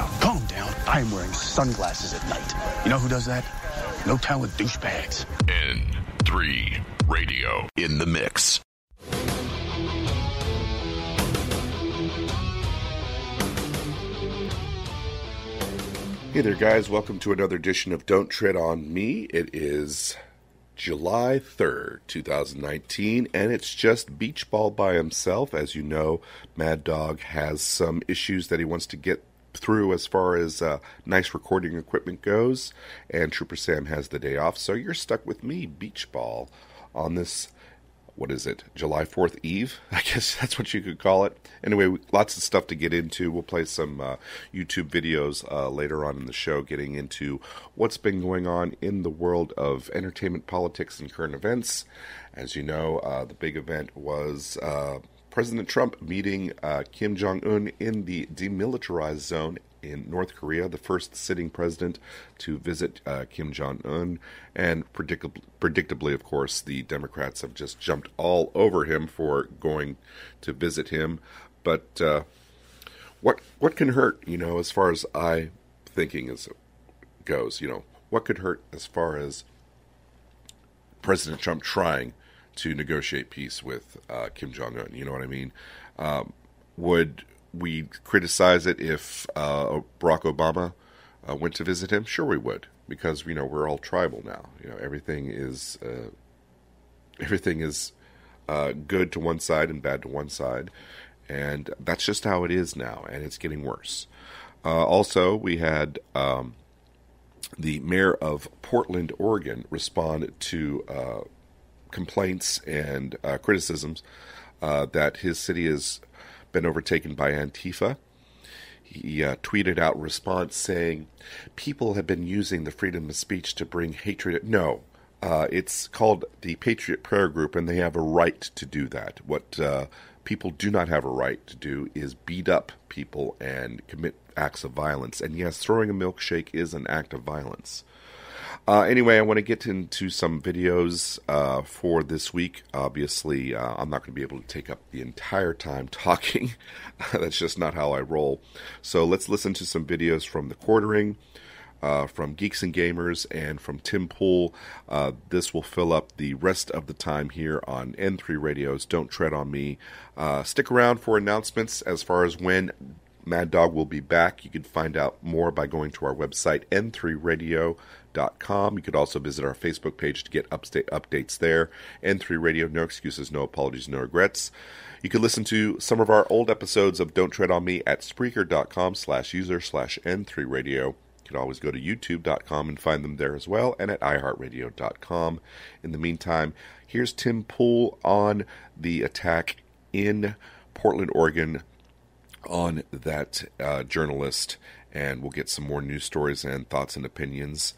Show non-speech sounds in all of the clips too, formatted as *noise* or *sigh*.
down. Calm down. I'm wearing sunglasses at night. You know who does that? No town with douchebags. N3 Radio in the mix. Hey there, guys. Welcome to another edition of Don't Tread on Me. It is July 3rd, 2019, and it's just Beach Ball by himself. As you know, Mad Dog has some issues that he wants to get through as far as uh, nice recording equipment goes, and Trooper Sam has the day off, so you're stuck with me, Beach Ball, on this what is it, July 4th Eve? *laughs* I guess that's what you could call it. Anyway, lots of stuff to get into. We'll play some uh, YouTube videos uh, later on in the show, getting into what's been going on in the world of entertainment, politics, and current events. As you know, uh, the big event was uh, President Trump meeting uh, Kim Jong un in the demilitarized zone in North Korea, the first sitting president to visit uh, Kim Jong un. And predictably, predictably, of course, the Democrats have just jumped all over him for going to visit him. But uh, what what can hurt, you know, as far as I thinking is goes, you know, what could hurt as far as President Trump trying to negotiate peace with uh, Kim Jong Un? You know what I mean? Um, would we criticize it if uh, Barack Obama uh, went to visit him? Sure, we would, because you know we're all tribal now. You know everything is uh, everything is uh, good to one side and bad to one side, and that's just how it is now, and it's getting worse. Uh, also, we had um, the mayor of Portland, Oregon, respond to complaints and criticisms that his city has been overtaken by Antifa. He uh, tweeted out response saying, People have been using the freedom of speech to bring hatred. No, uh, it's called the Patriot Prayer Group, and they have a right to do that. What uh, people do not have a right to do is beat up people and commit acts of violence. And yes, throwing a milkshake is an act of violence. Uh, anyway, I want to get into some videos uh, for this week. Obviously, uh, I'm not going to be able to take up the entire time talking. *laughs* That's just not how I roll. So let's listen to some videos from the quartering. Uh, from Geeks and Gamers and from Tim Pool. Uh, this will fill up the rest of the time here on N3 Radios. Don't tread on me. Uh, stick around for announcements as far as when Mad Dog will be back. You can find out more by going to our website, n3radio.com. .Com you could also visit our Facebook page to get upstate updates there. N3 Radio, no excuses, no apologies, no regrets. You can listen to some of our old episodes of Don't Tread on Me at Spreaker.com slash user slash N3 Radio. You can always go to youtube.com and find them there as well, and at iHeartRadio.com. In the meantime, here's Tim Pool on the attack in Portland, Oregon on that uh, journalist, and we'll get some more news stories and thoughts and opinions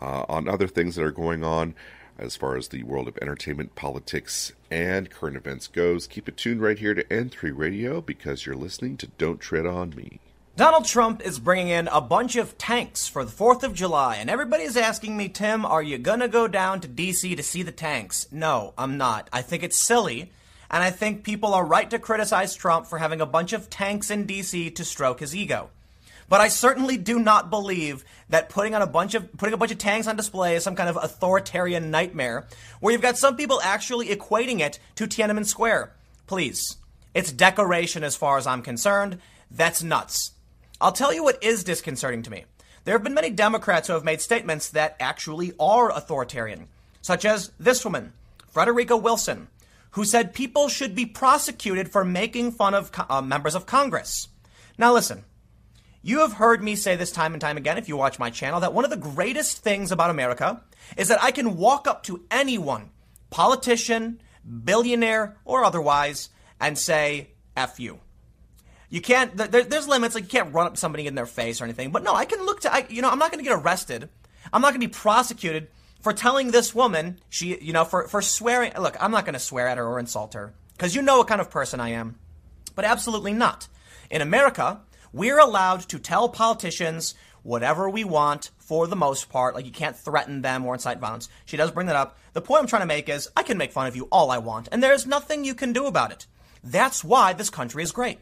uh, on other things that are going on as far as the world of entertainment, politics, and current events goes. Keep it tuned right here to N3 Radio because you're listening to Don't Tread on Me. Donald Trump is bringing in a bunch of tanks for the 4th of July, and everybody is asking me, Tim, are you to go down to D.C. to see the tanks? No, I'm not. I think it's silly and I think people are right to criticize Trump for having a bunch of tanks in DC to stroke his ego. But I certainly do not believe that putting on a bunch of putting a bunch of tanks on display is some kind of authoritarian nightmare where you've got some people actually equating it to Tiananmen Square. Please. It's decoration as far as I'm concerned. That's nuts. I'll tell you what is disconcerting to me. There have been many Democrats who have made statements that actually are authoritarian, such as this woman, Frederica Wilson, who said people should be prosecuted for making fun of uh, members of Congress. Now, listen, you have heard me say this time and time again if you watch my channel that one of the greatest things about America is that I can walk up to anyone, politician, billionaire, or otherwise, and say, F you. You can't, there, there's limits, like you can't run up somebody in their face or anything, but no, I can look to, I, you know, I'm not to get arrested. I'm not to be prosecuted for telling this woman, she, you know, for, for swearing. Look, I'm not to swear at her or insult her because you know what kind of person I am. But absolutely not. In America, we're allowed to tell politicians whatever we want for the most part. Like you can't threaten them or incite violence. She does bring that up. The point I'm trying to make is I can make fun of you all I want, and there's nothing you can do about it. That's why this country is great.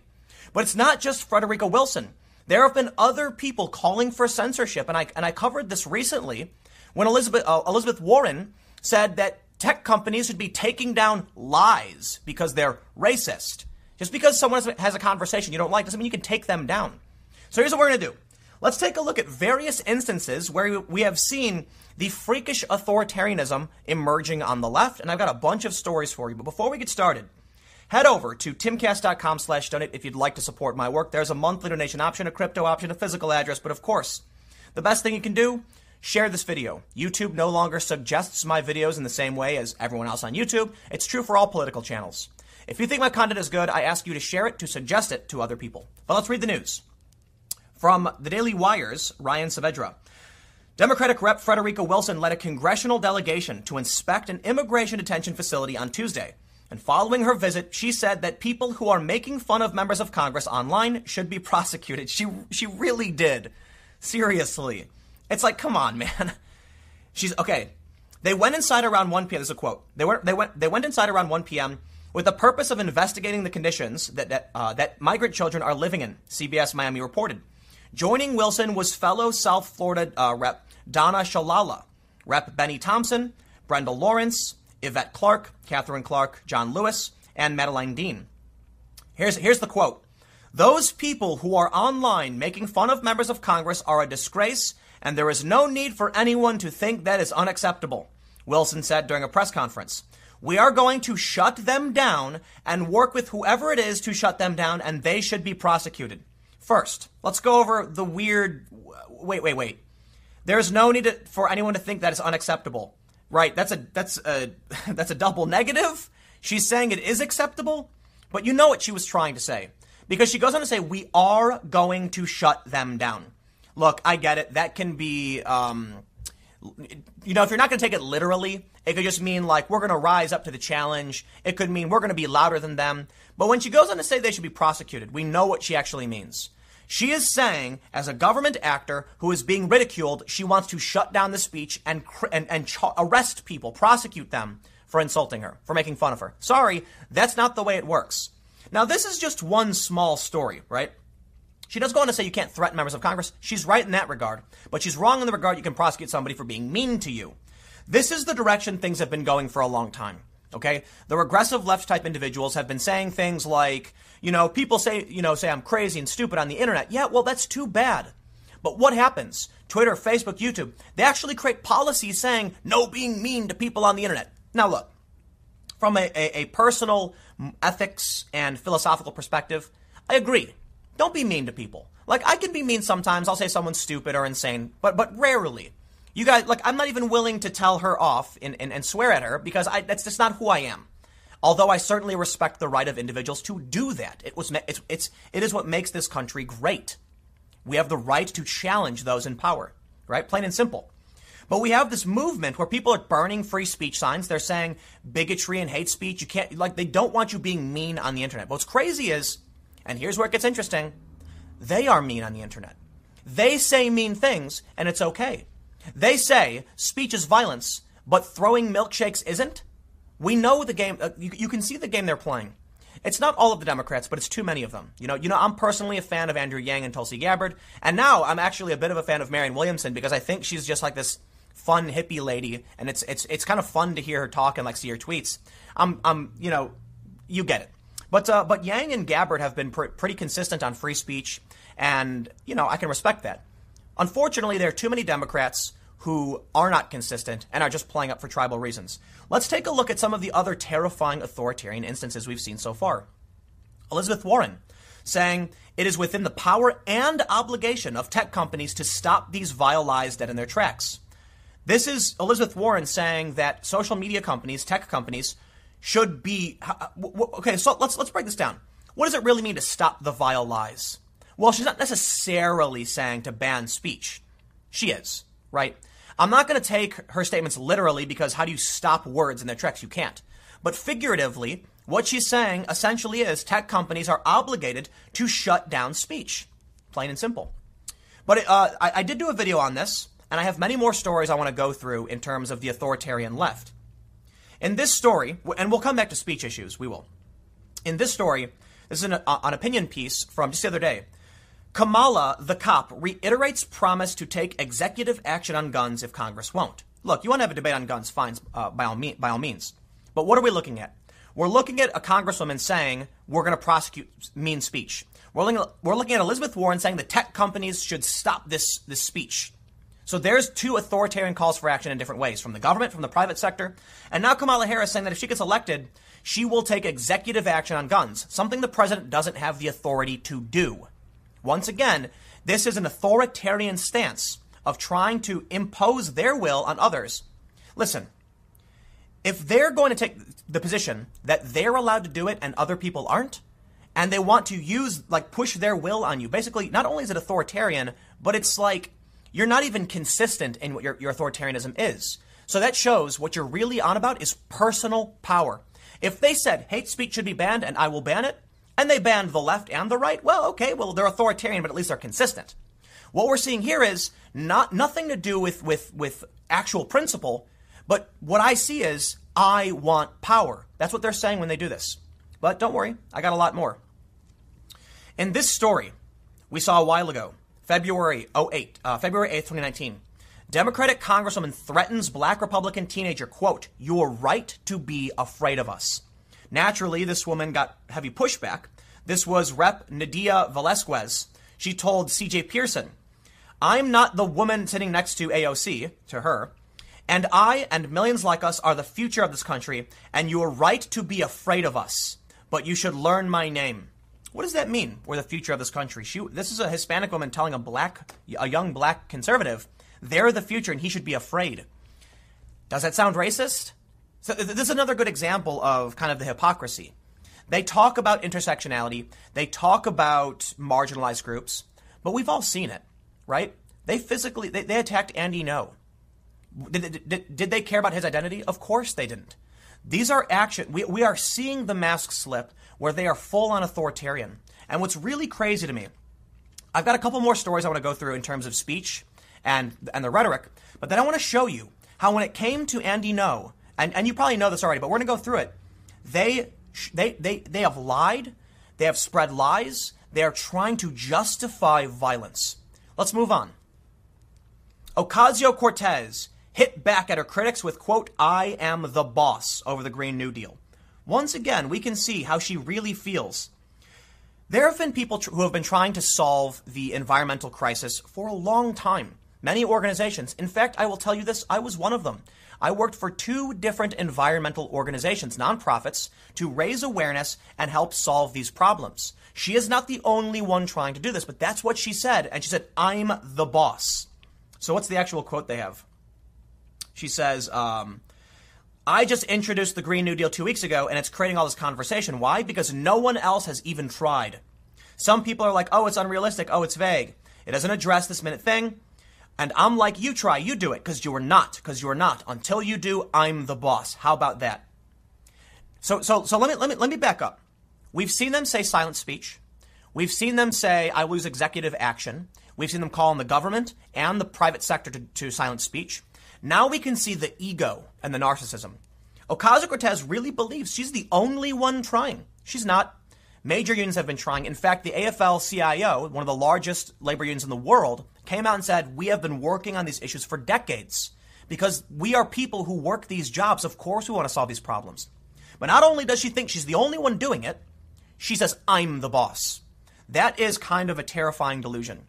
But it's not just Frederica Wilson. There have been other people calling for censorship, and I and I covered this recently when Elizabeth uh, Elizabeth Warren said that tech companies should be taking down lies because they're racist. Just because someone has a conversation you don't like doesn't mean you can take them down. So here's what we're going to do. Let's take a look at various instances where we have seen the freakish authoritarianism emerging on the left, and I've got a bunch of stories for you. But before we get started, head over to timcast.com slash donate if you'd like to support my work. There's a monthly donation option, a crypto option, a physical address, but of course, the best thing you can do, share this video. YouTube no longer suggests my videos in the same way as everyone else on YouTube. It's true for all political channels. If you think my content is good, I ask you to share it, to suggest it to other people. But let's read the news. From the Daily Wire's Ryan Saavedra. Democratic Rep. Frederica Wilson led a congressional delegation to inspect an immigration detention facility on Tuesday. And following her visit, she said that people who are making fun of members of Congress online should be *laughs* prosecuted. She she really did. Seriously. It's like, come on, *laughs* man. She's okay. They went inside around 1 p.m. There's a quote. They went they went they went inside around 1 p.m. with the purpose of investigating the conditions that that, uh, that migrant children are living in. CBS Miami reported. Joining Wilson was fellow South Florida uh, Rep. Donna Shalala, Rep. Bennie Thompson, Brenda Lawrence, Yvette Clarke, Katherine Clark, John Lewis, and Madeleine Dean. Here's, here's the quote. Those people who are online making fun of members of Congress are a disgrace, and there is no need for anyone to think that is unacceptable, Wilson said during a press conference. We are going to shut them down and work with whoever it is to shut them down, and they should be prosecuted. First, let's go over the weird. Wait, wait, wait. There's no need to, for anyone to think that is unacceptable. Right? That's a that's a *laughs* that's a double negative. She's saying it is acceptable, but you know what she was trying to say because she goes on to say we are going to shut them down. Look, I get it. That can be. Um, you know, if you're not going to take it literally, it could just mean like we're going to rise up to the challenge. It could mean we're going to be louder than them. But when she goes on to say they should be prosecuted, we know what she actually means. She is saying, as a government actor who is being ridiculed, she wants to shut down the speech and and, and ch- arrest people, prosecute them for insulting her, for making fun of her. Sorry, that's not the way it works. Now, this is just one small story, right? She does go on to say you can't threaten members of Congress. She's right in that regard, but she's wrong in the regard you can prosecute somebody for being mean to you. This is the direction things have been going for a long time. Okay? The regressive left type individuals have been saying things like, you know, people say, you know, say I'm crazy and stupid on the internet. Yeah, well, that's too bad. But what happens? Twitter, Facebook, YouTube, they actually create policies saying no being mean to people on the internet. Now, look, from a, a, a personal ethics and philosophical perspective, I agree. Don't be mean to people. Like, I can be mean sometimes. I'll say someone's stupid or insane, but, but rarely. You guys, like, I'm not even willing to tell her off and, and, and swear at her because I, that's just not who I am. Although I certainly respect the right of individuals to do that. It was, it's, it's, it is what makes this country great. We have the right to challenge those in power, right? Plain and simple. But we have this movement where people are burning free speech signs. They're saying bigotry and hate speech. You can't, like, they don't want you being mean on the internet. But what's crazy is, and here's where it gets interesting, they are mean on the internet. They say mean things, and it's okay. They say speech is violence, but throwing milkshakes isn't. We know the game. Uh, you, you, can see the game they're playing. It's not all of the Democrats, but it's too many of them. You know, you know, I'm personally a fan of Andrew Yang and Tulsi Gabbard, and now I'm actually a bit of a fan of Marianne Williamson because I think she's just like this fun hippie lady, and it's it's it's kind of fun to hear her talk and like see her tweets. I'm I'm you know, you get it. But uh, but Yang and Gabbard have been pr- pretty consistent on free speech, and you know I can respect that. Unfortunately, there are too many Democrats who are not consistent and are just playing up for tribal reasons. Let's take a look at some of the other terrifying authoritarian instances we've seen so far. Elizabeth Warren saying it is within the power and obligation of tech companies to stop these vile lies dead in their tracks. This is Elizabeth Warren saying that social media companies, tech companies, should be okay. So let's let's break this down. What does it really mean to stop the vile lies? Well, she's not necessarily saying to ban speech. She is, right? I'm not going to take her statements literally because how do you stop words in their tracks? You can't. But figuratively, what she's saying essentially is tech companies are obligated to shut down speech. Plain and simple. But uh, I, I did do a video on this, and I have many more stories I want to go through in terms of the authoritarian left. In this story, and we'll come back to speech issues, we will. In this story, this is an, uh, an opinion piece from just the other day Kamala, the cop, reiterates promise to take executive action on guns if Congress won't. Look, you want to have a debate on guns, fine, uh, by, all me- by all means. But what are we looking at? We're looking at a congresswoman saying we're going to prosecute mean speech. We're looking, we're looking at Elizabeth Warren saying the tech companies should stop this, this speech. So there's two authoritarian calls for action in different ways from the government, from the private sector. And now Kamala Harris saying that if she gets elected, she will take executive action on guns, something the president doesn't have the authority to do. Once again, this is an authoritarian stance of trying to impose their will on others. Listen, if they're going to take the position that they're allowed to do it and other people aren't, and they want to use, like, push their will on you, basically, not only is it authoritarian, but it's like you're not even consistent in what your, your authoritarianism is. So that shows what you're really on about is personal power. If they said hate speech should be banned and I will ban it, and they banned the left and the right, well, okay, well, they're authoritarian, but at least they're consistent. What we're seeing here is not nothing to do with, with, with actual principle, but what I see is I want power. That's what they're saying when they do this. But don't worry, I got a lot more. In this story, we saw a while ago, February 08, uh, February 8th, 2019, Democratic Congresswoman threatens black Republican teenager, quote, you're right to be afraid of us. Naturally, this woman got heavy pushback. This was Rep. Nydia Velazquez. She told CJ Pearson, I'm not the woman sitting next to AOC, to her, and I and millions like us are the future of this country, and you are right to be afraid of us. But you should learn my name. What does that mean? We're the future of this country. She, this is a Hispanic woman telling a black, a young black conservative, they're the future and he should be afraid. Does that sound racist? So this is another good example of kind of the hypocrisy. They talk about intersectionality, they talk about marginalized groups, but we've all seen it, right? They physically they, they attacked Andy Ngo. Did, did, did they care about his identity? Of course they didn't. These are action. We, we are seeing the mask slip where they are full on authoritarian. And what's really crazy to me, I've got a couple more stories I want to go through in terms of speech and and the rhetoric, but then I want to show you how when it came to Andy Ngo, and, and you probably know this already, but we're going to go through it. They they they they have lied, they have spread lies, they are trying to justify violence. Let's move on. Ocasio Cortez hit back at her critics with, quote, I am the boss over the Green New Deal. Once again, we can see how she really feels. There have been people tr- who have been trying to solve the environmental crisis for a long time. Many organizations. In fact, I will tell you this I was one of them. I worked for two different environmental organizations, nonprofits, to raise awareness and help solve these problems. She is not the only one trying to do this, but that's what she said. And she said, I'm the boss. So, what's the actual quote they have? She says, um, I just introduced the Green New Deal two weeks ago, and it's creating all this conversation. Why? Because no one else has even tried. Some people are like, oh, it's unrealistic. Oh, it's vague. It doesn't address this minute thing. And I'm like, you try, you do it, because you are not, because you are not. Until you do, I'm the boss. How about that? So, so, so let me, let me, let me back up. We've seen them say silent speech. We've seen them say, I use executive action. We've seen them call on the government and the private sector to, to silent speech. Now we can see the ego and the narcissism. Ocasio Cortez really believes she's the only one trying. She's not. Major unions have been trying. In fact, the AFL CIO, one of the largest labor unions in the world, came out and said, We have been working on these issues for decades because we are people who work these jobs. Of course, we want to solve these problems. But not only does she think she's the only one doing it, she says, I'm the boss. That is kind of a terrifying delusion.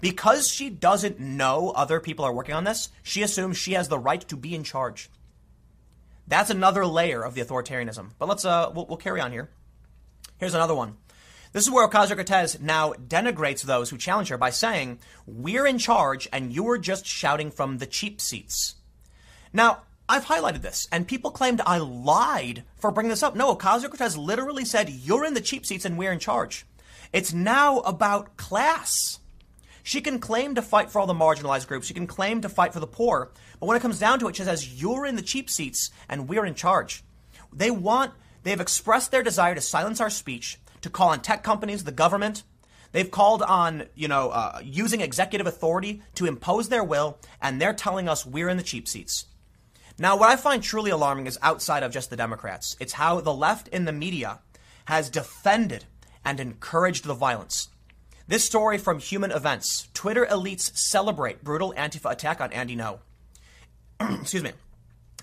Because she doesn't know other people are working on this, she assumes she has the right to be in charge. That's another layer of the authoritarianism. But let's uh, we'll, we'll carry on here. Here's another one. This is where Ocasio Cortez now denigrates those who challenge her by saying, "We're in charge, and you're just shouting from the cheap seats." Now, I've highlighted this, and people claimed I lied for bringing this up. No, Ocasio Cortez literally said, "You're in the cheap seats, and we're in charge." It's now about class. She can claim to fight for all the marginalized groups. She can claim to fight for the poor. But when it comes down to it, she says, you're in the cheap seats and we're in charge. They want, they have expressed their desire to silence our speech, to call on tech companies, the government. They've called on, you know, uh, using executive authority to impose their will, and they're telling us we're in the cheap seats. Now, what I find truly alarming is outside of just the Democrats. It's how the left in the media has defended and encouraged the violence. This story from Human Events. Twitter elites celebrate brutal Antifa attack on Andy Ngo. *clears throat* Excuse me.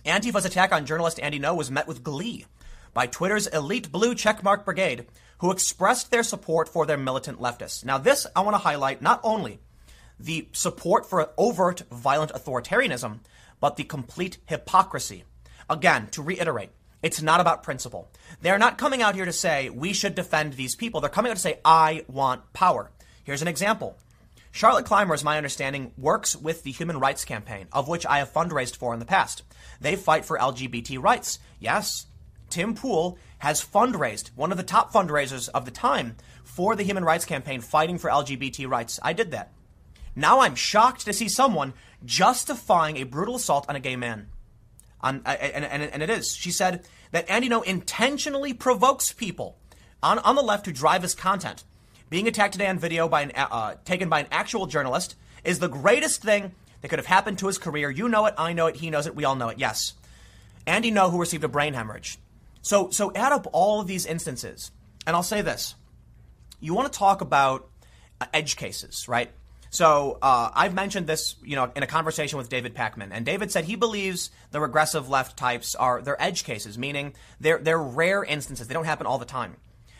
Antifa's attack on journalist Andy Ngo was met with glee by Twitter's elite blue checkmark brigade, who expressed their support for their militant leftists. Now, this I want to highlight not only the support for overt violent authoritarianism, but the complete hypocrisy. Again, to reiterate, it's not about principle. They're not coming out here to say we should defend these people. They're coming out to say I want power. Here's an example. Charlotte Clymer, as my understanding, works with the Human Rights Campaign, of which I have fundraised for in the past. They fight for LGBT rights. Yes, Tim Pool has fundraised, one of the top fundraisers of the time, for the Human Rights Campaign fighting for LGBT rights. I did that. Now I'm shocked to see someone justifying a brutal assault on a gay man. On, and, and, and it is. She said that Andy Ngo intentionally provokes people on, on the left who drive his content. Being attacked today on video by an, uh, taken by an actual journalist is the greatest thing that could have happened to his career. You know it, I know it, he knows it, we all know it. Yes. Andy Ngo, who received a brain hemorrhage. So, so add up all of these instances, and I'll say this: you want to talk about uh, edge cases, right? So uh, I've mentioned this, you know, in a conversation with David Pakman, and David said he believes the regressive left types are they're edge cases, meaning they're they're rare instances. They don't happen all the time.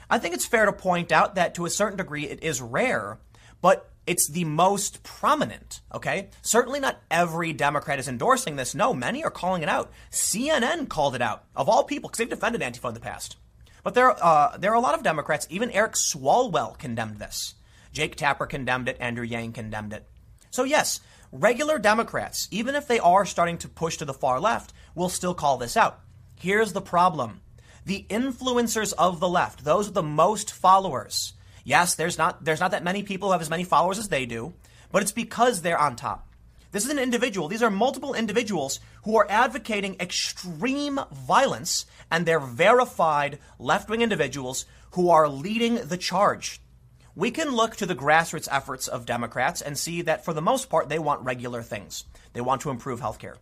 I think it's fair to point out that to a certain degree it is rare, but it's the most prominent, okay? Certainly not every Democrat is endorsing this. No, many are calling it out. CNN called it out, of all people, because they've defended Antifa in the past. But there, uh, there are a lot of Democrats, even Eric Swalwell condemned this. Jake Tapper condemned it, Andrew Yang condemned it. So, yes, regular Democrats, even if they are starting to push to the far left, will still call this out. Here's the problem the influencers of the left, those with the most followers, Yes, there's not there's not that many people who have as many followers as they do, but it's because they're on top. This is an individual. These are multiple individuals who are advocating extreme violence, and they're verified left wing individuals who are leading the charge. We can look to the grassroots efforts of Democrats and see that for the most part, they want regular things. They want to improve healthcare.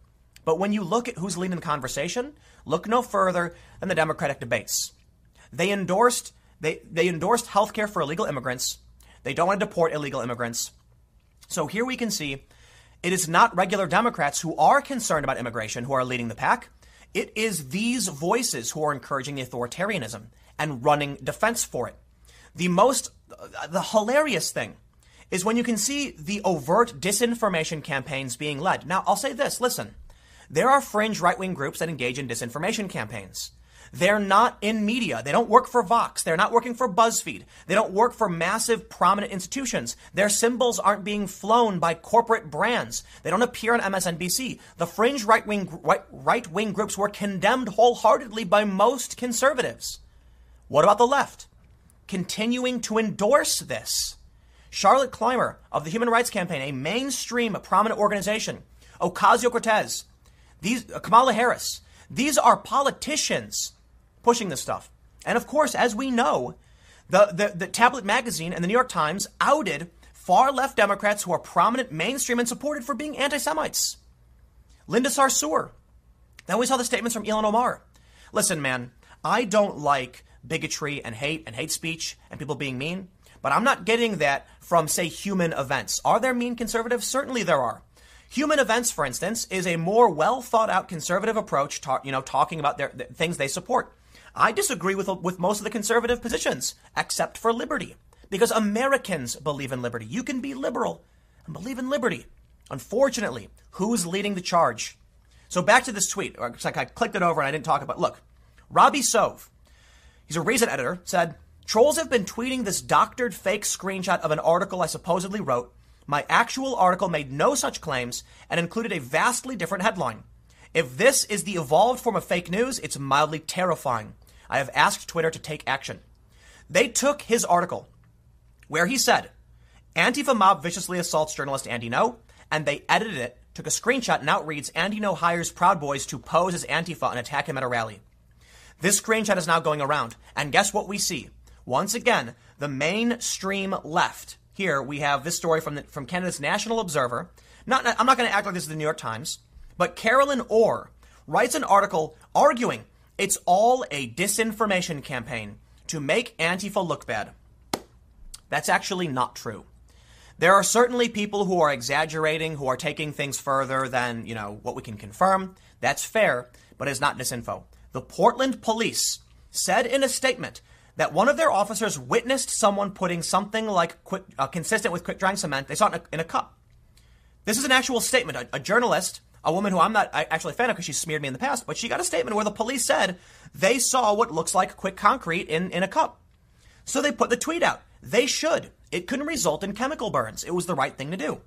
But when you look at who's leading the conversation, look no further than the Democratic debates. They endorsed they, they endorsed health care for illegal immigrants. They don't want to deport illegal immigrants. So here we can see it is not regular Democrats who are concerned about immigration who are leading the pack. It is these voices who are encouraging the authoritarianism and running defense for it. The most, the hilarious thing is when you can see the overt disinformation campaigns being led. Now, I'll say this listen, there are fringe right wing groups that engage in disinformation campaigns. They're not in media. They don't work for Vox. They're not working for BuzzFeed. They don't work for massive prominent institutions. Their symbols aren't being flown by corporate brands. They don't appear on MSNBC. The fringe right wing right wing groups were condemned wholeheartedly by most conservatives. What about the left? Continuing to endorse this. Charlotte Clymer of the Human Rights Campaign, a mainstream prominent organization, Ocasio Cortez, these uh, Kamala Harris, these are politicians pushing this stuff. And of course, as we know, the, the, the Tablet Magazine and the New York Times outed far left Democrats who are prominent, mainstream, and supported for being anti Semites. Linda Sarsour. Then we saw the statements from Ilhan Omar. Listen, man, I don't like bigotry and hate and hate speech and people being mean, but I'm not getting that from, say, human events. Are there mean conservatives? Certainly there are. Human events, for instance, is a more well thought out conservative approach, to, you know, talking about their, the things they support. I disagree with, with most of the conservative positions, except for liberty, because Americans believe in liberty. You can be liberal and believe in liberty. Unfortunately, who's leading the charge? So back to this tweet. Like I clicked it over and I didn't talk about. Look, Robbie Soave, he's a Reason editor, said trolls have been tweeting this doctored fake screenshot of an article I supposedly wrote. My actual article made no such claims and included a vastly different headline. If this is the evolved form of fake news, it's mildly terrifying. I have asked Twitter to take action. They took his article where he said, Antifa mob viciously assaults journalist Andy Ngo, and they edited it, took a screenshot, and now it reads, Andy Ngo hires Proud Boys to pose as Antifa and attack him at a rally. This screenshot is now going around, and guess what we see? Once again, the mainstream left. Here we have this story from the, from Canada's National Observer. Not, I'm not going to act like this is the New York Times, but Carolyn Orr writes an article arguing it's all a disinformation campaign to make Antifa look bad. That's actually not true. There are certainly people who are exaggerating, who are taking things further than, you know, what we can confirm. That's fair, but it's not disinfo. The Portland police said in a statement that one of their officers witnessed someone putting something like quick, uh, consistent with quick drying cement. They saw it in a, in a cup. This is an actual statement. A, a journalist, a woman who I'm not actually a fan of because she smeared me in the past, but she got a statement where the police said they saw what looks like quick concrete in, in a cup. So they put the tweet out. They should. It couldn't result in chemical burns. It was the right thing to do.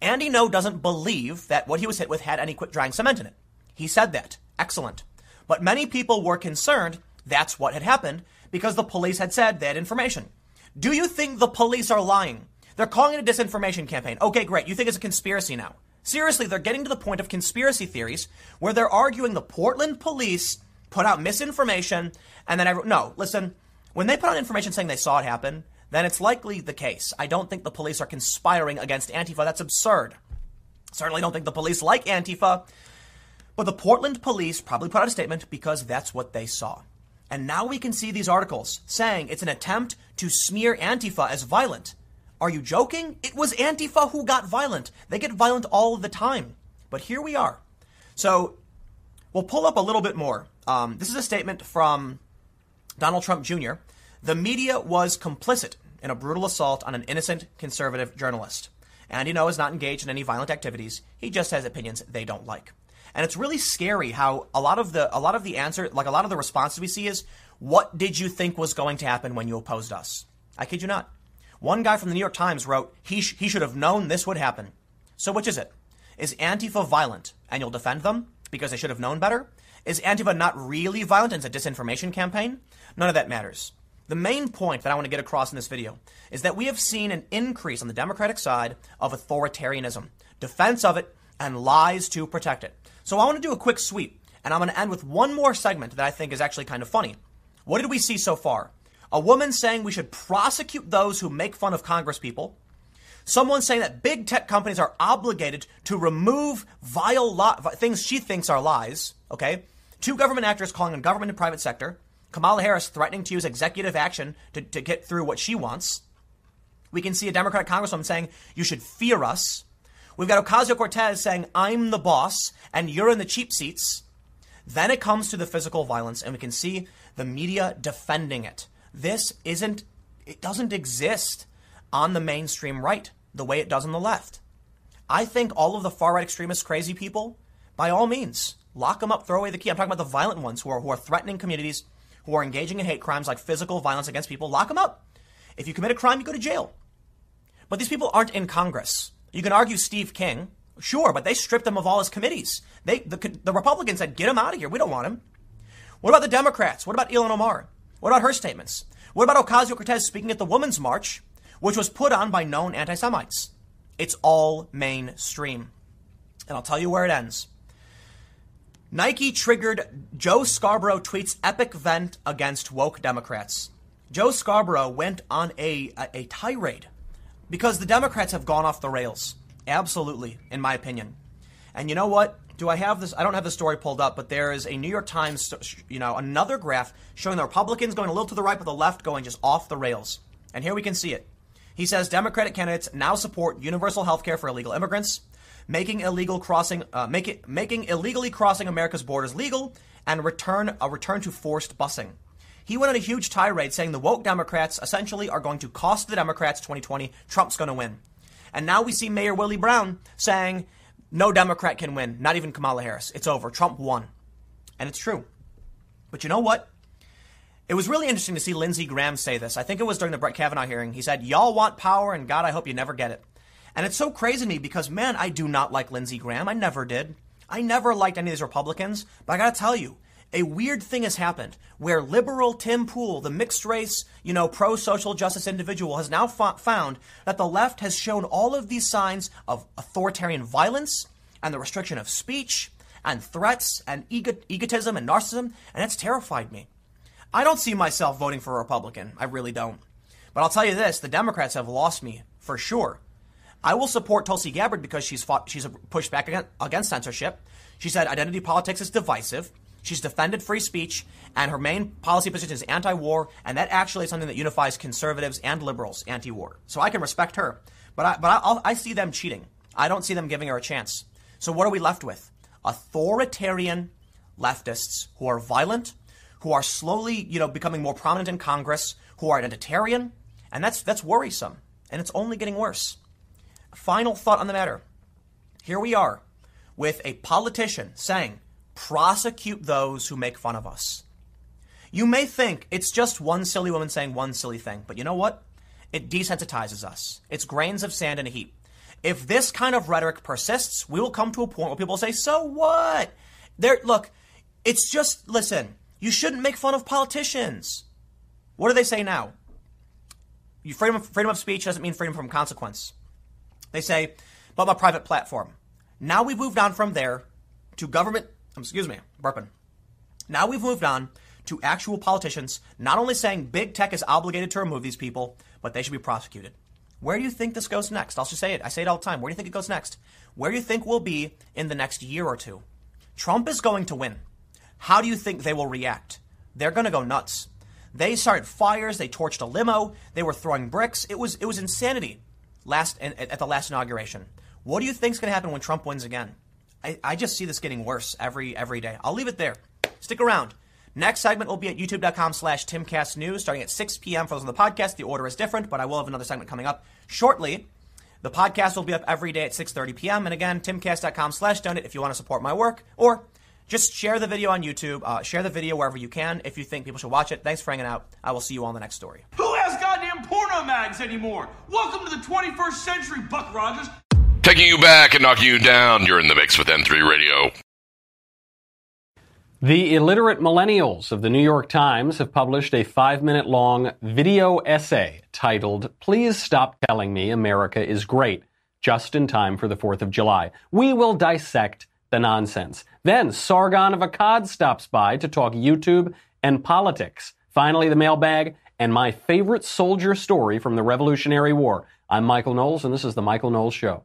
Andy Ngo doesn't believe that what he was hit with had any quick drying cement in it. He said that. Excellent. But many people were concerned that's what had happened because the police had said that information. Do you think the police are lying? They're calling it a disinformation campaign. Okay, great. You think it's a conspiracy now. Seriously, they're getting to the point of conspiracy theories where they're arguing the Portland police put out misinformation and then everyone, no, listen, when they put out information saying they saw it happen, then it's likely the case. I don't think the police are conspiring against Antifa. That's absurd. Certainly don't think the police like Antifa. But the Portland police probably put out a statement because that's what they saw. And now we can see these articles saying it's an attempt to smear Antifa as violent. Are you joking? It was Antifa who got violent. They get violent all the time. But here we are. So we'll pull up a little bit more. Um, this is a statement from Donald Trump Jr. The media was complicit in a brutal assault on an innocent conservative journalist. Andy Ngo is not engaged in any violent activities. He just has opinions they don't like. And it's really scary how a lot of the a lot of the answer, like a lot of the responses we see is, "What did you think was going to happen when you opposed us?" I kid you not. One guy from the New York Times wrote, "He sh- he should have known this would happen." So which is it? Is Antifa violent and you'll defend them because they should have known better? Is Antifa not really violent and it's a disinformation campaign? None of that matters. The main point that I want to get across in this video is that we have seen an increase on the Democratic side of authoritarianism, defense of it, and lies to protect it. So I want to do a quick sweep, and I'm going to end with one more segment that I think is actually kind of funny. What did we see so far? A woman saying we should prosecute those who make fun of Congress people. Someone saying that big tech companies are obligated to remove vile li- things she thinks are lies. Okay. Two government actors calling on government and private sector. Kamala Harris threatening to use executive action to, to get through what she wants. We can see a Democratic congresswoman saying, you should fear us. We've got Ocasio Cortez saying, I'm the boss and you're in the cheap seats. Then it comes to the physical violence, and we can see the media defending it. This isn't, it doesn't exist on the mainstream right the way it does on the left. I think all of the far right extremist crazy people, by all means, lock them up, throw away the key. I'm talking about the violent ones who are, who are threatening communities, who are engaging in hate crimes like physical violence against people, lock them up. If you commit a crime, you go to jail. But these people aren't in Congress. You can argue Steve King, sure, but they stripped him of all his committees. They, the, the Republicans said, get him out of here. We don't want him. What about the Democrats? What about Ilhan Omar? What about her statements? What about Ocasio Cortez speaking at the Women's March, which was put on by known anti Semites? It's all mainstream. And I'll tell you where it ends. Nike triggered Joe Scarborough tweets epic vent against woke Democrats. Joe Scarborough went on a, a, a, tirade because the Democrats have gone off the rails. Absolutely, in my opinion. And you know what? Do I have this? I don't have the story pulled up, but there is a New York Times, you know, another graph showing the Republicans going a little to the right, but the left going just off the rails. And here we can see it. He says Democratic candidates now support universal health care for illegal immigrants making illegal crossing, uh, make it, making illegally crossing America's borders legal, and return a return to forced busing. He went on a huge tirade saying the woke Democrats essentially are going to cost the Democrats 2020. Trump's going to win. And now we see Mayor Willie Brown saying no Democrat can win, not even Kamala Harris. It's over. Trump won. And it's true. But you know what? It was really interesting to see Lindsey Graham say this. I think it was during the Brett Kavanaugh hearing. He said, Y'all want power, and God, I hope you never get it. And it's so crazy to me because, man, I do not like Lindsey Graham. I never did. I never liked any of these Republicans. But I got to tell you, a weird thing has happened where liberal Tim Pool, the mixed race, you know, pro social justice individual, has now found that the left has shown all of these signs of authoritarian violence and the restriction of speech and threats and ego- egotism and narcissism, and it's terrified me. I don't see myself voting for a Republican. I really don't. But I'll tell you this the Democrats have lost me for sure. I will support Tulsi Gabbard because she's fought, she's pushed back against censorship. She said identity politics is divisive. She's defended free speech, and her main policy position is anti war, and that actually is something that unifies conservatives and liberals anti war. So I can respect her. But, I, but I, I see them cheating. I don't see them giving her a chance. So what are we left with? Authoritarian leftists who are violent, who are slowly, you know, becoming more prominent in Congress, who are identitarian, and that's that's worrisome. And it's only getting worse. Final thought on the matter. Here we are with a politician saying, prosecute those who make fun of us. You may think it's just one silly woman saying one silly thing, but you know what? It desensitizes us. It's grains of sand in a heap. If this kind of rhetoric persists, we will come to a point where people say, "So what?" There, look, it's just listen. You shouldn't make fun of politicians. What do they say now? You, freedom, freedom of speech doesn't mean freedom from consequence. They say, but my private platform. Now we've moved on from there to government. Um, excuse me, burping. Now we've moved on to actual politicians not only saying big tech is obligated to remove these people, but they should be prosecuted. Where do you think this goes next? I'll just say it. I say it all the time. Where do you think it goes next? Where do you think we'll be in the next year or two? Trump is going to win. How do you think they will react? They're going to go nuts. They started fires. They torched a limo. They were throwing bricks. It was it was insanity. Last at the last inauguration. What do you think is going to happen when Trump wins again? I, I just see this getting worse every every day. I'll leave it there. Stick around. Next segment will be at youtube.com slash timcastnews starting at 6 p.m. for those on the podcast. The order is different, but I will have another segment coming up shortly. The podcast will be up every day at 6.30 p.m. And again, timcast.com slash donate if you want to support my work or just share the video on YouTube. Uh, share the video wherever you can if you think people should watch it. Thanks for hanging out. I will see you on the next story. Who has goddamn porno mags anymore? Welcome to the 21st century, Buck Rogers. Taking you back and knocking you down. You're in the mix with N3 Radio. The illiterate millennials of the New York Times have published a five minute long video essay titled, Please Stop Telling Me America is Great, just in time for the 4th of July. We will dissect the nonsense. Then Sargon of Akkad stops by to talk YouTube and politics. Finally, the mailbag and my favorite soldier story from the Revolutionary War. I'm Michael Knowles, and this is The Michael Knowles Show.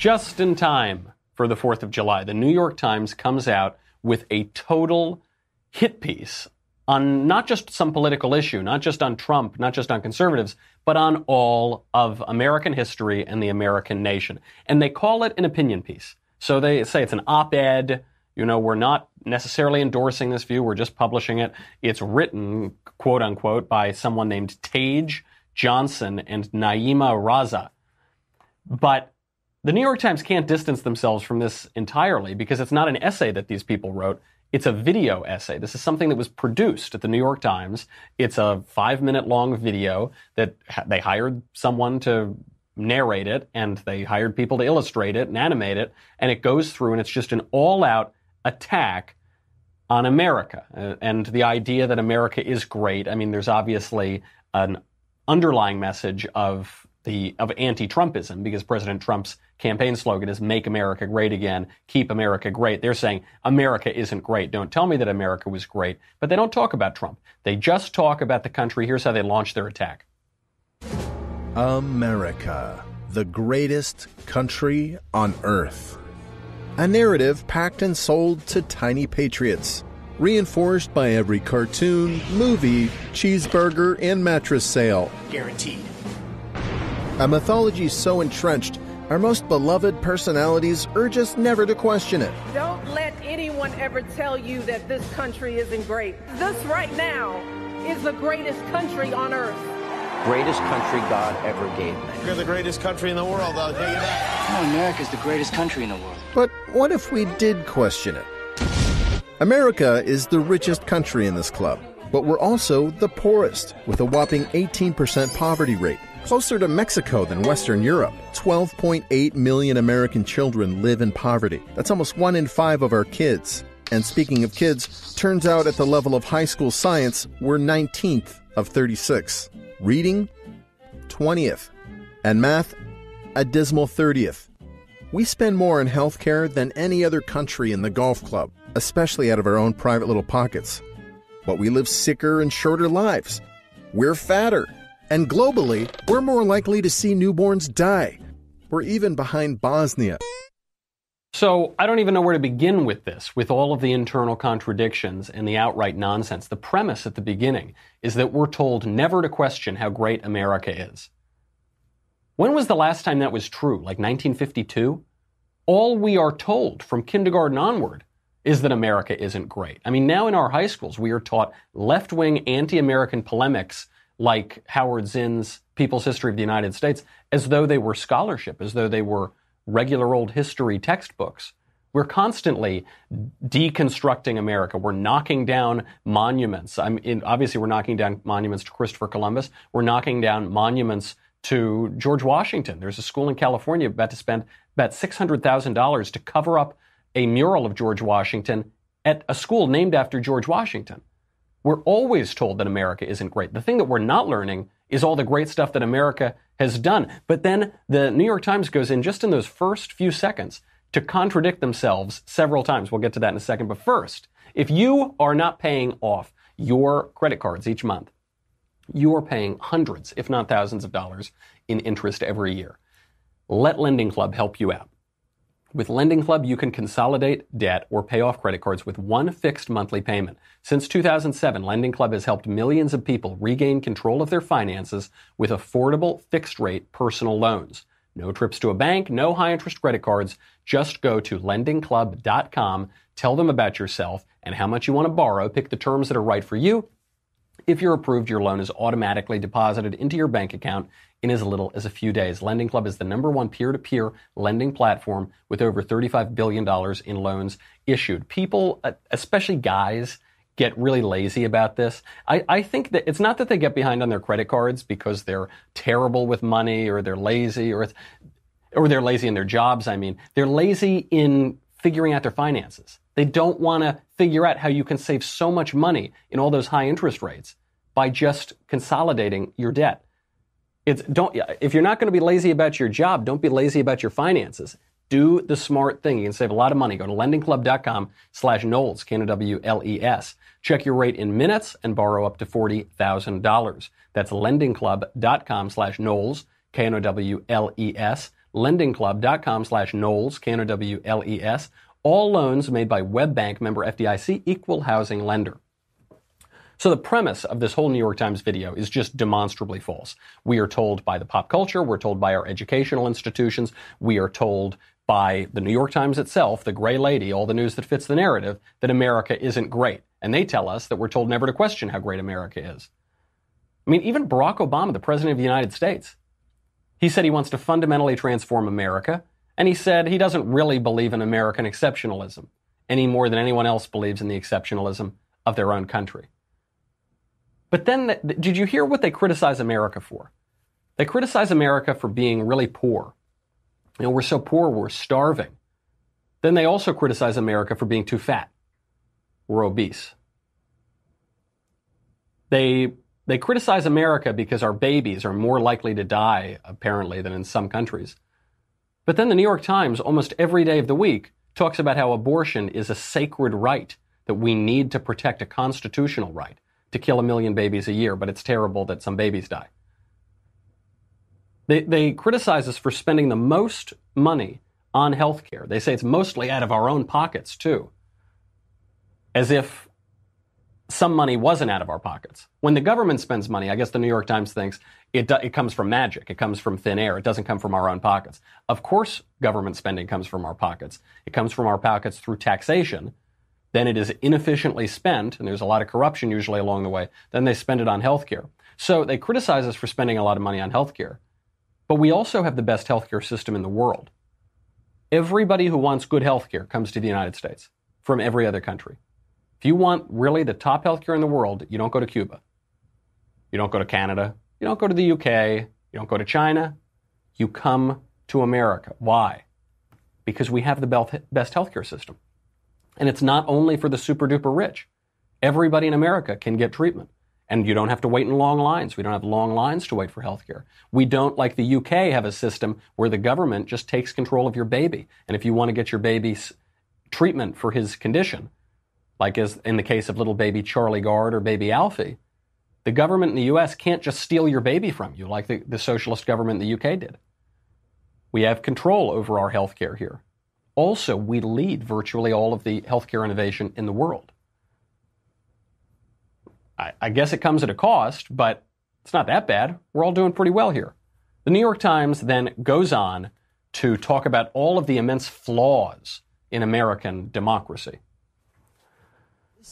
Just in time for the 4th of July, the New York Times comes out with a total hit piece on not just some political issue, not just on Trump, not just on conservatives, but on all of American history and the American nation. And they call it an opinion piece. So they say it's an op ed. You know, we're not necessarily endorsing this view, we're just publishing it. It's written, quote unquote, by someone named Tage Johnson and Nayeema Raza. But the New York Times can't distance themselves from this entirely because it's not an essay that these people wrote. It's a video essay. This is something that was produced at the New York Times. It's a five minute long video that they hired someone to narrate it and they hired people to illustrate it and animate it. And it goes through and it's just an all out attack on America uh, and the idea that America is great. I mean, there's obviously an underlying message of the of anti-Trumpism because President Trump's campaign slogan is "Make America Great Again, Keep America Great." They're saying America isn't great. Don't tell me that America was great, but they don't talk about Trump. They just talk about the country. Here's how they launched their attack. America, the greatest country on earth. A narrative packed and sold to tiny patriots, reinforced by every cartoon, movie, cheeseburger, and mattress sale. Guaranteed. A mythology so entrenched, our most beloved personalities urge us never to question it. Don't let anyone ever tell you that this country isn't great. This right now is the greatest country on earth. Greatest country God ever gave me. You're the greatest country in the world, I'll tell you that. No, America's the greatest country in the world. But what if we did question it? America is the richest country in this club, but we're also the poorest, with a whopping 18% poverty rate closer to Mexico than Western Europe. 12.8 million American children live in poverty. That's almost one in five of our kids. And speaking of kids, turns out at the level of high school science, we're 19th of 36. Reading, 20th. And math, a dismal 30th. We spend more on healthcare than any other country in the golf club, especially out of our own private little pockets. But we live sicker and shorter lives. We're fatter And globally, we're more likely to see newborns die. We're even behind Bosnia. So I don't even know where to begin with this, with all of the internal contradictions and the outright nonsense. The premise at the beginning is that we're told never to question how great America is. When was the last time that was true? Like 1952? All we are told from kindergarten onward is that America isn't great. I mean, now in our high schools, we are taught left wing anti American polemics like Howard Zinn's People's History of the United States as though they were scholarship, as though they were regular old history textbooks. We're constantly deconstructing America. We're knocking down monuments. I mean, obviously, we're knocking down monuments to Christopher Columbus. We're knocking down monuments to George Washington. There's a school in California about to spend about $600,000 to cover up a mural of George Washington at a school named after George Washington. We're always told that America isn't great. The thing that we're not learning is all the great stuff that America has done. But then the New York Times goes in just in those first few seconds to contradict themselves several times. We'll get to that in a second. But first, if you are not paying off your credit cards each month, you are paying hundreds, if not thousands of dollars in interest every year. Let Lending Club help you out. With Lending Club, you can consolidate debt or pay off credit cards with one fixed monthly payment. Since 2007, Lending Club has helped millions of people regain control of their finances with affordable fixed rate personal loans. No trips to a bank, no high interest credit cards. Just go to lendingclub.com, tell them about yourself and how much you want to borrow, pick the terms that are right for you. If you're approved, your loan is automatically deposited into your bank account in as little as a few days. Lending Club is the number one peer to peer lending platform with over $35 billion in loans issued. People, uh, especially guys, get really lazy about this. I, I, think that it's not that they get behind on their credit cards because they're terrible with money or they're lazy or, or they're lazy in their jobs. I mean, they're lazy in figuring out their finances. They don't want to figure out how you can save so much money in all those high interest rates by just consolidating your debt. It's don't if you're not going to be lazy about your job, don't be lazy about your finances. Do the smart thing. You can save a lot of money. Go to lendingclub.com slash Knowles, K-N-O-W-L-E-S. Check your rate in minutes and borrow up to $40,000. That's lendingclub.com slash Knowles, K-N-O-W-L-E-S. Lendingclub.com slash Knowles, K-N-O-W-L-E-S. All loans made by WebBank member FDIC equal housing lender. So the premise of this whole New York Times video is just demonstrably false. We are told by the pop culture, we're told by our educational institutions, we are told by the New York Times itself, the gray lady, all the news that fits the narrative, that America isn't great. And they tell us that we're told never to question how great America is. I mean, even Barack Obama, the President of the United States, he said he wants to fundamentally transform America, and he said he doesn't really believe in American exceptionalism any more than anyone else believes in the exceptionalism of their own country. But then, did you hear what they criticize America for? They criticize America for being really poor. You know, we're so poor, we're starving. Then they also criticize America for being too fat. We're obese. They, they criticize America because our babies are more likely to die, apparently, than in some countries. But then the New York Times, almost every day of the week, talks about how abortion is a sacred right that we need to protect, a constitutional right to kill a million babies a year, but it's terrible that some babies die. They, they criticize us for spending the most money on health care. They say it's mostly out of our own pockets, too. As if some money wasn't out of our pockets. When the government spends money, I guess the New York Times thinks it, it comes from magic. It comes from thin air. It doesn't come from our own pockets. Of course, government spending comes from our pockets. It comes from our pockets through taxation, then it is inefficiently spent, and there's a lot of corruption usually along the way. Then they spend it on healthcare. So they criticize us for spending a lot of money on healthcare. But we also have the best healthcare system in the world. Everybody who wants good healthcare comes to the United States from every other country. If you want really the top healthcare in the world, you don't go to Cuba. You don't go to Canada. You don't go to the UK. You don't go to China. You come to America. Why? Because we have the best healthcare system. And it's not only for the super duper rich. Everybody in America can get treatment. And you don't have to wait in long lines. We don't have long lines to wait for healthcare. We don't, like the UK, have a system where the government just takes control of your baby. And if you want to get your baby's treatment for his condition, like as in the case of little baby Charlie Gard or baby Alfie, The government in the US can't just steal your baby from you like the, the socialist government in the UK did. We have control over our healthcare here. Also, we lead virtually all of the healthcare innovation in the world. I, I guess it comes at a cost, but it's not that bad. We're all doing pretty well here. The New York Times then goes on to talk about all of the immense flaws in American democracy.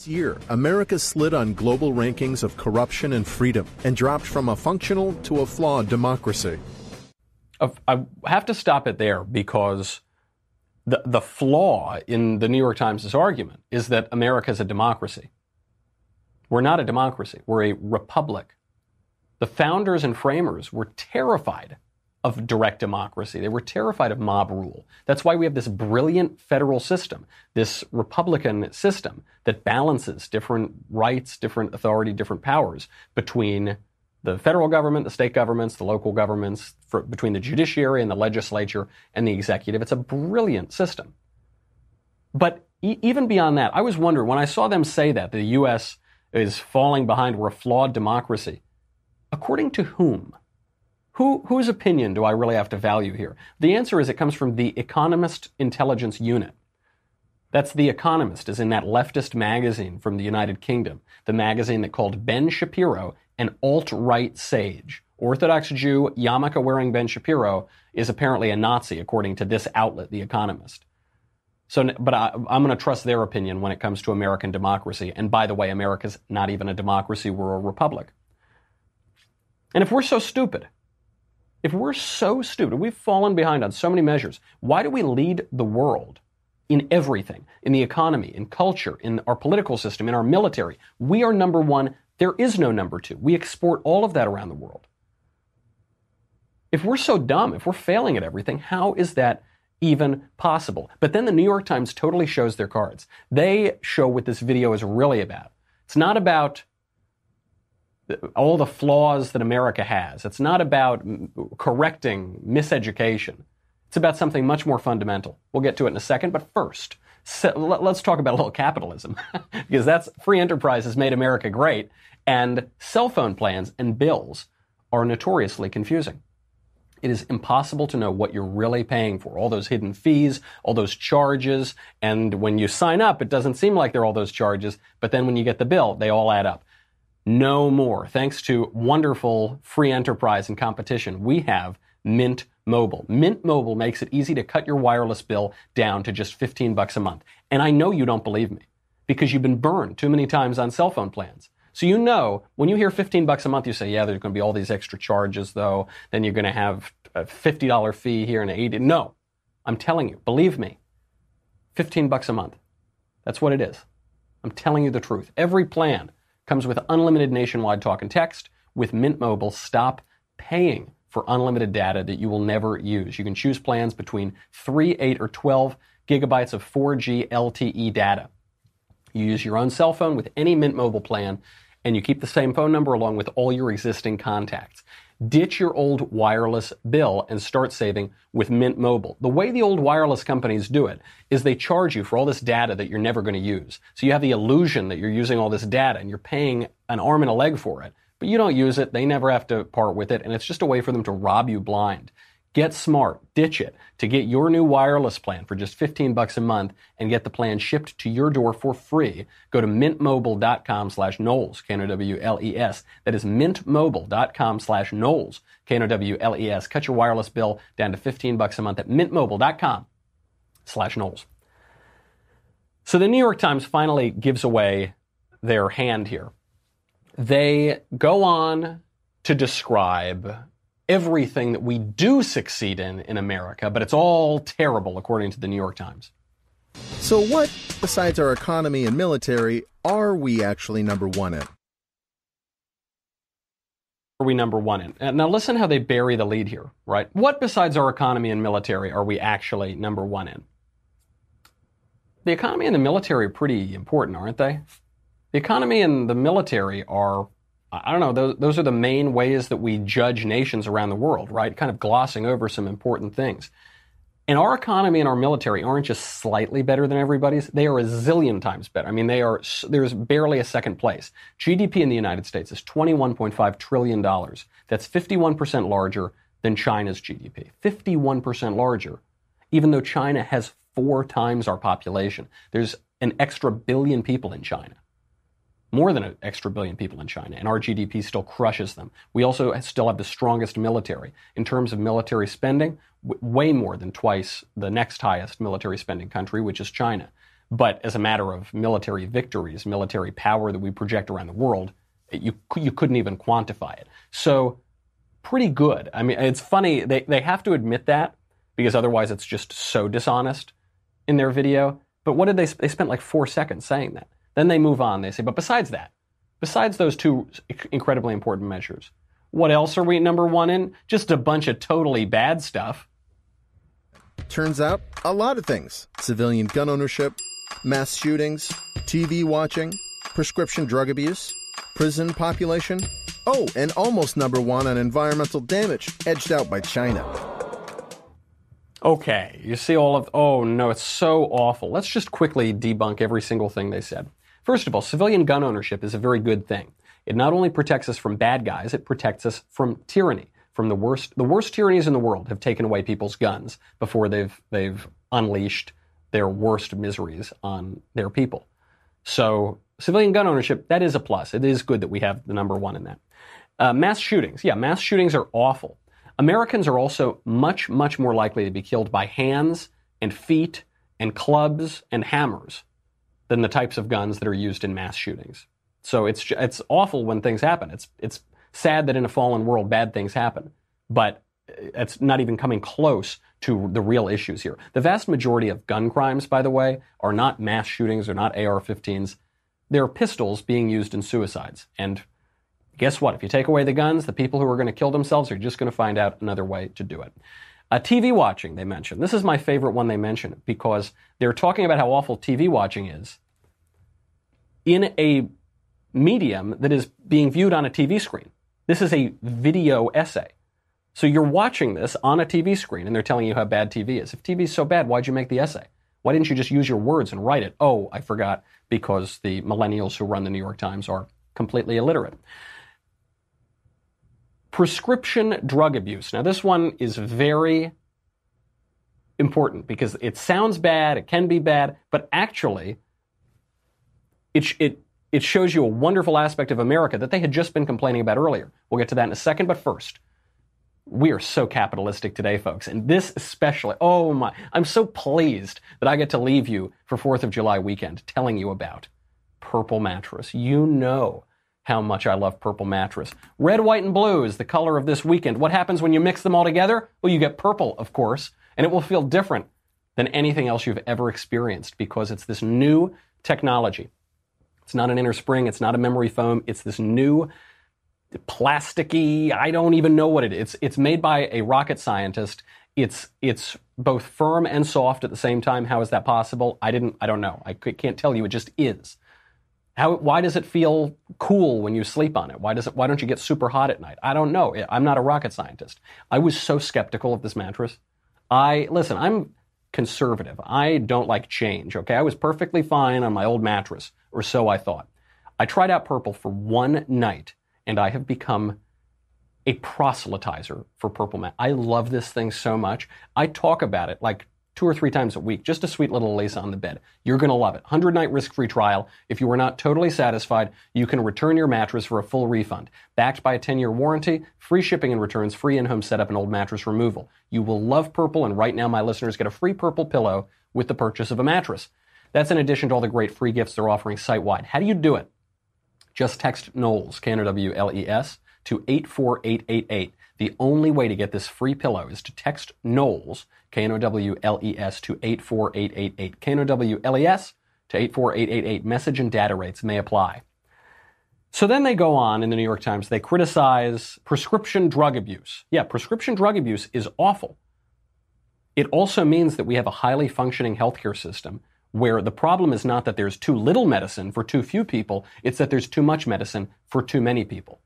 Year, America slid on global rankings of corruption and freedom and dropped from a functional to a flawed democracy. I have to stop it there because the, the flaw in the New York Times' argument is that America is a democracy. We're not a democracy, we're a republic. The founders and framers were terrified of direct democracy. They were terrified of mob rule. That's why we have this brilliant federal system, this republican system that balances different rights, different authority, different powers between the federal government, the state governments, the local governments, for, between the judiciary and the legislature and the executive. It's a brilliant system. But e- even beyond that, I was wondering when I saw them say that the U.S. is falling behind, we're a flawed democracy. According to whom? Who, whose opinion do I really have to value here? The answer is it comes from the Economist Intelligence Unit. That's The Economist, is in that leftist magazine from the United Kingdom, the magazine that called Ben Shapiro an alt right sage. Orthodox Jew, yarmulke wearing Ben Shapiro is apparently a Nazi, according to this outlet, The Economist. So, but I, am going to trust their opinion when it comes to American democracy. And by the way, America's not even a democracy, we're a republic. And if we're so stupid, if we're so stupid, we've fallen behind on so many measures, why do we lead the world in everything? In the economy, in culture, in our political system, in our military. We are number one. There is no number two. We export all of that around the world. If we're so dumb, if we're failing at everything, how is that even possible? But then the New York Times totally shows their cards. They show what this video is really about. It's not about all the flaws that America has. It's not about correcting miseducation. It's about something much more fundamental. We'll get to it in a second, but first, so let's talk about a little capitalism *laughs* because that's free enterprise has made America great and cell phone plans and bills are notoriously confusing. It is impossible to know what you're really paying for. All those hidden fees, all those charges, and when you sign up, it doesn't seem like there are all those charges, but then when you get the bill, they all add up no more. Thanks to wonderful free enterprise and competition, we have Mint Mobile. Mint Mobile makes it easy to cut your wireless bill down to just 15 bucks a month. And I know you don't believe me because you've been burned too many times on cell phone plans. So you know, when you hear 15 bucks a month, you say, yeah, there's going to be all these extra charges though. Then you're going to have a $50 fee here and 80. No, I'm telling you, believe me, 15 bucks a month. That's what it is. I'm telling you the truth. Every plan Comes with unlimited nationwide talk and text. With Mint Mobile, stop paying for unlimited data that you will never use. You can choose plans between 3, 8, or 12 gigabytes of 4G LTE data. You use your own cell phone with any Mint Mobile plan, and you keep the same phone number along with all your existing contacts. Ditch your old wireless bill and start saving with Mint Mobile. The way the old wireless companies do it is they charge you for all this data that you're never going to use. So you have the illusion that you're using all this data and you're paying an arm and a leg for it. But you don't use it. They never have to part with it. And it's just a way for them to rob you blind. Get smart, ditch it to get your new wireless plan for just 15 bucks a month and get the plan shipped to your door for free. Go to mintmobile.com slash Knowles, K-N-O-W-L-E-S. That is mintmobile.com slash Knowles, K-N-O-W-L-E-S. Cut your wireless bill down to 15 bucks a month at mintmobile.com slash Knowles. So the New York Times finally gives away their hand here. They go on to describe everything that we do succeed in in America, but it's all terrible according to the New York Times. So, what, besides our economy and military, are we actually number one in? Are we number one in? Uh, now, listen how they bury the lead here, right? What, besides our economy and military, are we actually number one in? The economy and the military are pretty important, aren't they? The economy and the military are I don't know, those, those are the main ways that we judge nations around the world, right? Kind of glossing over some important things. And our economy and our military aren't just slightly better than everybody's; they are a zillion times better. I mean, they are. There's barely a second place. GDP in the United States is 21.5 trillion dollars. That's 51 percent larger than China's GDP. 51 percent larger, even though China has four times our population. There's an extra billion people in China more than an extra billion people in China, and our GDP still crushes them. We also still have the strongest military. In terms of military spending, w- way more than twice the next highest military spending country, which is China. But as a matter of military victories, military power that we project around the world, you, you couldn't even quantify it. So, pretty good. I mean, it's funny, they, they have to admit that because otherwise it's just so dishonest in their video. But what did they, they spent like four seconds saying that. Then they move on. They say, but besides that, besides those two incredibly important measures, what else are we number one in? Just a bunch of totally bad stuff. Turns out, a lot of things civilian gun ownership, mass shootings, TV watching, prescription drug abuse, prison population. Oh, and almost number one on environmental damage, edged out by China. Okay, you see all of, oh no, it's so awful. Let's just quickly debunk every single thing they said. First of all, civilian gun ownership is a very good thing. It not only protects us from bad guys, it protects us from tyranny, from the worst. The worst tyrannies in the world have taken away people's guns before they've they've unleashed their worst miseries on their people. So civilian gun ownership that is a plus. It is good that we have the number one in that. Uh, mass shootings, yeah, mass shootings are awful. Americans are also much much more likely to be killed by hands and feet and clubs and hammers than the types of guns that are used in mass shootings. So it's it's awful when things happen. It's it's sad that in a fallen world bad things happen, but uh, it's not even coming close to the real issues here. The vast majority of gun crimes, by the way, are not mass shootings, or not AR-15s. They're pistols being used in suicides. And guess what? If you take away the guns, the people who are going to kill themselves are just going to find out another way to do it. Uh, TV watching, they mentioned. This is my favorite one they mentioned because they're talking about how awful TV watching is in a medium that is being viewed on a TV screen. This is a video essay. So you're watching this on a TV screen and they're telling you how bad TV is. If TV is so bad, why'd you make the essay? Why didn't you just use your words and write it? Oh, I forgot because the millennials who run the New York Times are completely illiterate. Prescription drug abuse. Now, this one is very important because it sounds bad, it can be bad, but actually, it, it, it shows you a wonderful aspect of America that they had just been complaining about earlier. We'll get to that in a second, but first, we are so capitalistic today, folks. And this especially, oh my, I'm so pleased that I get to leave you for 4th of July weekend telling you about Purple Mattress. You know how much I love purple mattress. Red, white, and blue is the color of this weekend. What happens when you mix them all together? Well, you get purple, of course, and it will feel different than anything else you've ever experienced because it's this new technology. It's not an inner spring, it's not a memory foam, it's this new plasticky, I don't even know what it is. It's, it's made by a rocket scientist. It's, it's both firm and soft at the same time. How is that possible? I didn't, I don't know. I can't tell you. It just is. How, why does it feel cool when you sleep on it? Why does it, why don't you get super hot at night? I don't know. I'm not a rocket scientist. I was so skeptical of this mattress. I, listen, I'm conservative. I don't like change, okay? I was perfectly fine on my old mattress, or so I thought. I tried out Purple for one night, and I have become a proselytizer for Purple Mat. I love this thing so much. I talk about it like two or three times a week. Just a sweet little lace on the bed. You're going to love it. 100 night risk free trial. If you are not totally satisfied, you can return your mattress for a full refund. Backed by a 10 year warranty, free shipping and returns, free in home setup, and old mattress removal. You will love Purple, and right now my listeners get a free Purple pillow with the purchase of a mattress. That's in addition to all the great free gifts they're offering site wide. How do you do it? Just text Knowles, K N O W L E S, to 84888. The only way to get this free pillow is to text Knowles K-N-O-W-L-E-S to 84888. K-N-O-W-L-E-S to 84888. Message and data rates may apply. So then they go on in the New York Times, they criticize prescription drug abuse. Yeah, prescription drug abuse is awful. It also means that we have a highly functioning healthcare system where the problem is not that there's too little medicine for too few people, it's that there's too much medicine for too many people.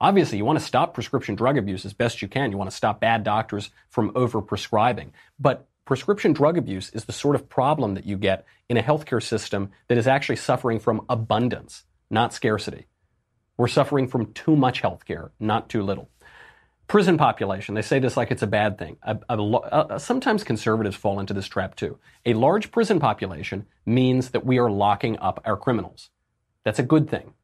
Obviously, you want to stop prescription drug abuse as best you can. You want to stop bad doctors from overprescribing. But prescription drug abuse is the sort of problem that you get in a healthcare system that is actually suffering from abundance, not scarcity. We're suffering from too much healthcare, not too little. Prison population, they say this like it's a bad thing. A, a, a, sometimes conservatives fall into this trap too. A large prison population means that we are locking up our criminals. That's a good thing.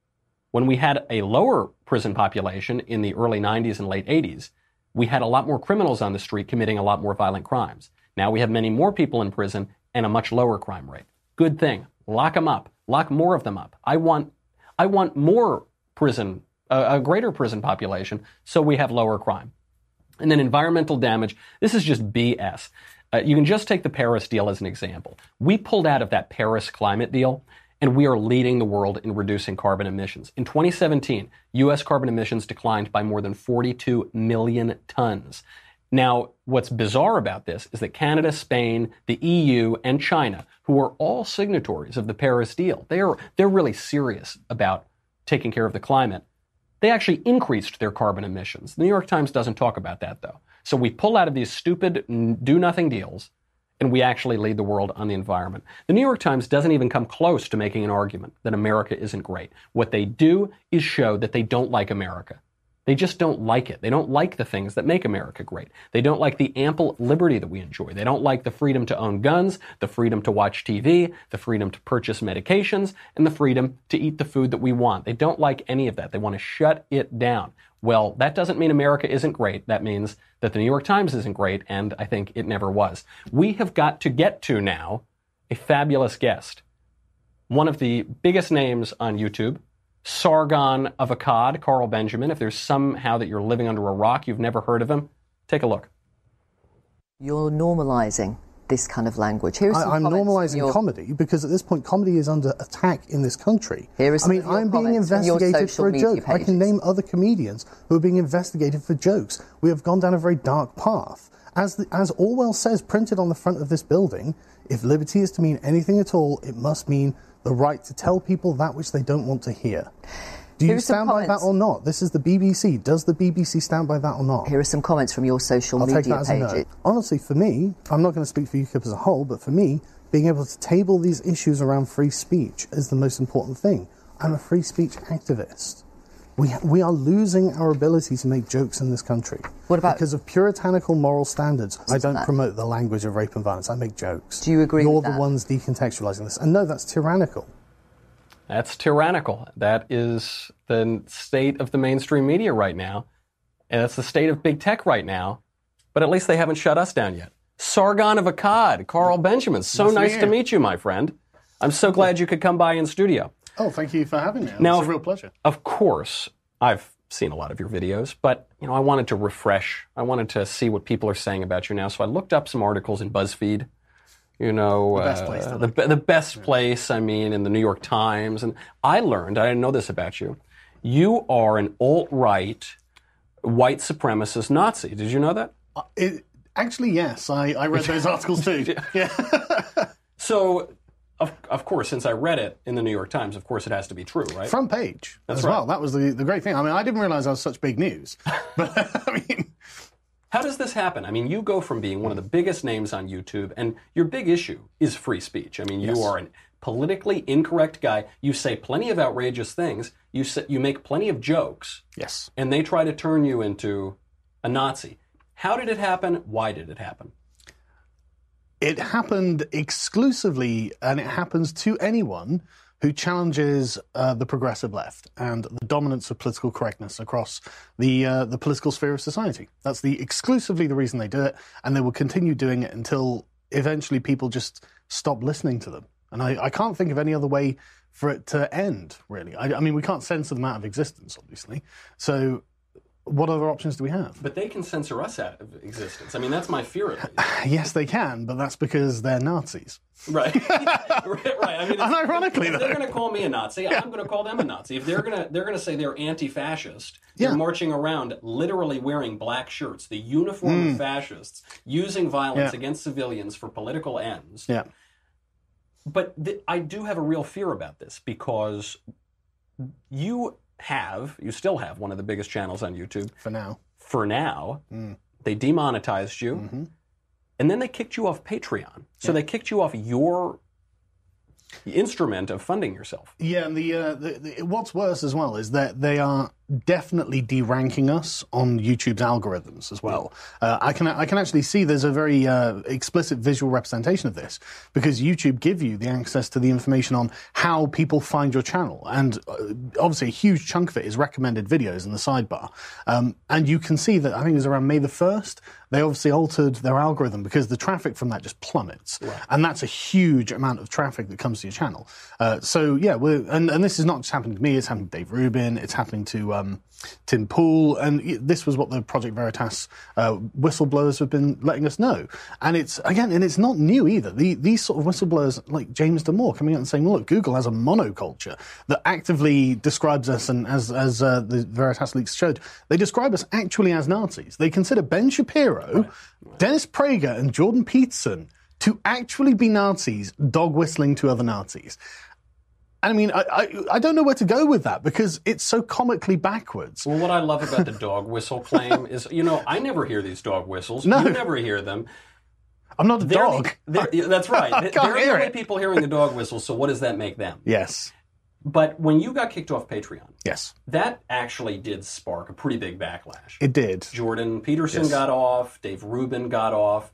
When we had a lower prison population in the early 90s and late 80s, we had a lot more criminals on the street committing a lot more violent crimes. Now we have many more people in prison and a much lower crime rate. Good thing. Lock them up. Lock more of them up. I want, I want more prison, uh, a greater prison population, so we have lower crime. And then environmental damage. This is just BS. Uh, you can just take the Paris deal as an example. We pulled out of that Paris climate deal and we are leading the world in reducing carbon emissions. In 2017, U.S. carbon emissions declined by more than 42 million tons. Now, what's bizarre about this is that Canada, Spain, the EU, and China, who are all signatories of the Paris deal, they are, they're really serious about taking care of the climate. They actually increased their carbon emissions. The New York Times doesn't talk about that, though. So we pull out of these stupid do nothing deals and we actually lead the world on the environment. The New York Times doesn't even come close to making an argument that America isn't great. What they do is show that they don't like America. They just don't like it. They don't like the things that make America great. They don't like the ample liberty that we enjoy. They don't like the freedom to own guns, the freedom to watch TV, the freedom to purchase medications, and the freedom to eat the food that we want. They don't like any of that. They want to shut it down. Well, that doesn't mean America isn't great. That means that the New York Times isn't great, and I think it never was. We have got to get to now a fabulous guest. One of the biggest names on YouTube, Sargon of Akkad, Carl Benjamin. If there's somehow that you're living under a rock, you've never heard of him, take a look. You're normalizing this kind of language. Here I, am normalizing your... comedy because at this point, comedy is under attack in this country. Here is I mean, I'm being investigated for a joke. Pages. I can name other comedians who are being investigated for jokes. We have gone down a very dark path. As, the, as Orwell says, printed on the front of this building, if liberty is to mean anything at all, it must mean the right to tell people that which they don't want to hear. Do you stand by that or not? This is the BBC. Does the BBC stand by that or not? Here are some comments from your social I'll media take that as a no. Honestly, for me, I'm not going to speak for UKIP as a whole, but for me, being able to table these issues around free speech is the most important thing. I'm a free speech activist. We, we are losing our ability to make jokes in this country. What about because of puritanical moral standards? I don't that? promote the language of rape and violence. I make jokes. Do you agree? You're the that? ones decontextualizing this, and no, that's tyrannical. That's tyrannical. That is the state of the mainstream media right now, and that's the state of big tech right now. But at least they haven't shut us down yet. Sargon of Akkad, Carl Benjamin. So nice to meet you, my friend. I'm so glad you could come by in studio. Oh, thank you for having me. Now, it's a real pleasure. Of course, I've seen a lot of your videos, but you know, I wanted to refresh. I wanted to see what people are saying about you now. So I looked up some articles in BuzzFeed. You know, the best place. Uh, the, the best yeah. place. I mean, in the New York Times, and I learned. I didn't know this about you. You are an alt right, white supremacist Nazi. Did you know that? Uh, it, actually, yes. I, I read those *laughs* articles too. yeah. *laughs* so of, of course, since I read it in the New York Times, of course it has to be true, right? Front page That's as right. well. That was the, the great thing. I mean, I didn't realize I was such big news. *laughs* But, I mean... How does this happen? I mean, you go from being one of the biggest names on YouTube, and your big issue is free speech. I mean, you yes. are a politically incorrect guy. You say plenty of outrageous things. You say, you make plenty of jokes. Yes. And they try to turn you into a Nazi. How did it happen? Why did it happen? It happened exclusively, and it happens to anyone who challenges uh, the progressive left and the dominance of political correctness across the uh, the political sphere of society. That's the exclusively the reason they do it, and they will continue doing it until eventually people just stop listening to them. And I, I can't think of any other way for it to end. Really, I, I mean, we can't censor them out of existence, obviously. So what other options do we have? But they can censor us out of existence. I mean, that's my fear of it. *laughs* yes, they can, but that's because they're Nazis. Right. right, *laughs* *laughs* right. I mean, ironically, if, they're going to call me a Nazi, yeah. I'm going to call them a Nazi. If they're going to they're going to say they're anti-fascist, they're marching around literally wearing black shirts, the uniform mm. of hmm. fascists, using violence yeah. against civilians for political ends. Yeah. But th- I do have a real fear about this because you have, you still have one of the biggest channels on YouTube. For now. For now. Mm. They demonetized you. Mm-hmm. and then they kicked you off Patreon. So they kicked you off your instrument of funding yourself. Yeah, and the, uh, the, the what's worse as well is that they are definitely deranking us on YouTube's algorithms as well. Uh, I can I can actually see there's a very uh, explicit visual representation of this because YouTube give you the access to the information on how people find your channel, and uh, obviously a huge chunk of it is recommended videos in the sidebar. Um, and you can see that I think it was around May the first they obviously altered their algorithm because the traffic from that just plummets, and that's a huge amount of traffic that comes to your channel. Uh, so yeah, we're, and and this is not just happening to me; it's happening to Dave Rubin, it's happening to um, Tim Pool, and this was what the Project Veritas uh, whistleblowers have been letting us know. And it's again, and it's not new either. The, these sort of whistleblowers, like James Damore, coming out and saying, "Look, Google has a monoculture that actively describes us, and as as uh, the Veritas leaks showed, they describe us actually as Nazis. They consider Ben Shapiro, Dennis Prager, and Jordan Peterson." To actually be Nazis, dog whistling to other Nazis. I mean, I, I, I don't know where to go with that because it's so comically backwards. Well, what I love about the dog whistle claim is, you know, I never hear these dog whistles. No. You never hear them. I'm not a They're the- dog. *laughs* they're- yeah, *laughs* that's right. I They're can't the hear only it. people hearing the dog whistle. So what does that make them? Yes. But when you got kicked off Patreon, Yes. that actually did spark a pretty big backlash. It did. Jordan Peterson Yes. got off. Dave Rubin got off.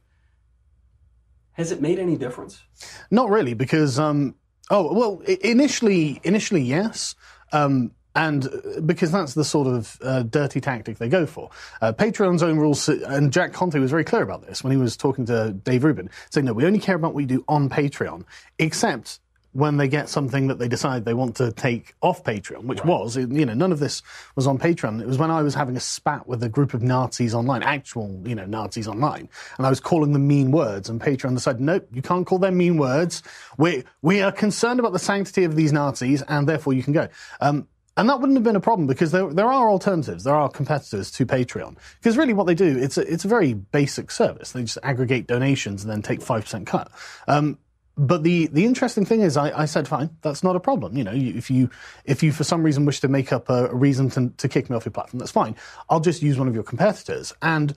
Has it made any difference? Not really, because um, oh well, initially, initially yes, um, and uh, because that's the sort of uh, dirty tactic they go for. Uh, Patreon's own rules, and Jack Conte was very clear about this when he was talking to Dave Rubin, saying no, we only care about what you do on Patreon, except when they get something that they decide they want to take off Patreon, which was, you know, none of this was on Patreon. It was when I was having a spat with a group of Nazis online, actual, you know, Nazis online, and I was calling them mean words, and Patreon decided, nope, you can't call them mean words. We we are concerned about the sanctity of these Nazis, and therefore you can go. Um, and that wouldn't have been a problem because there, there are alternatives. There are competitors to Patreon. Because really what they do, it's a, it's a very basic service. They just aggregate donations and then take 5% cut. Um, but the, the interesting thing is, I, I said, fine, that's not a problem. You know, you, if you if you for some reason wish to make up a, a reason to, to kick me off your platform, that's fine. I'll just use one of your competitors. And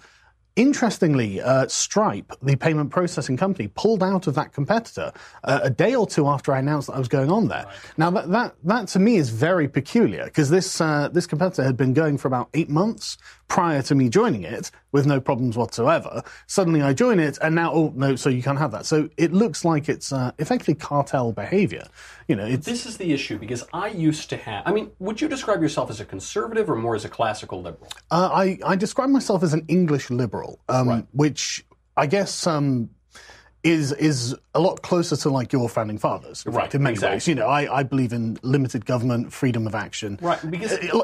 interestingly, uh, Stripe, the payment processing company, pulled out of that competitor uh, a day or two after I announced that I was going on there. Now that that that to me is very peculiar because this uh, this competitor had been going for about eight months prior to me joining it with no problems whatsoever. Suddenly I join it, and now oh no, so you can't have that. So it looks like it's uh, effectively cartel behavior. You know, it's This is the issue because I used to have. I mean, would you describe yourself as a conservative or more as a classical liberal? Uh, I, I describe myself as an English liberal, um, which I guess um, is is a lot closer to like your founding fathers, in Right, in many exactly. ways. You know, I, I believe in limited government, freedom of action, Right, because- Uh,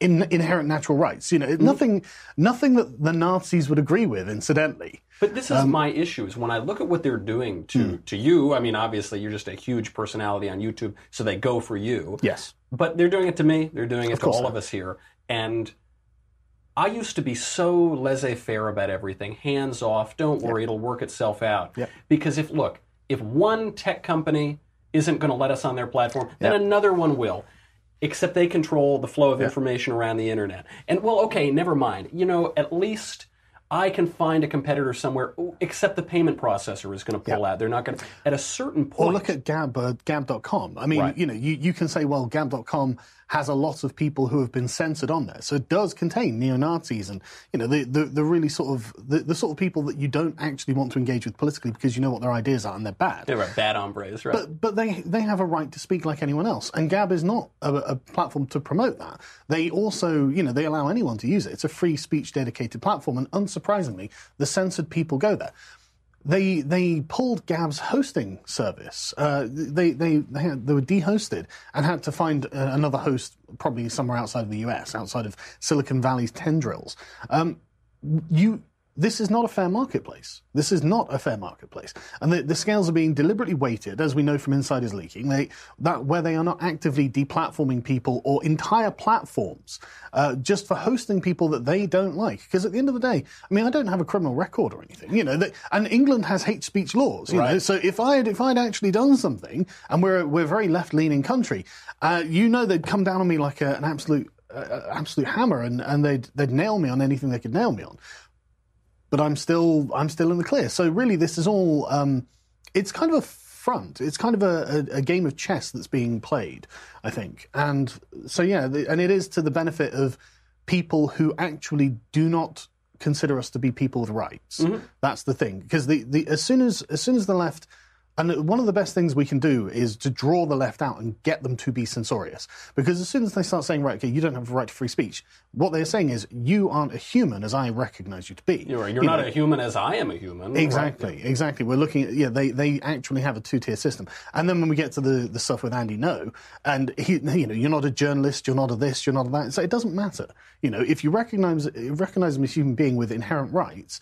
in, inherent natural rights. You know, mm-hmm. nothing nothing that the Nazis would agree with, incidentally. But this is um, my issue is when I look at what they're doing to, hmm. to you. I mean, obviously, you're just a huge personality on YouTube, so they go for you. Yes. But they're doing it to me. They're doing it Of to all they of us here. And I used to be so laissez faire about everything, hands off, don't worry, it'll work itself out. Yep. Because if, look, if one tech company isn't going to let us on their platform, then Yep. another one will. Except they control the flow of information around the internet. And, well, okay, never mind. You know, at least. I can find a competitor somewhere, except the payment processor is going to pull out. They're not going to. At a certain point, Or look at Gab, uh, Gab.com. I mean, Right. you know, you, you can say, well, Gab.com has a lot of people who have been censored on there. So it does contain neo-Nazis and, you know, the, the, the really sort of, the, the sort of people that you don't actually want to engage with politically because you know what their ideas are and they're bad. they're right, bad hombres, right? But but they they have a right to speak like anyone else, and Gab is not a, a platform to promote that. They also, you know, they allow anyone to use it. It's a free speech dedicated platform, and unsurprisingly, the censored people go there. They they pulled Gab's hosting service. Uh, they they they, had, they were dehosted and had to find uh, another host, probably somewhere outside of the U.S., outside of Silicon Valley's tendrils. Um, you this is not a fair marketplace. This is not a fair marketplace, and the, the scales are being deliberately weighted, as we know from insiders leaking. They that where they are not actively deplatforming people or entire platforms uh, just for hosting people that they don't like. Because at the end of the day, I mean, I don't have a criminal record or anything, you know. And England has hate speech laws, you know. So if I had if I'd actually done something, and we're we're a very left leaning country, uh, you know, they'd come down on me like a, an absolute uh, absolute hammer, and, and they'd they'd nail me on anything they could nail me on. But I'm still I'm still in the clear. So really, this is all um, it's kind of a front. It's kind of a, a, a, game of chess that's being played, I think. And so yeah, the, and it is to the benefit of people who actually do not consider us to be people with rights. Mm-hmm. That's the thing. Because the, the as soon as as soon as the left and one of the best things we can do is to draw the left out and get them to be censorious. Because as soon as they start saying, right, okay, you don't have a right to free speech, what they're saying is, you aren't a human as I recognize you to be. You're, right. you're you not know? a human as I am a human. Exactly, right? exactly. We're looking at, yeah, they, they actually have a two tier system. And then when we get to the, the stuff with Andy Ngo, and he, you know, you're not a journalist, you're not a this, you're not a that. So it doesn't matter. You know, if you recognize, recognize him as a human being with inherent rights,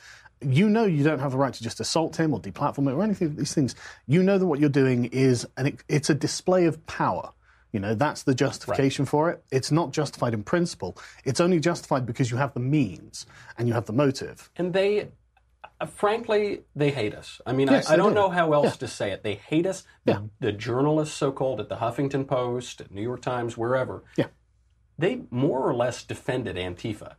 you know you don't have the right to just assault him or deplatform him or anything of these things. You know that what you're doing is, and it's a display of power. You know, that's the justification right. for it. It's not justified in principle. It's only justified because you have the means and you have the motive. And they, uh, frankly, they hate us. I mean, yes, I, I, don't do. know how else yeah. to say it. They hate us. The, yeah. the journalists, so called, at the Huffington Post, at New York Times, wherever. Yeah. They more or less defended Antifa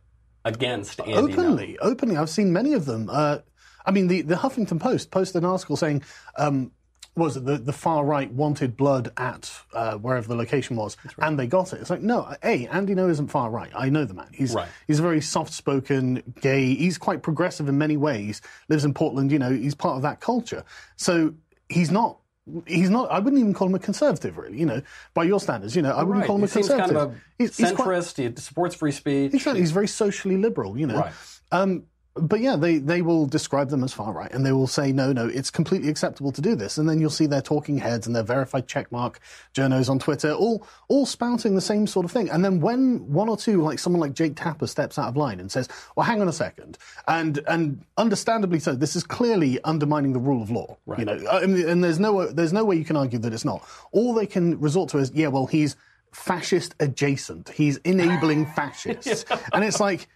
against Andy openly. Openly, I've seen many of them. Uh, I mean, the, the Huffington Post posted an article saying. Um, was it the, the far right wanted blood at uh, wherever the location was, right. and they got it. It's like no, a Andy Ngo isn't far right. I know the man. He's right. he's very soft spoken, gay. He's quite progressive in many ways. Lives in Portland. You know, he's part of that culture. So he's not he's not. I wouldn't even call him a conservative, really. You know, by your standards, you know, I wouldn't right. call him he a conservative. Kind of a he's, centrist. He's quite, he supports free speech. Exactly. He's very socially liberal. You know. Right. Um, but yeah, they, they will describe them as far right, and they will say, no, no, it's completely acceptable to do this. And then you'll see their talking heads and their verified checkmark journos on Twitter, all all spouting the same sort of thing. And then when one or two, like someone like Jake Tapper, steps out of line and says, well, hang on a second, and and understandably so, this is clearly undermining the rule of law. Right. You know, and there's no there's no way you can argue that it's not. All they can resort to is, yeah, well, he's fascist adjacent. He's enabling fascists, yeah. *laughs* and it's like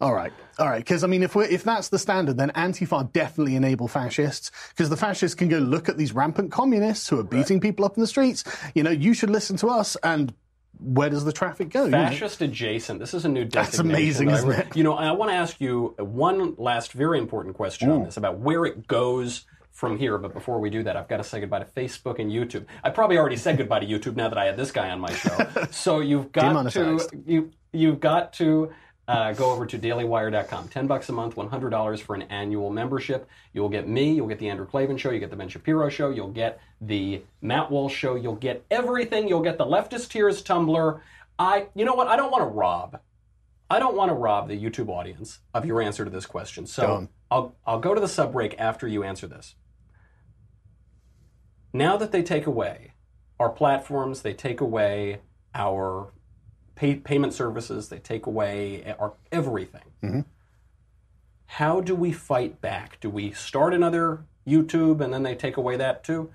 all right, all right. Because I mean, if we if that's the standard, then Antifa definitely enable fascists. Because the fascists can go look at these rampant communists who are beating right. people up in the streets. You know, you should listen to us. And where does the traffic go? Fascist you know? adjacent. This is a new That's amazing, isn't it? You know, I want to ask you one last very important question Ooh. on mm. this about where it goes from here. But before we do that, I've got to say goodbye to Facebook and YouTube. I probably already said goodbye to YouTube now that I had this guy on my show. *laughs* so you've got to you you've got to uh, go over to dailywire.com. 10 bucks a month, $100 for an annual membership. You'll get me, you'll get the Andrew Klavan show, you get the Ben Shapiro show, you'll get the Matt Walsh show, you'll get everything. You'll get the Leftist Tears Tumblr. I, you know what? I don't want to rob. I don't want to rob the YouTube audience of your answer to this question. So I'll, I'll go to the sub break after you answer this. Now that they take away our platforms, they take away our pay, payment services, they take away our, everything. Mm-hmm. How do we fight back? Do we start another YouTube and then they take away that too?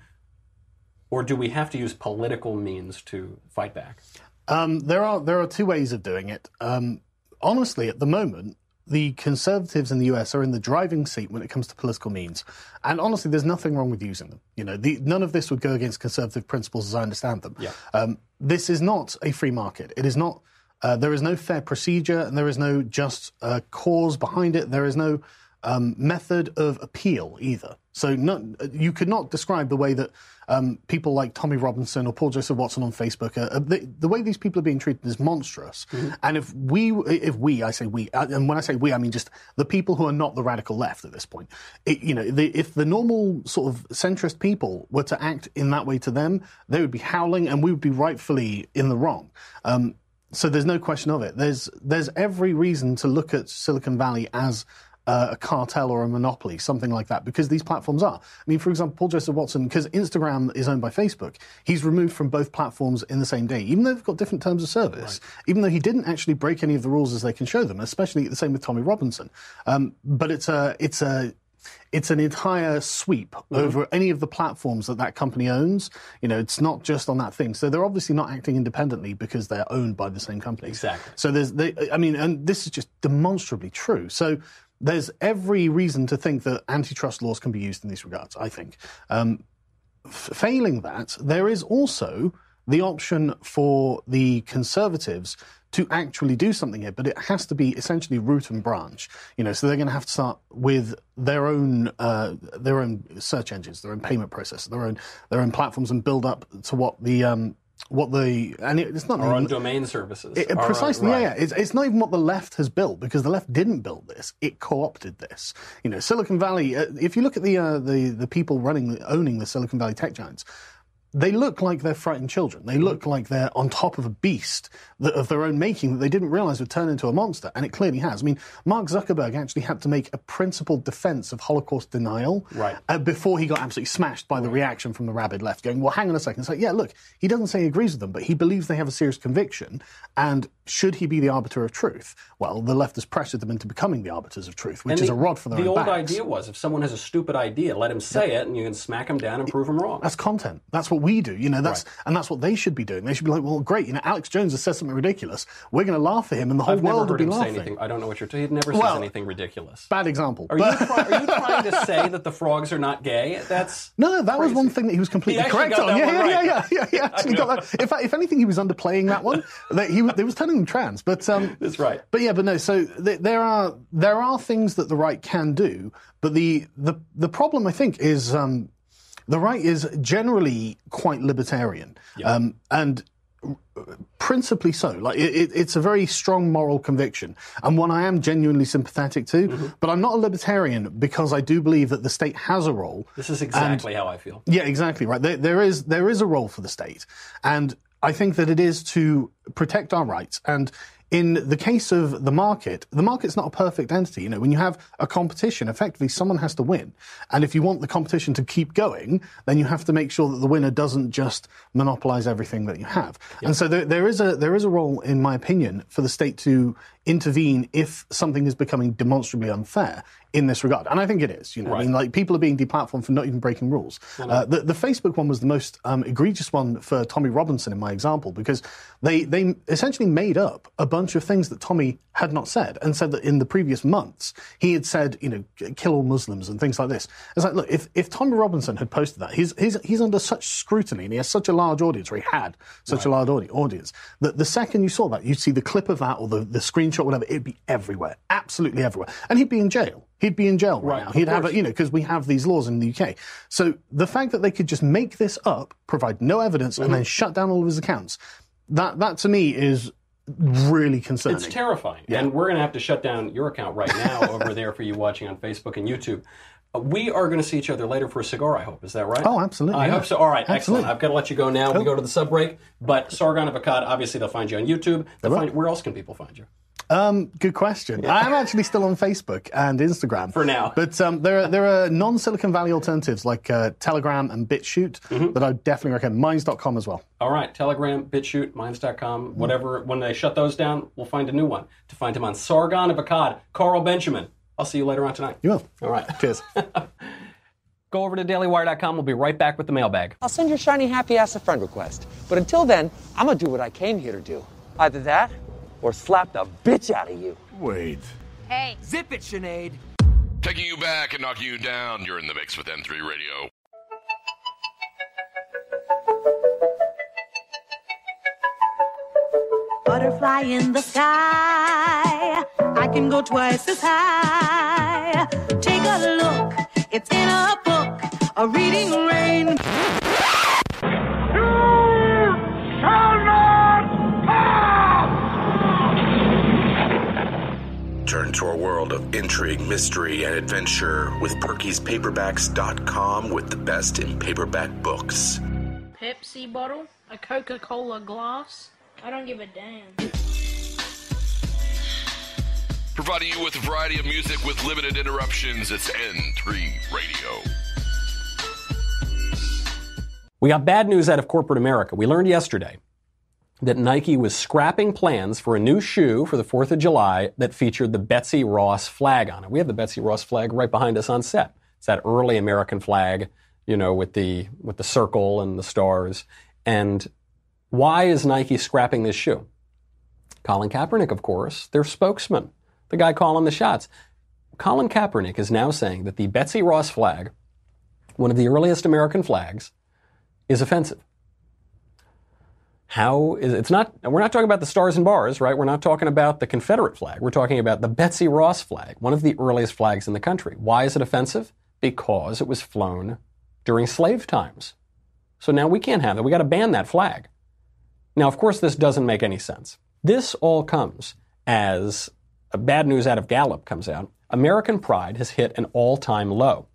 Or do we have to use political means to fight back? Um, there are there are two ways of doing it. Um, honestly, at the moment, the conservatives in the US are in the driving seat when it comes to political means. And honestly, there's nothing wrong with using them. You know, the, none of this would go against conservative principles as I understand them. Yeah. Um, this is not a free market. It is not. Uh, there is no fair procedure, and there is no just uh, cause behind it. There is no um, method of appeal either. So not, you could not describe the way that um, people like Tommy Robinson or Paul Joseph Watson on Facebook, are, the, the, way these people are being treated is monstrous. Mm-hmm. And if we, if we, I say we, uh, and when I say we, I mean just the people who are not the radical left at this point. It, you know, the, if the normal sort of centrist people were to act in that way to them, they would be howling, and we would be rightfully in the wrong. Um, so there's no question of it. There's there's every reason to look at Silicon Valley as uh, a cartel or a monopoly, something like that, because these platforms are. I mean, for example, Paul Joseph Watson, because Instagram is owned by Facebook, he's removed from both platforms in the same day, even though they've got different terms of service, right. even though he didn't actually break any of the rules as they can show them, especially the same with Tommy Robinson. Um, but it's a, it's a, it's an entire sweep mm-hmm. over any of the platforms that that company owns. You know, it's not just on that thing. So they're obviously not acting independently because they're owned by the same company. Exactly. So there's, they, I mean, and this is just demonstrably true. So there's every reason to think that antitrust laws can be used in these regards, I think. Um, f- failing that, there is also the option for the Conservatives to actually do something here, but it has to be essentially root and branch. You know, so they're going to have to start with their own uh, their own search engines, their own payment process, their own their own platforms, and build up to what the um, what the and it, it's not Our own domain services. it- own- precisely, right. yeah, yeah. It's, it's not even what the left has built because the left didn't build this; it co-opted this. You know, Silicon Valley. Uh, if you look at the uh, the the people running, owning the Silicon Valley tech giants, they look like they're frightened children. They look like they're on top of a beast that, of their own making that they didn't realize would turn into a monster, and it clearly has. I mean, Mark Zuckerberg actually had to make a principled defense of Holocaust denial Right. uh, before he got absolutely smashed by the reaction from the rabid left, going, "Well, hang on a second. It's like, yeah, look, he doesn't say he agrees with them, but he believes they have a serious conviction, and should he be the arbiter of truth? Well, the left has pressured them into becoming the arbiters of truth, which And is a rod for their The old backs. idea was if someone has a stupid idea, let him say it, and you can smack him down and prove him wrong. That's content. That's what we do. You know, that's and that's what they should be doing. They should be like, well, great. You know, Alex Jones has said something ridiculous. We're going to laugh at him, and the whole I've world will be laughing. I don't know what you're. T- he never says Well, anything ridiculous. Bad example. Are But- you, try- are you *laughs* trying to say that the frogs are not gay? That's No, no, that was one thing that he was completely He correct on. Yeah, yeah, right. yeah, yeah, yeah, He *laughs* actually got that. Fact, if anything, he was underplaying that one. *laughs* That he was, they was turning him trans, but um, That's right. But yeah, but no. So th- there are there are things that the right can do, but the the the problem I think is um, the right is generally quite libertarian, um, and principally so. Like it, it, it's a very strong moral conviction, and one I am genuinely sympathetic to. Mm-hmm. But I'm not a libertarian because I do believe that the state has a role. this is and- exactly how I feel. yeah, exactly right. There, there is there is a role for the state, and I think that it is to protect our rights. And in the case of the market, the market's not a perfect entity. You know, when you have a competition, effectively someone has to win. And if you want the competition to keep going, then you have to make sure that the winner doesn't just monopolize everything that you have. And so there, there is a there is a role, in my opinion, for the state to intervene if something is becoming demonstrably unfair in this regard. And I think it is. You know, I mean, like people are being deplatformed for not even breaking rules. Uh, the, the Facebook one was the most um, egregious one for Tommy Robinson in my example because they they essentially made up a bunch of things that Tommy had not said and said that in the previous months he had said, you know, kill all Muslims and things like this. It's like, look, if, if Tommy Robinson had posted that, he's, he's, he's under such scrutiny and he has such a large audience, or he had such a large audi- audience, that the second you saw that, you'd see the clip of that or the, the screenshot, whatever, it'd be everywhere, absolutely everywhere. And he'd be in jail. He'd be in jail right, Right, now. He'd have, a, you know, because we have these laws in the UK. So the fact that they could just make this up, provide no evidence, and Mm-hmm. then shut down all of his accounts, that that to me is really concerning. It's terrifying. Yeah. And we're going to have to shut down your account right now *laughs* over there for you watching on Facebook and YouTube. We are going to see each other later for a cigar, I hope. Is that right? Oh, absolutely, I yeah. hope so. All right, excellent. I've got to let you go now. We go to the sub break. But Sargon of Akkad, obviously, they'll find you on YouTube. Find, where else can people find you? Um, good question. I am actually still on Facebook and Instagram For now. but um, there are there are non Silicon Valley alternatives like uh, Telegram and BitChute Mm-hmm. that I definitely recommend. Minds.com as well. All right, Telegram, BitChute, Minds.com, whatever. When they shut those down, we'll find a new one. To find him on Sargon of Akkad, Carl Benjamin. I'll see you later on tonight. You will. All right. Cheers. *laughs* Go over to dailywire.com. We'll be right back with the mailbag. I'll send your shiny happy ass a friend request. But until then, I'm gonna do what I came here to do. Either that, or slap the bitch out of you. Wait. Hey. Zip it, Sinead. Taking you back and knocking you down. You're in the mix with N3 Radio. Butterfly in the sky. I can go twice as high. Take a look, it's in a book, a reading rain. Turn to a world of intrigue, mystery, and adventure with Perky'sPaperbacks.com with the best in paperback books. Pepsi bottle, a Coca Cola glass. I don't give a damn. Providing you with a variety of music with limited interruptions. It's N3 Radio. We got bad news out of corporate America. We learned yesterday that Nike was scrapping plans for a new shoe for the 4th of July that featured the Betsy Ross flag on it. We have the Betsy Ross flag right behind us on set. It's that early American flag, you know, with the with the circle and the stars. And why is Nike scrapping this shoe? Colin Kaepernick, of course, their spokesman, the guy calling the shots. Colin Kaepernick is now saying that the Betsy Ross flag, one of the earliest American flags, is offensive. How is it's not? We're not talking about the stars and bars, right? We're not talking about the Confederate flag. We're talking about the Betsy Ross flag, one of the earliest flags in the country. Why is it offensive? Because it was flown during slave times. So now we can't have it. We got to ban that flag. Now, of course, this doesn't make any sense. This all comes as bad news out of Gallup comes out. American pride has hit an all-time low.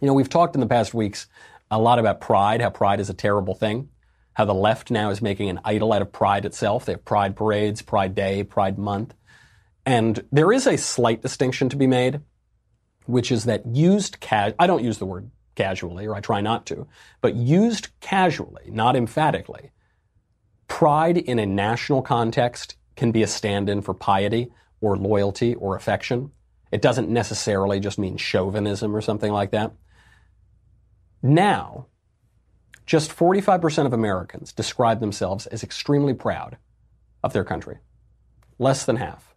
You know, we've talked in the past weeks a lot about pride, how pride is a terrible thing, how the left now is making an idol out of pride itself. They have pride parades, pride day, pride month. And there is a slight distinction to be made, which is that used ca- I don't use the word casually, or I try not to, but used casually, not emphatically, pride in a national context can be a stand-in for piety or loyalty or affection. It doesn't necessarily just mean chauvinism or something like that. Now, just 45% of Americans describe themselves as extremely proud of their country. Less than half.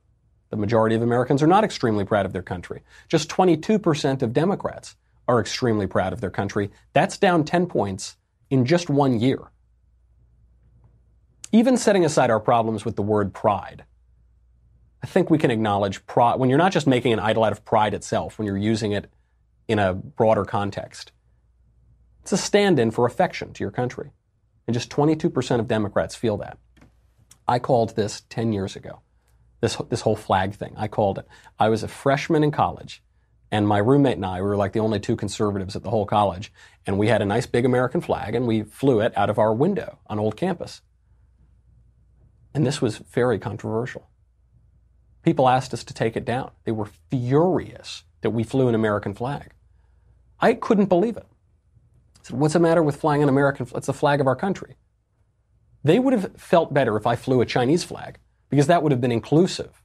The majority of Americans are not extremely proud of their country. Just 22% of Democrats are extremely proud of their country. That's down 10 points in just one year. Even setting aside our problems with the word pride, I think we can acknowledge pride when you're not just making an idol out of pride itself, when you're using it in a broader context. It's a stand in for affection to your country. And just 22% of Democrats feel that. I called this 10 years ago, this, this whole flag thing. I called it. I was a freshman in college, and my roommate and I, we were like the only two conservatives at the whole college, and we had a nice big American flag, and we flew it out of our window on old campus. And this was very controversial. People asked us to take it down. They were furious that we flew an American flag. I couldn't believe it. Said, What's the matter with flying an American flag? It's the flag of our country. They would have felt better if I flew a Chinese flag because that would have been inclusive.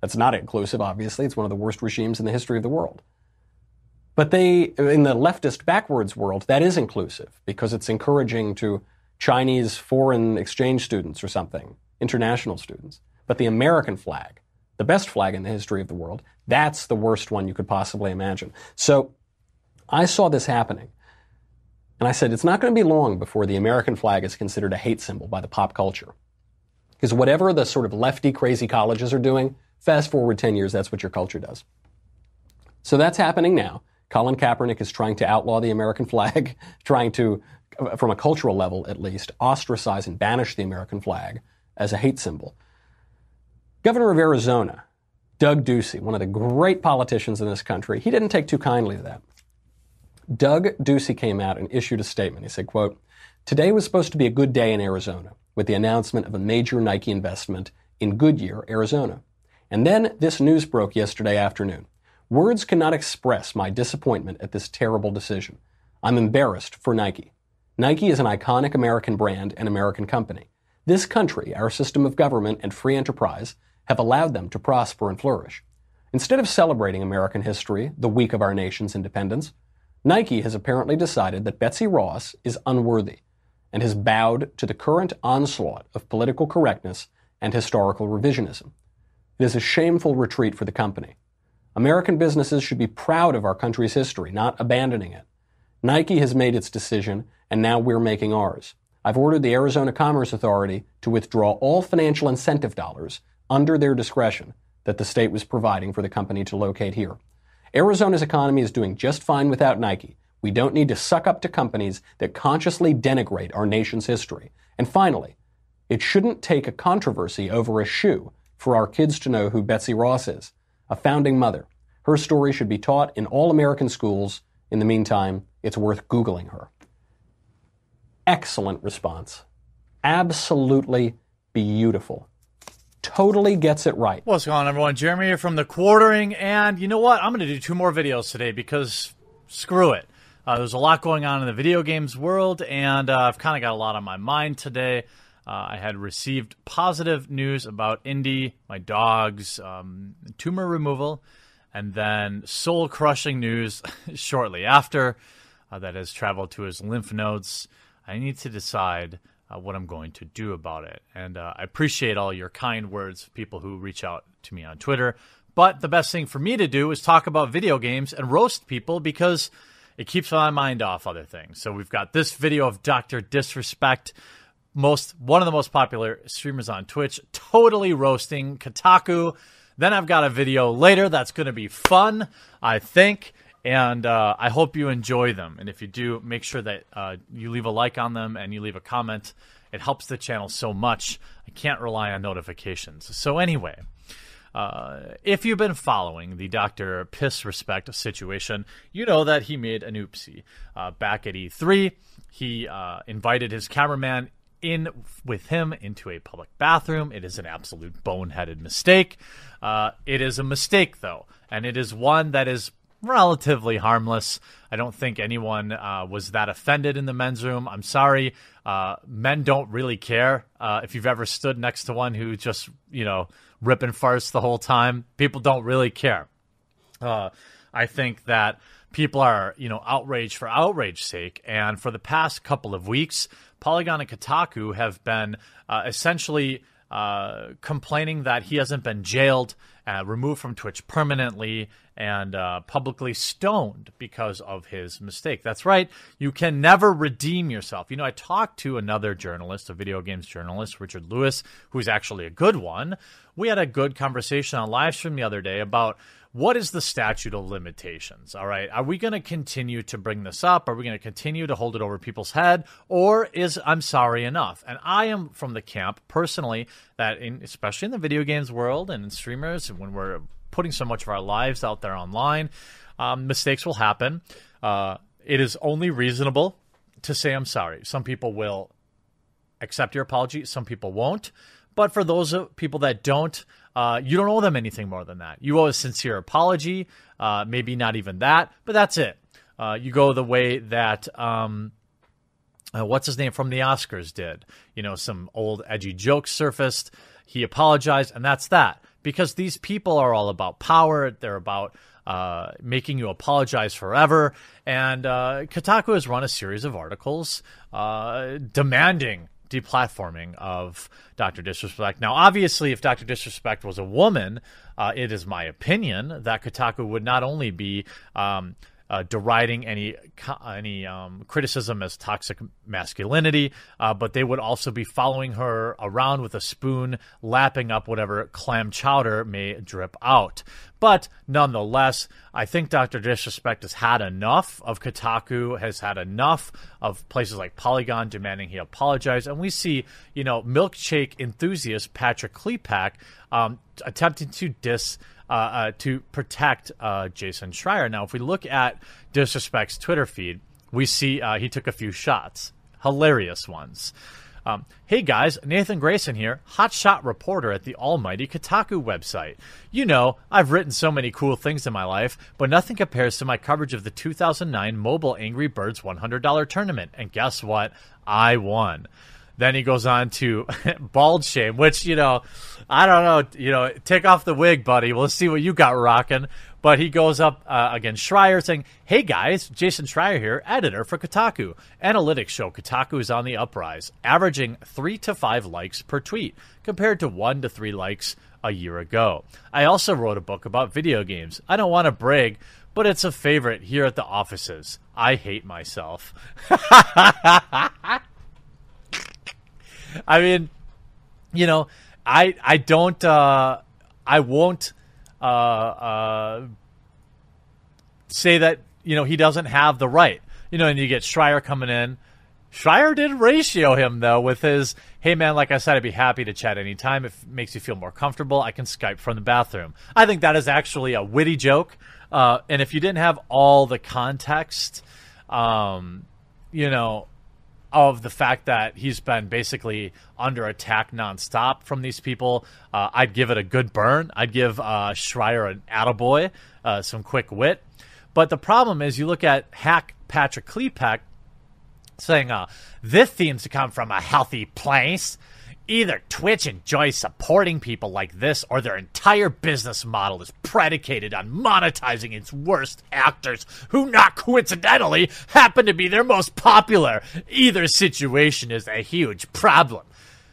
That's not inclusive, obviously. It's one of the worst regimes in the history of the world. But they, in the leftist backwards world, that is inclusive because it's encouraging to Chinese foreign exchange students or something, international students. But the American flag, the best flag in the history of the world, that's the worst one you could possibly imagine. So I saw this happening. And I said, it's not going to be long before the American flag is considered a hate symbol by the pop culture. Because whatever the sort of lefty crazy colleges are doing, fast forward 10 years, that's what your culture does. So that's happening now. Colin Kaepernick is trying to outlaw the American flag, *laughs* trying to, uh, from a cultural level at least, ostracize and banish the American flag as a hate symbol. Governor of Arizona, Doug Ducey, one of the great politicians in this country, he didn't take too kindly to that. Doug Ducey came out and issued a statement. He said, quote, Today was supposed to be a good day in Arizona with the announcement of a major Nike investment in Goodyear, Arizona. And then this news broke yesterday afternoon. Words cannot express my disappointment at this terrible decision. I'm embarrassed for Nike. Nike is an iconic American brand and American company. This country, our system of government and free enterprise have allowed them to prosper and flourish. Instead of celebrating American history, the week of our nation's independence, Nike has apparently decided that Betsy Ross is unworthy and has bowed to the current onslaught of political correctness and historical revisionism. It is a shameful retreat for the company. American businesses should be proud of our country's history, not abandoning it. Nike has made its decision, and now we're making ours. I've ordered the Arizona Commerce Authority to withdraw all financial incentive dollars under their discretion that the state was providing for the company to locate here. Arizona's economy is doing just fine without Nike. We don't need to suck up to companies that consciously denigrate our nation's history. And finally, it shouldn't take a controversy over a shoe for our kids to know who Betsy Ross is, a founding mother. Her story should be taught in all American schools. In the meantime, it's worth Googling her. Excellent response. Absolutely beautiful totally gets it right. What's going on, everyone? Jeremy here from the quartering, and you know what? I'm going to do two more videos today because screw it. Uh, there's a lot going on in the video games world, and uh, I've kind of got a lot on my mind today. Uh, I had received positive news about Indy, my dog's um, tumor removal, and then soul crushing news *laughs* shortly after uh, that has traveled to his lymph nodes. I need to decide uh, what I'm going to do about it. And uh, I appreciate all your kind words, people who reach out to me on Twitter. But the best thing for me to do is talk about video games and roast people because it keeps my mind off other things. So we've got this video of Dr. Disrespect most one of the most popular streamers on Twitch, totally roasting Kotaku. Then I've got a video later that's going to be fun, I think, and uh, I hope you enjoy them. And if you do, make sure that uh, you leave a like on them and you leave a comment. It helps the channel so much. I can't rely on notifications. So anyway. Uh, if you've been following the Dr. Piss Respect situation, you know that he made an oopsie. Uh, back at E3, he uh, invited his cameraman in with him into a public bathroom. It is an absolute boneheaded mistake. Uh, it is a mistake, though, and it is one that is relatively harmless. I don't think anyone uh, was that offended in the men's room. I'm sorry. Uh, men don't really care. Uh, if you've ever stood next to one who just, you know, ripping farts the whole time, people don't really care. Uh, I think that people are, you know, outraged for outrage's sake. And for the past couple of weeks, Polygon and Kotaku have been uh, essentially uh, complaining that he hasn't been jailed, uh, removed from Twitch permanently, and uh, publicly stoned because of his mistake. That's right. You can never redeem yourself. You know, I talked to another journalist, a video games journalist, Richard Lewis, who's actually a good one. We had a good conversation on live stream the other day about what is the statute of limitations? All right. Are we going to continue to bring this up? Are we going to continue to hold it over people's head? Or is I'm sorry enough? And I am from the camp personally that, in, especially in the video games world and in streamers, when we're putting so much of our lives out there online, um, mistakes will happen. Uh, it is only reasonable to say I'm sorry. Some people will accept your apology, some people won't. But for those people that don't, uh, you don't owe them anything more than that. You owe a sincere apology, uh, maybe not even that, but that's it. Uh, you go the way that um, uh, what's his name from the Oscars did. You know, some old edgy jokes surfaced. He apologized, and that's that. Because these people are all about power. They're about uh, making you apologize forever. And uh, Kotaku has run a series of articles uh, demanding deplatforming of Dr. Disrespect. Now, obviously, if Dr. Disrespect was a woman, uh, it is my opinion that Kotaku would not only be um, uh, deriding any any um, criticism as toxic masculinity, uh, but they would also be following her around with a spoon, lapping up whatever clam chowder may drip out. But nonetheless, I think Dr. Disrespect has had enough of Kotaku, has had enough of places like Polygon demanding he apologize. And we see, you know, milkshake enthusiast Patrick Klepek um, attempting to diss uh, uh, to protect uh, Jason Schreier. Now, if we look at Disrespect's Twitter feed, we see uh, he took a few shots, hilarious ones. Um, hey guys, Nathan Grayson here, hotshot reporter at the almighty Kotaku website. You know, I've written so many cool things in my life, but nothing compares to my coverage of the 2009 Mobile Angry Birds $100 tournament. And guess what? I won. Then he goes on to *laughs* bald shame, which, you know, I don't know, you know, take off the wig, buddy. We'll see what you got rocking. But he goes up uh, against Schreier saying, Hey guys, Jason Schreier here, editor for Kotaku. Analytics show Kotaku is on the uprise, averaging three to five likes per tweet, compared to one to three likes a year ago. I also wrote a book about video games. I don't want to brag, but it's a favorite here at the offices. I hate myself. *laughs* I mean, you know, I I don't uh, I won't uh, uh, say that you know he doesn't have the right. You know, and you get Schreier coming in. Schreier did ratio him though with his hey man, like I said, I'd be happy to chat anytime if it makes you feel more comfortable. I can Skype from the bathroom. I think that is actually a witty joke. Uh, and if you didn't have all the context, um, you know, of the fact that he's been basically under attack nonstop from these people, uh, I'd give it a good burn. I'd give uh, Schreier an attaboy, uh, some quick wit. But the problem is, you look at Hack Patrick Klepek saying, uh, this seems to come from a healthy place. Either Twitch enjoys supporting people like this, or their entire business model is predicated on monetizing its worst actors, who not coincidentally happen to be their most popular. Either situation is a huge problem.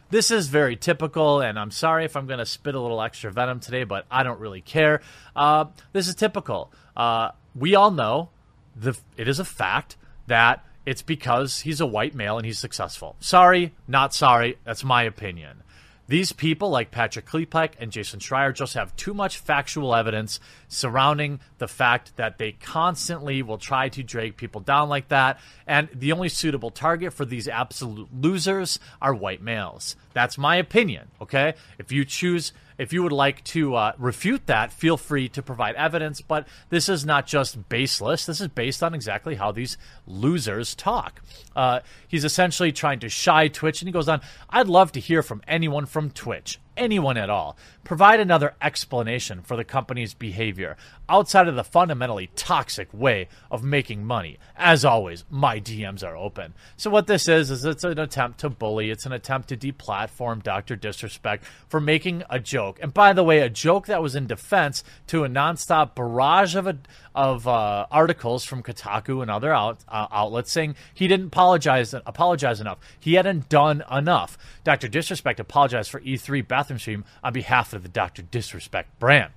This is very typical, and I'm sorry if I'm going to spit a little extra venom today, but I don't really care. Uh, this is typical. Uh, we all know the, it is a fact that it's because he's a white male and he's successful. Sorry, not sorry. That's my opinion. These people, like Patrick Klepek and Jason Schreier, just have too much factual evidence surrounding the fact that they constantly will try to drag people down like that. And the only suitable target for these absolute losers are white males. That's my opinion, okay? If you choose if you would like to uh, refute that, feel free to provide evidence. But this is not just baseless. This is based on exactly how these losers talk. Uh, he's essentially trying to shy Twitch, and he goes on, I'd love to hear from anyone from Twitch anyone at all. Provide another explanation for the company's behavior outside of the fundamentally toxic way of making money. As always, my DMs are open. So what this is is it's an attempt to bully, it's an attempt to deplatform Dr. Disrespect for making a joke. And by the way, a joke that was in defense to a nonstop barrage of a, of uh, articles from Kotaku and other out, uh, outlets saying he didn't apologize apologize enough. He hadn't done enough. Dr. Disrespect apologized for E3 bathroom stream on behalf of the Dr. Disrespect brand.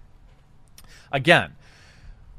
Again,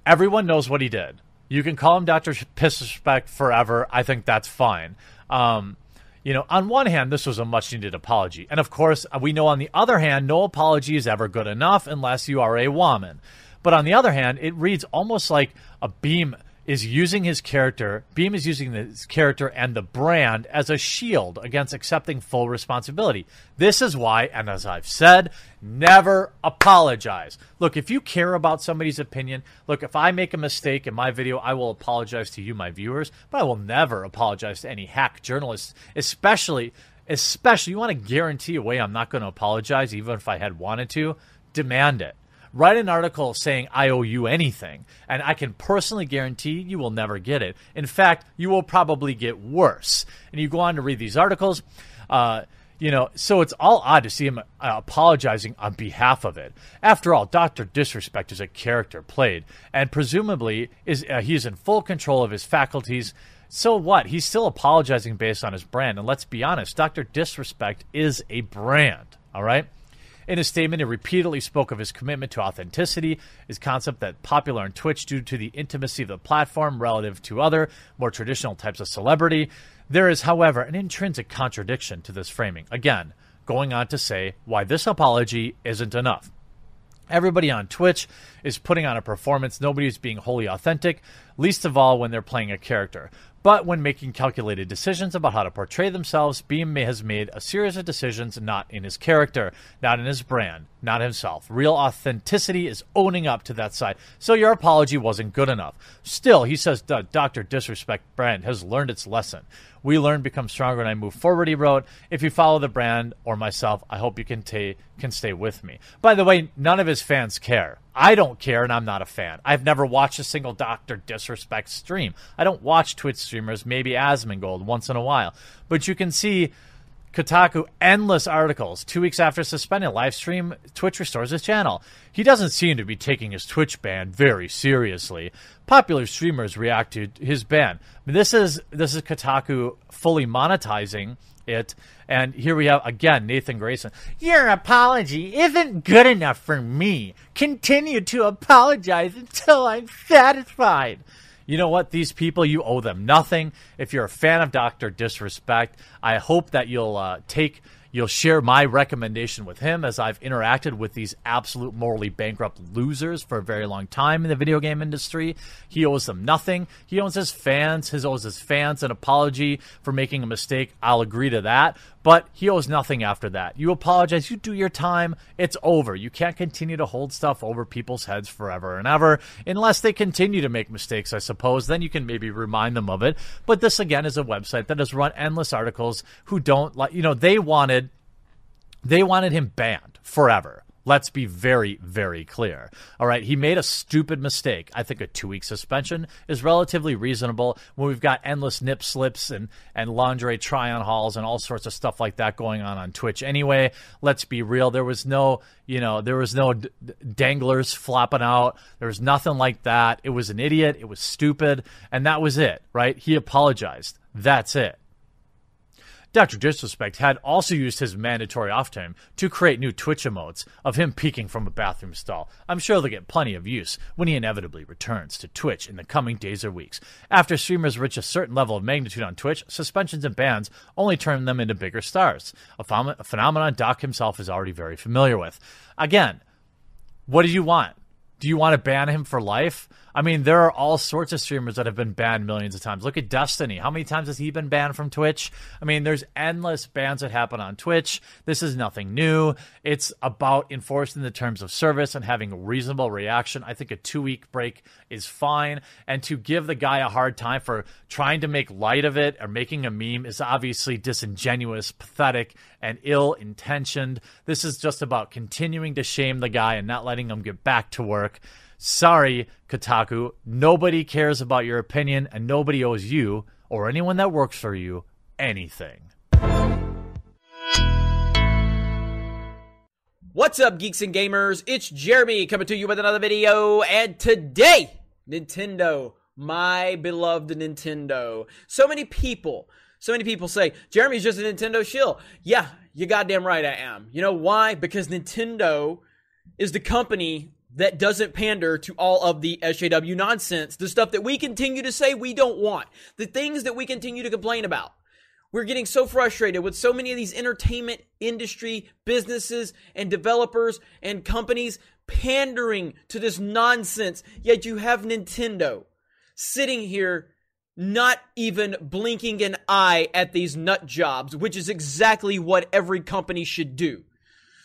everyone knows what he did. You can call him Dr. Disrespect forever. I think that's fine. Um, you know, on one hand, this was a much needed apology. And of course, we know on the other hand, no apology is ever good enough unless you are a woman. But on the other hand, it reads almost like a beam is using his character, Beam is using his character and the brand as a shield against accepting full responsibility. This is why, and as I've said, never apologize. Look, if you care about somebody's opinion, look, if I make a mistake in my video, I will apologize to you, my viewers, but I will never apologize to any hack journalists, especially, especially, you want to guarantee a way I'm not going to apologize, even if I had wanted to, demand it write an article saying I owe you anything, and I can personally guarantee you will never get it. In fact, you will probably get worse. And you go on to read these articles. Uh, you know, so it's all odd to see him uh, apologizing on behalf of it. After all, Doctor Disrespect is a character played, and presumably is uh, he is in full control of his faculties. So what? He's still apologizing based on his brand, and let's be honest, Doctor Disrespect is a brand. All right. In his statement, he repeatedly spoke of his commitment to authenticity, his concept that popular on Twitch due to the intimacy of the platform relative to other, more traditional types of celebrity. There is, however, an intrinsic contradiction to this framing. Again, going on to say why this apology isn't enough. Everybody on Twitch is putting on a performance. Nobody is being wholly authentic, least of all when they're playing a character. But when making calculated decisions about how to portray themselves, Beam has made a series of decisions not in his character, not in his brand, not himself. Real authenticity is owning up to that side. So your apology wasn't good enough. Still, he says Dr. Disrespect brand has learned its lesson. We learn, become stronger, and I move forward. He wrote, "If you follow the brand or myself, I hope you can ta- can stay with me." By the way, none of his fans care. I don't care, and I'm not a fan. I've never watched a single Doctor Disrespect stream. I don't watch Twitch streamers, maybe Asmongold once in a while, but you can see Kotaku endless articles. Two weeks after suspending live stream, Twitch restores his channel. He doesn't seem to be taking his Twitch ban very seriously. Popular streamers react to his ban. I mean, This is this is Kotaku fully monetizing it. And here we have again Nathan Grayson. Your apology isn't good enough for me. Continue to apologize until I'm satisfied. You know what? These people, you owe them nothing. If you're a fan of Dr. Disrespect, I hope that you'll uh, take You'll share my recommendation with him as I've interacted with these absolute morally bankrupt losers for a very long time in the video game industry. He owes them nothing. He owes his fans, his owes his fans an apology for making a mistake. I'll agree to that. But he owes nothing after that. You apologize, you do your time, it's over. You can't continue to hold stuff over people's heads forever and ever unless they continue to make mistakes, I suppose. Then you can maybe remind them of it. But this again is a website that has run endless articles who don't like, you know, they wanted they wanted him banned forever. Let's be very, very clear. All right, he made a stupid mistake. I think a two week suspension is relatively reasonable when we've got endless nip slips and, and lingerie try on hauls and all sorts of stuff like that going on on Twitch. Anyway, let's be real. There was no, you know, there was no d- danglers flopping out. There was nothing like that. It was an idiot. It was stupid. And that was it, right? He apologized. That's it. Dr. Disrespect had also used his mandatory off time to create new Twitch emotes of him peeking from a bathroom stall. I'm sure they'll get plenty of use when he inevitably returns to Twitch in the coming days or weeks. After streamers reach a certain level of magnitude on Twitch, suspensions and bans only turn them into bigger stars, a, ph- a phenomenon Doc himself is already very familiar with. Again, what do you want? Do you want to ban him for life? I mean, there are all sorts of streamers that have been banned millions of times. Look at Destiny. How many times has he been banned from Twitch? I mean, there's endless bans that happen on Twitch. This is nothing new. It's about enforcing the terms of service and having a reasonable reaction. I think a two week break is fine. And to give the guy a hard time for trying to make light of it or making a meme is obviously disingenuous, pathetic, and ill intentioned. This is just about continuing to shame the guy and not letting him get back to work. Sorry, Kotaku. Nobody cares about your opinion, and nobody owes you or anyone that works for you anything. What's up, geeks and gamers? It's Jeremy coming to you with another video, and today, Nintendo, my beloved Nintendo. So many people, so many people say, Jeremy's just a Nintendo shill. Yeah, you goddamn right I am. You know why? Because Nintendo is the company that doesn't pander to all of the SJW nonsense, the stuff that we continue to say we don't want, the things that we continue to complain about. We're getting so frustrated with so many of these entertainment industry businesses and developers and companies pandering to this nonsense. Yet you have Nintendo sitting here not even blinking an eye at these nut jobs, which is exactly what every company should do.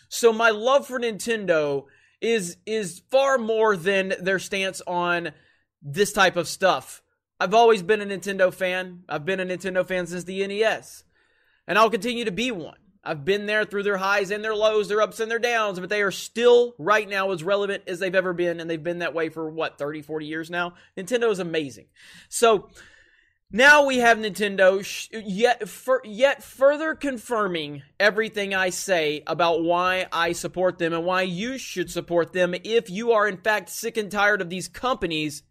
So my love for Nintendo is is far more than their stance on this type of stuff. I've always been a Nintendo fan. I've been a Nintendo fan since the NES. And I'll continue to be one. I've been there through their highs and their lows, their ups and their downs, but they are still right now as relevant as they've ever been and they've been that way for what 30, 40 years now. Nintendo is amazing. So, now we have Nintendo sh- yet yet further confirming everything I say about why I support them and why you should support them if you are in fact sick and tired of these companies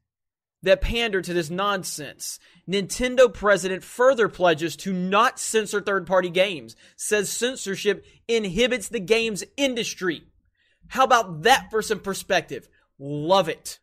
that pander to this nonsense. Nintendo president further pledges to not censor third-party games, says censorship inhibits the games industry. How about that for some perspective? Love it.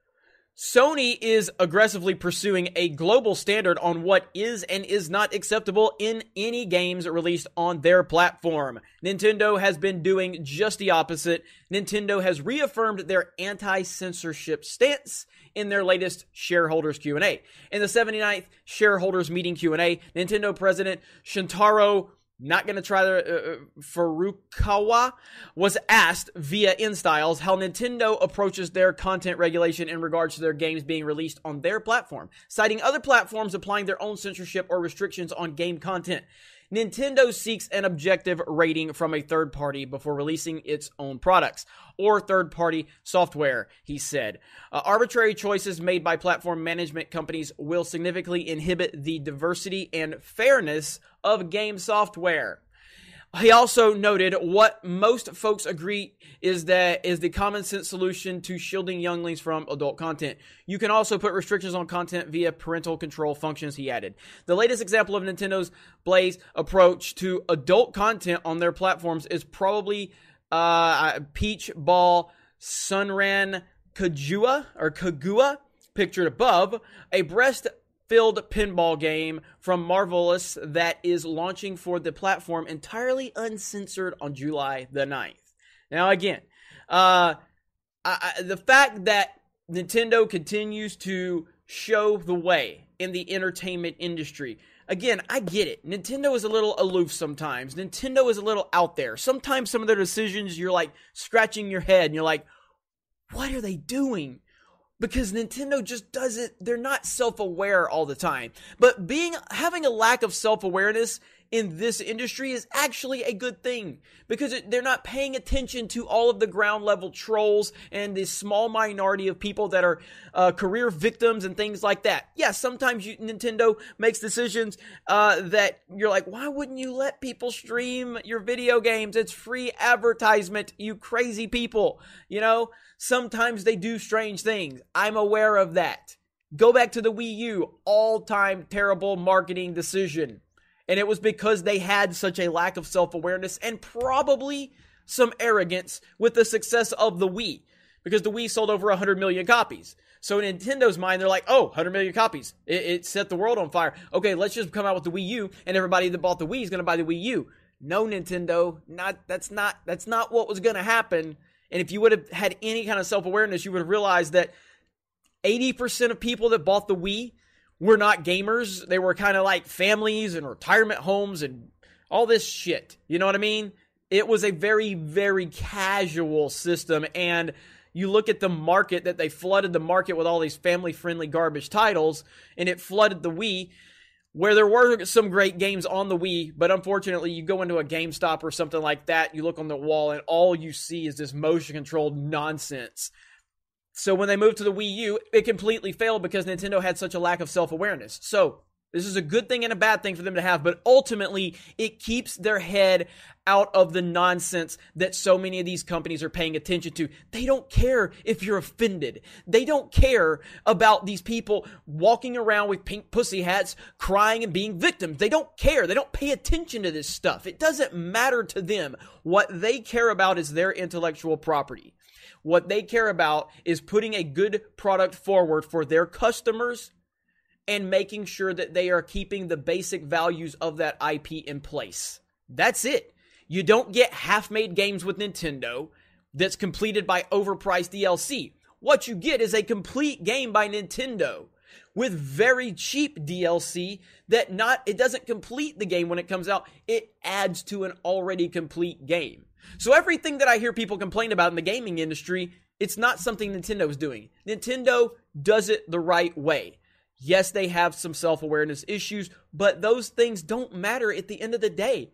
Sony is aggressively pursuing a global standard on what is and is not acceptable in any games released on their platform. Nintendo has been doing just the opposite. Nintendo has reaffirmed their anti-censorship stance in their latest shareholders Q&A. In the 79th shareholders meeting Q&A, Nintendo president Shintaro not going to try the uh, Furukawa was asked via InStyles how Nintendo approaches their content regulation in regards to their games being released on their platform, citing other platforms applying their own censorship or restrictions on game content. Nintendo seeks an objective rating from a third party before releasing its own products or third party software, he said. Uh, arbitrary choices made by platform management companies will significantly inhibit the diversity and fairness of game software. He also noted what most folks agree is that is the common sense solution to shielding younglings from adult content. You can also put restrictions on content via parental control functions, he added. The latest example of Nintendo's Blaze approach to adult content on their platforms is probably uh, Peach Ball Senran Kagua or Kagua pictured above, a breast filled pinball game from Marvelous that is launching for the platform entirely uncensored on July the 9th. Now, again, uh, I, I, the fact that Nintendo continues to show the way in the entertainment industry. Again, I get it. Nintendo is a little aloof sometimes. Nintendo is a little out there. Sometimes some of their decisions, you're like scratching your head and you're like, what are they doing? Because Nintendo just doesn't they're not self-aware all the time. But being having a lack of self-awareness in this industry is actually a good thing because they're not paying attention to all of the ground level trolls and the small minority of people that are uh, career victims and things like that. Yeah, sometimes you, Nintendo makes decisions uh, that you're like, why wouldn't you let people stream your video games? It's free advertisement, you crazy people. You know, sometimes they do strange things. I'm aware of that. Go back to the Wii U, all time terrible marketing decision And it was because they had such a lack of self awareness and probably some arrogance with the success of the Wii. Because the Wii sold over 100 million copies. So in Nintendo's mind, they're like, oh, 100 million copies. It, it set the world on fire. Okay, let's just come out with the Wii U, and everybody that bought the Wii is going to buy the Wii U. No, Nintendo, not that's not that's not what was going to happen. And if you would have had any kind of self awareness, you would have realized that 80% of people that bought the Wii were not gamers. They were kind of like families and retirement homes and all this shit. You know what I mean? It was a very, very casual system. And you look at the market that they flooded the market with all these family friendly garbage titles, and it flooded the Wii. Where there were some great games on the Wii, but unfortunately, you go into a GameStop or something like that, you look on the wall, and all you see is this motion controlled nonsense. So when they moved to the Wii U, it completely failed because Nintendo had such a lack of self awareness. So this is a good thing and a bad thing for them to have, but ultimately it keeps their head out of the nonsense that so many of these companies are paying attention to. They don't care if you're offended. They don't care about these people walking around with pink pussy hats, crying and being victims. They don't care. They don't pay attention to this stuff. It doesn't matter to them. What they care about is their intellectual property. What they care about is putting a good product forward for their customers and making sure that they are keeping the basic values of that IP in place. That's it. You don't get half made games with Nintendo that's completed by overpriced DLC. What you get is a complete game by Nintendo with very cheap DLC that not it doesn't complete the game when it comes out. It adds to an already complete game. So everything that I hear people complain about in the gaming industry, it's not something Nintendo is doing. Nintendo does it the right way. Yes, they have some self awareness issues, but those things don't matter at the end of the day.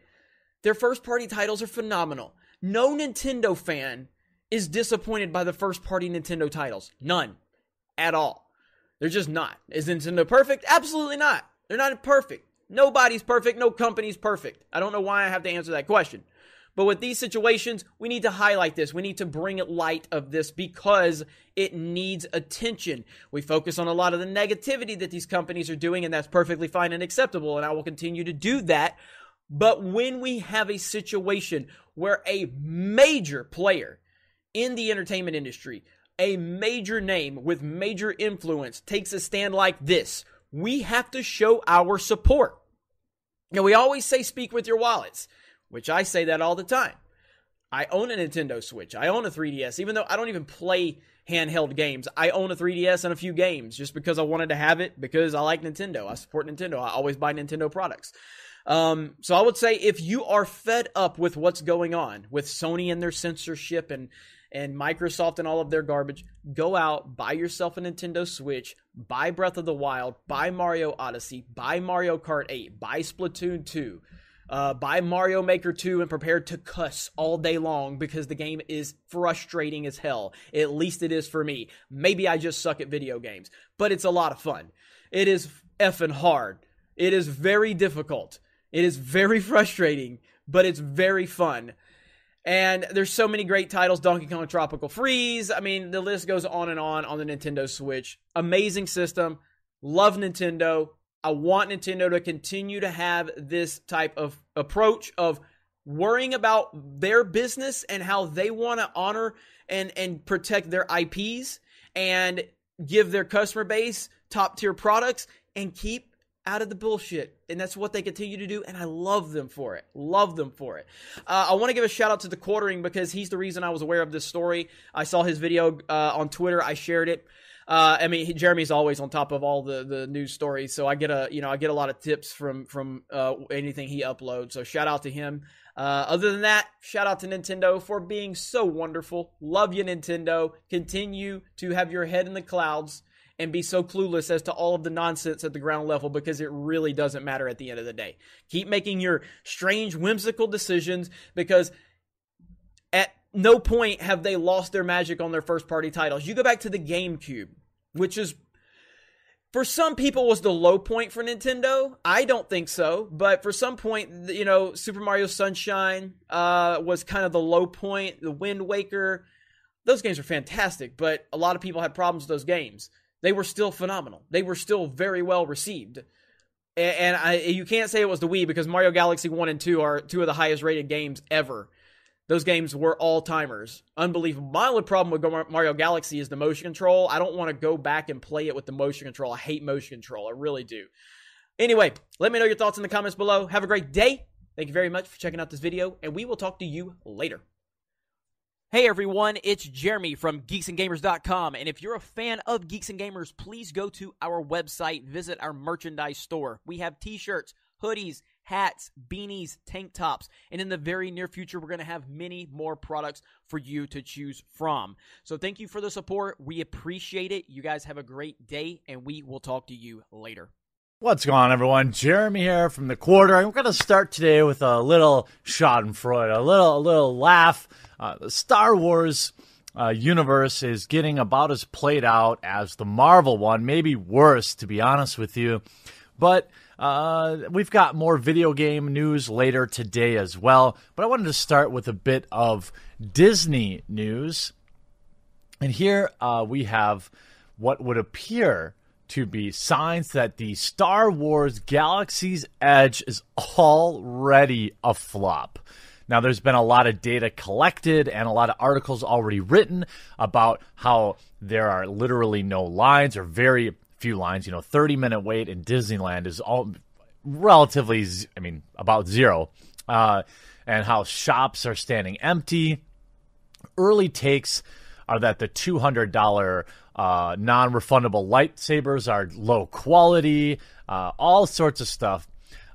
Their first party titles are phenomenal. No Nintendo fan is disappointed by the first party Nintendo titles. None. At all. They're just not. Is Nintendo perfect? Absolutely not. They're not perfect. Nobody's perfect. No company's perfect. I don't know why I have to answer that question. But with these situations, we need to highlight this. We need to bring light of this because it needs attention. We focus on a lot of the negativity that these companies are doing, and that's perfectly fine and acceptable. And I will continue to do that. But when we have a situation where a major player in the entertainment industry, a major name with major influence takes a stand like this, we have to show our support. Now, we always say speak with your wallets which I say that all the time. I own a Nintendo Switch. I own a 3DS, even though I don't even play handheld games. I own a 3DS and a few games just because I wanted to have it because I like Nintendo. I support Nintendo. I always buy Nintendo products. Um, so I would say if you are fed up with what's going on with Sony and their censorship and and Microsoft and all of their garbage, go out, buy yourself a Nintendo Switch, buy Breath of the Wild, buy Mario Odyssey, buy Mario Kart 8, buy Splatoon 2 uh, buy Mario Maker 2 and prepare to cuss all day long because the game is frustrating as hell. At least it is for me. Maybe I just suck at video games, but it's a lot of fun. It is effing hard. It is very difficult. It is very *laughs* frustrating, but it's very fun. And there's so many great titles Donkey Kong Tropical Freeze. I mean, the list goes on and on on the Nintendo Switch. Amazing system. Love Nintendo. I want Nintendo to continue to have this type of approach of worrying about their business and how they want to honor and and protect their IPs and give their customer base top tier products and keep out of the bullshit. And that's what they continue to do. And I love them for it. Love them for it. Uh, I want to give a shout out to the quartering because he's the reason I was aware of this story. I saw his video uh, on Twitter. I shared it. Uh, I mean, Jeremy's always on top of all the, the news stories, so I get a you know I get a lot of tips from from uh, anything he uploads. So shout out to him. Uh, other than that, shout out to Nintendo for being so wonderful. Love you, Nintendo. Continue to have your head in the clouds and be so clueless as to all of the nonsense at the ground level because it really doesn't matter at the end of the day. Keep making your strange, whimsical decisions because at no point have they lost their magic on their first party titles. You go back to the GameCube, which is for some people was the low point for Nintendo. I don't think so, but for some point, you know, Super Mario Sunshine uh, was kind of the low point. The Wind Waker, those games are fantastic, but a lot of people had problems with those games. They were still phenomenal. They were still very well received. And I, you can't say it was the Wii because Mario Galaxy 1 and 2 are two of the highest rated games ever. Those games were all timers. Unbelievable. My only problem with Mario Galaxy is the motion control. I don't want to go back and play it with the motion control. I hate motion control. I really do. Anyway, let me know your thoughts in the comments below. Have a great day. Thank you very much for checking out this video, and we will talk to you later. Hey everyone, it's Jeremy from geeksandgamers.com. And if you're a fan of Geeks and Gamers, please go to our website, visit our merchandise store. We have t shirts, hoodies, hats, beanies, tank tops, and in the very near future, we're going to have many more products for you to choose from. So thank you for the support. We appreciate it. You guys have a great day, and we will talk to you later. What's going on, everyone? Jeremy here from the quarter. I'm going to start today with a little Schadenfreude, a little, a little laugh. Uh, the Star Wars uh, universe is getting about as played out as the Marvel one, maybe worse, to be honest with you. But uh, we've got more video game news later today as well. But I wanted to start with a bit of Disney news. And here uh, we have what would appear to be signs that the Star Wars Galaxy's Edge is already a flop. Now, there's been a lot of data collected and a lot of articles already written about how there are literally no lines or very few lines. You know, 30 minute wait in Disneyland is all relatively, I mean, about zero. Uh, and how shops are standing empty. Early takes are that the $200 uh, non refundable lightsabers are low quality, uh, all sorts of stuff.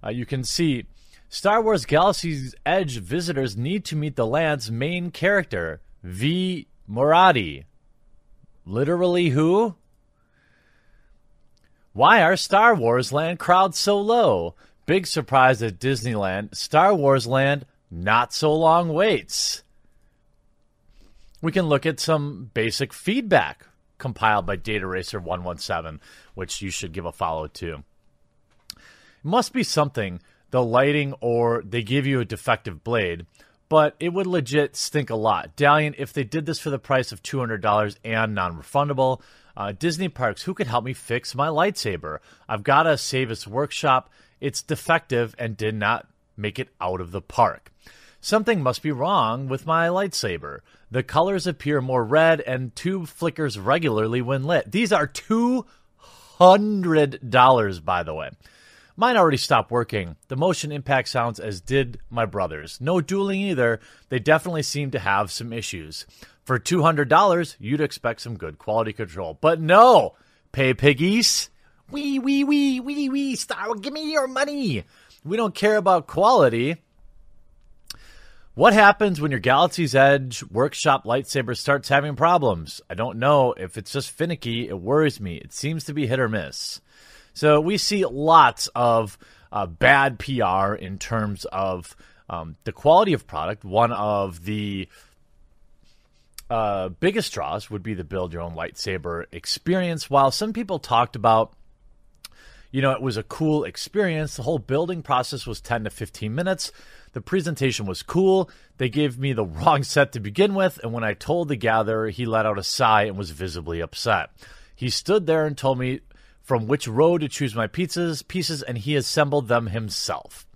Uh, you can see Star Wars Galaxy's Edge visitors need to meet the land's main character, Vi Moradi. Literally, who? Why are Star Wars Land crowds so low? Big surprise at Disneyland. Star Wars Land, not so long waits. We can look at some basic feedback compiled by Data Racer 117, which you should give a follow to. It must be something, the lighting or they give you a defective blade, but it would legit stink a lot. Dalian, if they did this for the price of $200 and non refundable, uh, Disney Parks, who could help me fix my lightsaber? I've got a Savi's workshop. It's defective and did not make it out of the park. Something must be wrong with my lightsaber. The colors appear more red and tube flickers regularly when lit. These are $200, by the way. Mine already stopped working. The motion impact sounds as did my brother's. No dueling either. They definitely seem to have some issues. For $200, you'd expect some good quality control. But no! Pay piggies! Wee, wee, wee, wee, wee, Star, give me your money! We don't care about quality. What happens when your Galaxy's Edge workshop lightsaber starts having problems? I don't know. If it's just finicky, it worries me. It seems to be hit or miss. So we see lots of uh, bad PR in terms of um, the quality of product. One of the uh, biggest draws would be the build your own lightsaber experience. While some people talked about you know, it was a cool experience. The whole building process was 10 to 15 minutes. The presentation was cool. They gave me the *laughs* wrong set to begin with, and when I told the gatherer, he let out a sigh and was visibly upset. He stood there and told me from which row to choose my pizzas, pieces, and he assembled them himself.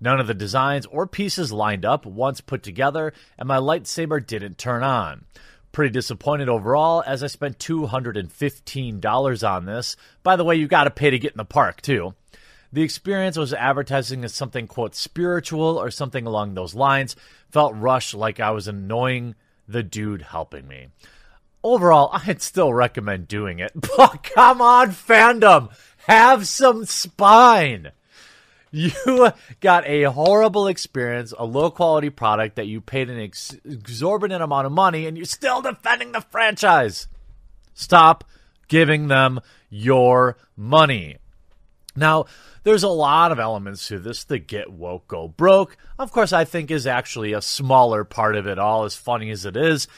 None of the designs or pieces lined up once put together, and my lightsaber didn't turn on. Pretty disappointed overall as I spent $215 on this. By the way, you got to pay to get in the park, too. The experience was advertising as something, quote, spiritual or something along those lines. Felt rushed like I was annoying the dude helping me. Overall, *laughs* I'd still recommend doing it. *laughs* But come on, fandom! Have some spine! You got a horrible experience, a low quality product that you paid an ex- exorbitant amount of money, and you're still defending the franchise. Stop giving them your money. Now, there's a lot of elements to this. The get woke, go broke, of course, I think is actually a smaller part of it all, as funny as it is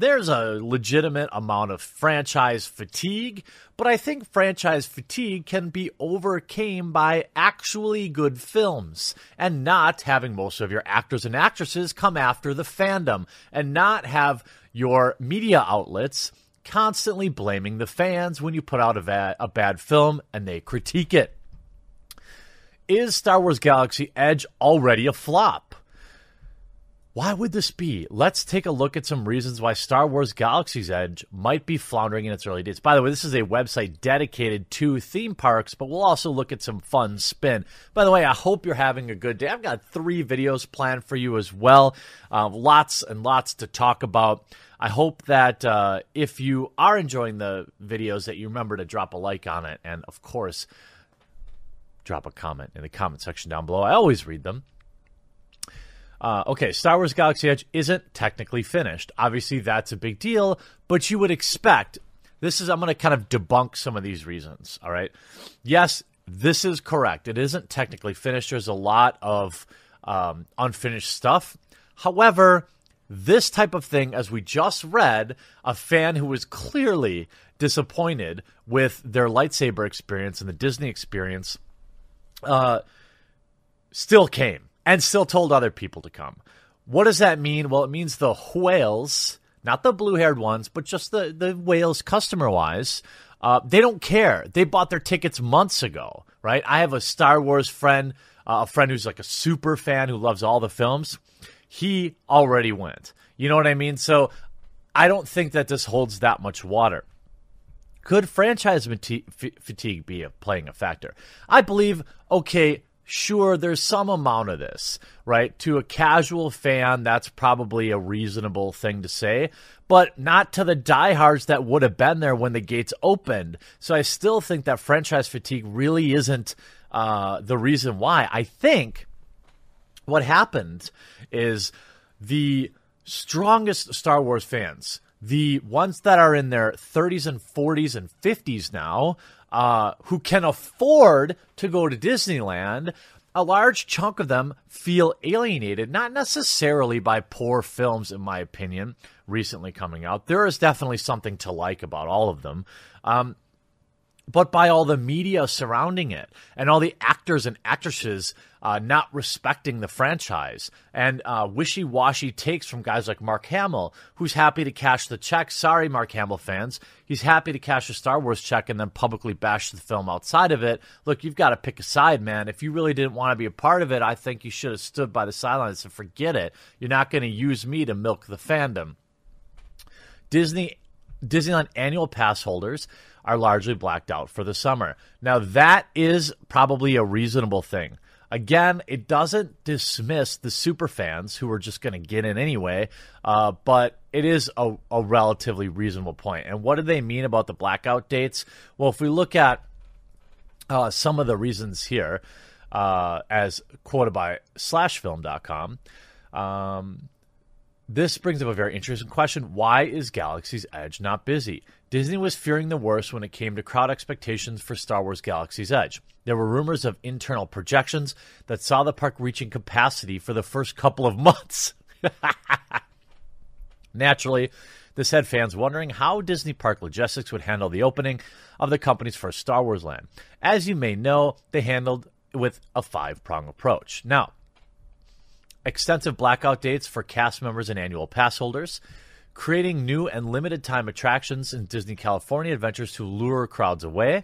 there's a legitimate amount of franchise fatigue, but I think franchise fatigue can be overcame by actually good films and not having most of your actors and actresses come after the fandom and not have your media outlets constantly blaming the fans when you put out a, va- a bad film and they critique it. is Star Wars Galaxy Edge already a flop? Why would this be? Let's take a look at some reasons why Star Wars Galaxy's Edge might be floundering in its early days. By the way, this is a website dedicated to theme parks, but we'll also look at some fun spin. By the way, I hope you're having a good day. I've got three videos planned for you as well. Uh, lots and lots to talk about. I hope that uh, if you are enjoying the videos, that you remember to drop a like on it, and of course, drop a comment in the comment section down below. I always read them. Uh, okay, Star Wars Galaxy Edge isn't technically finished. Obviously, that's a big deal, but you would expect. This is, I'm going to kind of debunk some of these reasons. All right. Yes, this is correct. It isn't technically finished. There's a lot of um, unfinished stuff. However, this type of thing, as we just read, a fan who was clearly disappointed with their lightsaber experience and the Disney experience uh, still came and still told other people to come. What does that mean? Well, it means the whales, not the blue haired ones, but just the, the whales customer wise, uh, they don't care. They bought their tickets months ago, right? I have a Star Wars friend, uh, a friend who's like a super fan who loves all the films. He already went. You know what I mean? So I don't think that this holds that much water. Could franchise fatigue be a, playing a factor? I believe, okay, sure, there's some amount of this, right? To a casual fan, that's probably a reasonable thing to say, but not to the diehards that would have been there when the gates opened. So I still think that franchise fatigue really isn't uh, the reason why. I think what happened is the strongest Star Wars fans, the ones that are in their 30s and 40s and 50s now, uh, who can afford to go to Disneyland, a large chunk of them feel alienated, not necessarily by poor films, in my opinion, recently coming out. There is definitely something to like about all of them. Um, but by all the media surrounding it and all the actors and actresses uh, not respecting the franchise and uh, wishy washy takes from guys like Mark Hamill, who's happy to cash the check. Sorry, Mark Hamill fans. He's happy to cash a Star Wars check and then publicly bash the film outside of it. Look, you've got to pick a side, man. If you really didn't want to be a part of it, I think you should have stood by the sidelines and forget it. You're not going to use me to milk the fandom. Disney Disneyland annual pass holders are largely blacked out for the summer. Now, that is probably a reasonable thing. Again, it doesn't dismiss the super fans who are just going to get in anyway, uh, but it is a, a relatively reasonable point. And what do they mean about the blackout dates? Well, if we look at uh, some of the reasons here, uh, as quoted by slashfilm.com, um, this brings up a very interesting question. Why is Galaxy's Edge not busy? Disney was fearing the worst when it came to crowd expectations for Star Wars Galaxy's Edge. There were rumors of internal projections that saw the park reaching capacity for the first couple of months. *laughs* Naturally, this had fans wondering how Disney Park Logistics would handle the opening of the company's first Star Wars land. As you may know, they handled with a five prong approach. Now, extensive blackout dates for cast members and annual pass holders, creating new and limited time attractions in Disney California Adventures to lure crowds away.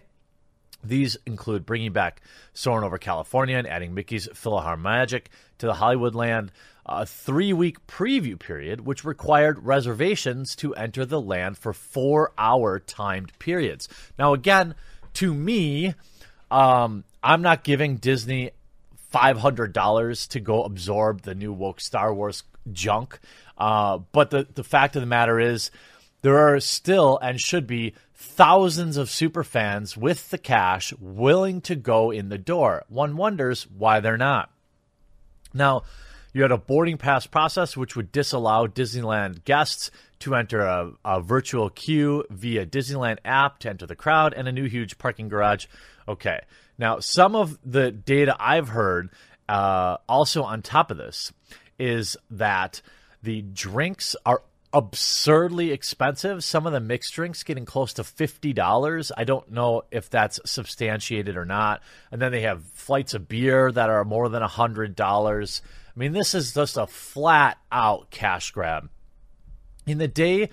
These include bringing back Soarin' over California and adding Mickey's PhilharMagic to the Hollywoodland, a three week preview period, which required reservations to enter the land for four hour timed periods. Now, again, to me, um, I'm not giving Disney $500 to go absorb the new woke Star Wars junk. Uh, but the, the fact of the matter is, there are still and should be thousands of super fans with the cash willing to go in the door. One wonders why they're not. Now, you had a boarding pass process which would disallow Disneyland guests to enter a, a, virtual queue via Disneyland app to enter the crowd and a new huge parking garage. Okay. Now, some of the data I've heard uh, also on top of this is that the drinks are absurdly expensive. Some of the mixed drinks getting close to $50. I don't know if that's substantiated or not. And then they have flights of beer that are more than $100. I mean, this is just a flat out cash grab. In the day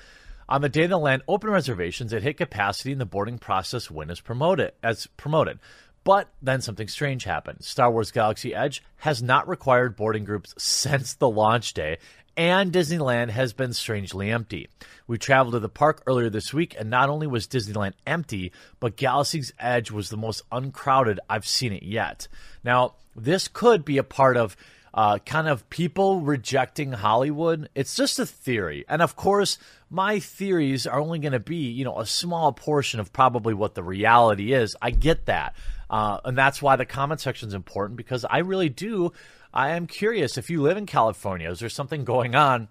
on the day the land opened reservations, it hit capacity and the boarding process when is promoted as promoted. But then something strange happened. Star Wars Galaxy Edge has not required boarding groups *laughs* since the launch day, and Disneyland has been strangely empty. We traveled to the park earlier this week, and not only was Disneyland empty, but Galaxy's Edge was the most uncrowded I've seen it yet. Now, this could be a part of uh, kind of people rejecting Hollywood. It's just a theory. And of course, my theories are only going to be, you know, a small portion of probably what the reality is. I get that. Uh, and that's why the comment section is important because I really do. I am curious if you live in California, is there something going on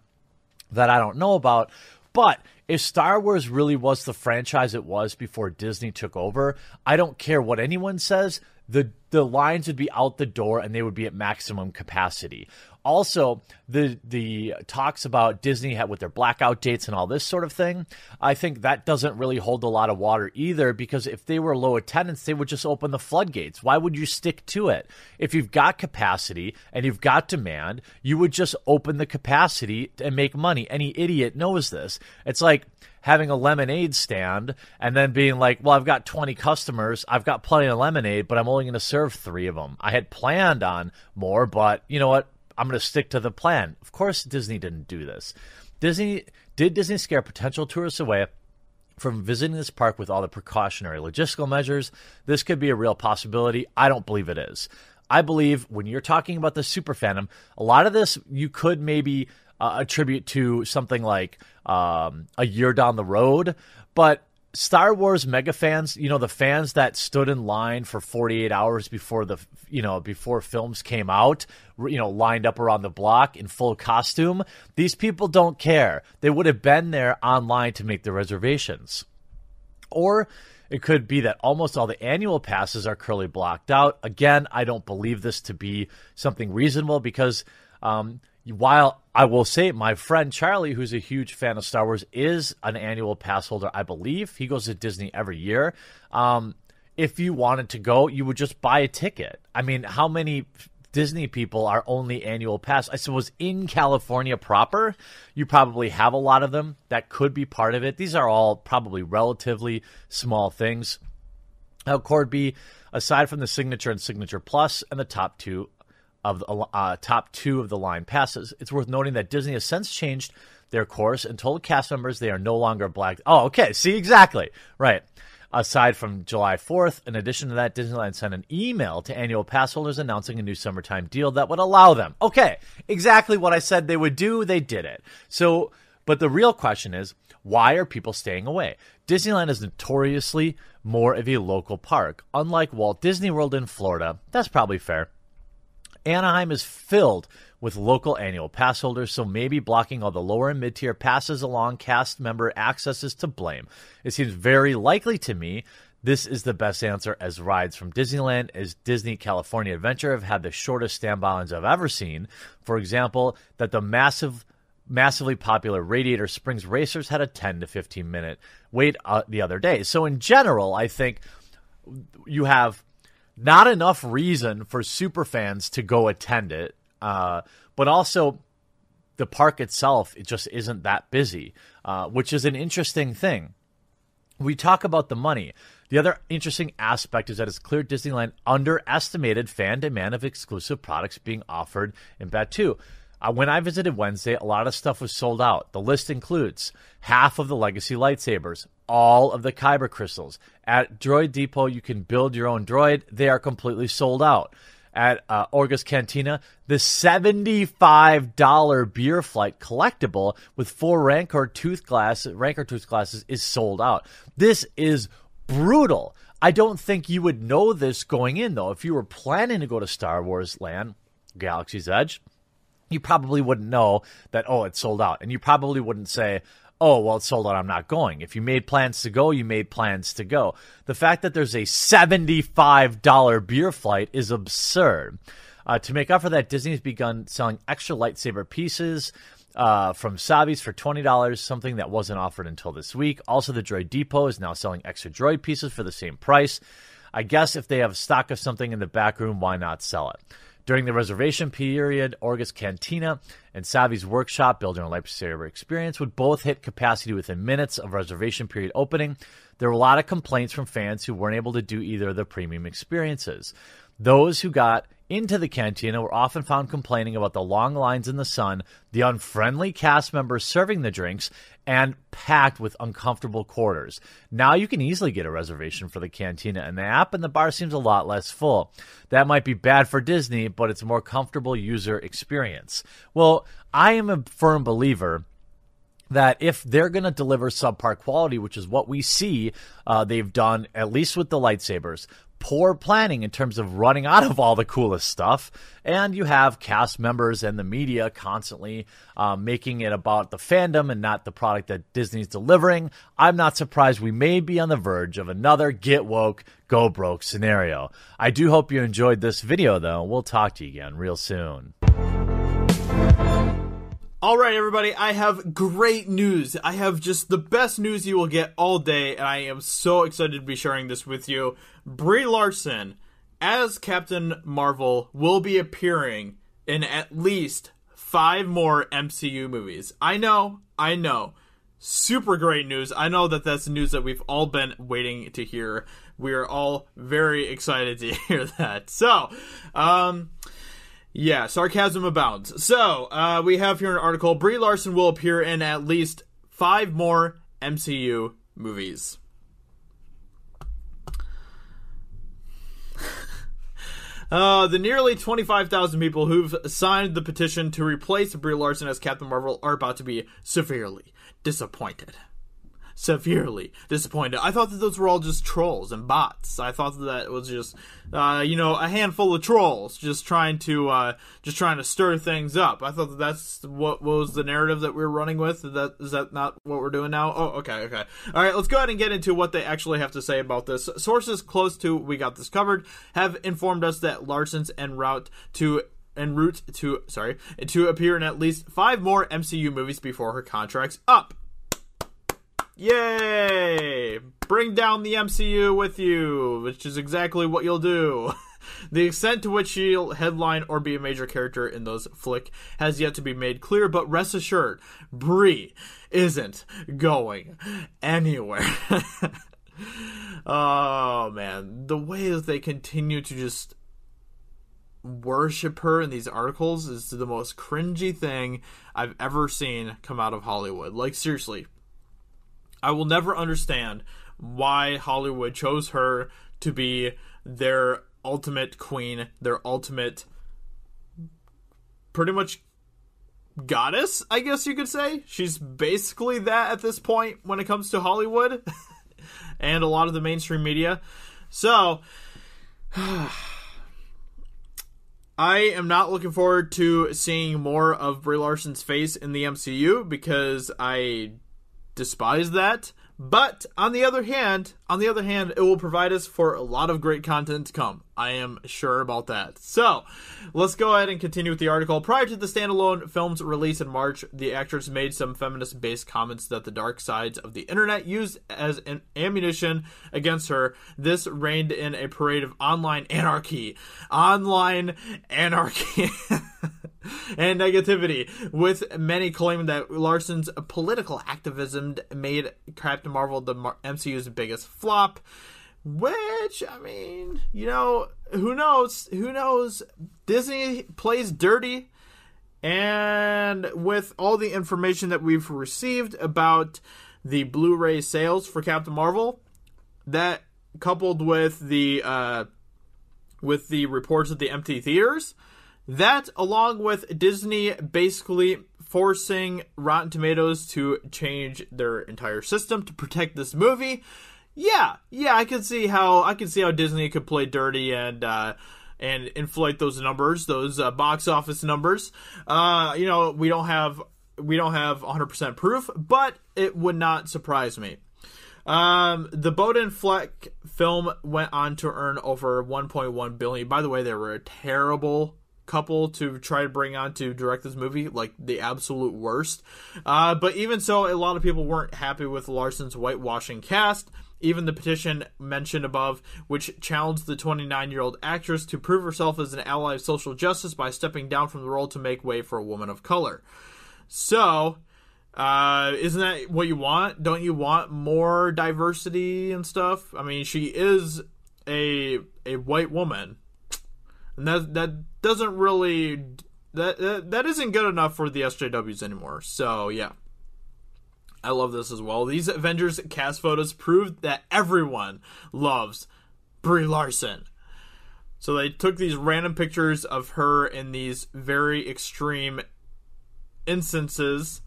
that I don't know about? But if Star Wars really was the franchise it was before Disney took over, I don't care what anyone says. The the lines would be out the door and they would be at maximum capacity. Also, the the talks about Disney with their blackout dates and all this sort of thing, I think that doesn't really hold a lot of water either because if they were low attendance, they would just open the floodgates. Why would you stick to it? If you've got capacity and you've got demand, you would just open the capacity and make money. Any idiot knows this. It's like having a lemonade stand and then being like, well, I've got 20 customers. I've got plenty of lemonade, but I'm only going to serve three of them. I had planned on more, but you know what? I'm going to stick to the plan. Of course, Disney didn't do this. Disney did Disney scare potential tourists away from visiting this park with all the precautionary logistical measures. This could be a real possibility. I don't believe it is. I believe when you're talking about the super fandom, a lot of this you could maybe uh, attribute to something like um, a year down the road, but Star Wars mega fans, you know, the fans that stood in line for 48 hours before the, you know, before films came out, you know, lined up around the block in full costume, these people don't care. They would have been there online to make the reservations. Or it could be that almost all the annual passes are currently blocked out. Again, I don't believe this to be something reasonable because um, while I will say my friend Charlie, who's a huge fan of Star Wars, is an annual pass holder, I believe. He goes to Disney every year. Um, if you wanted to go, you would just buy a ticket. I mean, how many Disney people are only annual pass? I suppose in California proper, you probably have a lot of them. That could be part of it. These are all probably relatively small things. Now, Corby, aside from the Signature and Signature Plus and the top two of the uh, top two of the line passes. It's worth noting that Disney has since changed their course and told cast members they are no longer black. Oh, okay. See, exactly. Right. Aside from July 4th, in addition to that, Disneyland sent an email to annual pass holders announcing a new summertime deal that would allow them. Okay, exactly what I said they would do, they did it. So, but the real question is, why are people staying away? Disneyland is notoriously more of a local park. Unlike Walt Disney World in Florida, that's probably fair. Anaheim is filled with local annual pass holders, so maybe blocking all the lower and mid tier passes along cast member access is to blame. It seems very likely to me this is the best answer as rides from Disneyland as Disney California Adventure have had the shortest standby lines I've ever seen. For example, that the massive massively popular Radiator Springs Racers had a 10 to 15 minute wait uh, the other day. So in general, I think you have not enough reason for super fans to go attend it. Uh, but also, the park itself it just isn't that busy, uh, which is an interesting thing. We talk about the money. The other interesting aspect is that it's clear Disneyland underestimated fan demand of exclusive products being offered in Batuu. Uh, when I visited Wednesday, a lot of stuff was sold out. The list includes half of the legacy lightsabers, all of the Kyber crystals. At Droid Depot, you can build your own droid. They are completely sold out. At uh, Oga's Cantina, the $75 beer flight collectible with four Rancor tooth glass, Rancor tooth glasses is sold out. This is brutal. I don't think you would know this going in, though. If you were planning to go to Star Wars Land, Galaxy's Edge, you probably wouldn't know that, oh, it's sold out. And you probably wouldn't say, oh, well, it's sold out. I'm not going. If you made plans to go, you made plans to go. The fact that there's a $75 beer flight is absurd. Uh, to make up for that, Disney's begun selling extra lightsaber pieces uh, from Savi's for $20, something that wasn't offered until this week. Also, the Droid Depot is now selling extra droid pieces for the same price. I guess if they have stock of something in the back room, why not sell it? During the reservation period, Oga's Cantina and Savi's workshop, building a lightsaber experience, would both hit capacity within minutes of reservation period opening. There were a lot of complaints from fans who weren't able to do either of the premium experiences. Those who got into the cantina were often found complaining about the long lines in the sun, the unfriendly cast members serving the drinks, and packed with uncomfortable quarters. Now you can easily get a reservation for the cantina and the app, and the bar seems a lot less full. That might be bad for Disney, but it's a more comfortable user experience. Well, I am a firm believer that if they're going to deliver subpar quality, which is what we see uh, they've done, at least with the lightsabers, poor planning in terms of running out of all the coolest stuff. And you have cast members and the media constantly um, making it about the fandom and not the product that Disney's delivering. I'm not surprised we may be on the verge of another get woke, go broke scenario. I do hope you enjoyed this video, though. We'll talk to you again real soon. All right, everybody, I have great news. I have just the best news you will get all day, and I am so excited to be sharing this with you. Brie Larson, as Captain Marvel, will be appearing in at least five more MCU movies. I know, I know. Super great news. I know that that's news that we've all been waiting to hear. We are all very excited to *laughs* hear that. So, um, yeah, sarcasm abounds. So, uh, we have here an article Brie Larson will appear in at least five more MCU movies. *laughs* Uh, the nearly 25,000 people who've signed the petition to replace Brie Larson as Captain Marvel are about to be severely disappointed. Severely disappointed. I thought that those were all just trolls and bots. I thought that that was just, uh, you know, a handful of trolls just trying to, uh, just trying to stir things up. I thought that that's what, was the narrative that we were running with. Is that is that not what we're doing now? Oh, okay, okay. All right, let's go ahead and get into what they actually have to say about this. Sources close to We Got This Covered have informed us that Larson's en route to en route to sorry to appear in at least five more MCU movies before her contract's up. Yay! Bring down the MCU with you, which is exactly what you'll do. *laughs* The extent to which she'll headline or be a major character in those flick has yet to be made clear, but rest assured, Brie isn't going anywhere. *laughs* oh man, the way that they continue to just worship her in these articles is the most cringy thing I've ever seen come out of Hollywood. Like seriously, I will never understand why Hollywood chose her to be their ultimate queen, their ultimate pretty much goddess, I guess you could say. She's basically that at this point when it comes to Hollywood *laughs* and a lot of the mainstream media. So *sighs* I am not looking forward to seeing more of Brie Larson's face in the MCU because I despise that. But on the other hand, on the other hand, it will provide us for a lot of great content to come. I am sure about that. So, let's go ahead and continue with the article. Prior to the standalone film's release in March, the actress made some feminist-based comments that the dark sides of the internet used as an ammunition against her. This reigned in a parade of online anarchy. Online anarchy. *laughs* and negativity, with many claiming that Larson's political activism made Captain Marvel the MCU's biggest flop. Which, I mean, you know, who knows? Who knows? Disney plays dirty. And with all the information that we've received about the Blu ray sales for Captain Marvel, that coupled with the, uh, with the reports of the empty theaters, that, along with Disney basically forcing Rotten Tomatoes to change their entire system to protect this movie, yeah, yeah, I can see how I can see how Disney could play dirty and uh, and inflate those numbers, those uh, box office numbers. Uh, you know, we don't have we don't have 100% proof, but it would not surprise me. Um, the Boden Fleck film went on to earn over 1.1 billion. By the way, they were a terrible couple to try to bring on to direct this movie, like the absolute worst. Uh, but even so, a lot of people weren't happy with Larson's whitewashing cast. Even the petition mentioned above, which challenged the 29 year old actress to prove herself as an ally of social justice by stepping down from the role to make way for a woman of color. So, uh, isn't that what you want? Don't you want more diversity and stuff? I mean, she is a a white woman, and that that doesn't really that that, that isn't good enough for the SJWs anymore. So yeah. I love this as well. These Avengers cast photos prove that everyone loves Brie Larson. So they took these random pictures of her in these very extreme instances.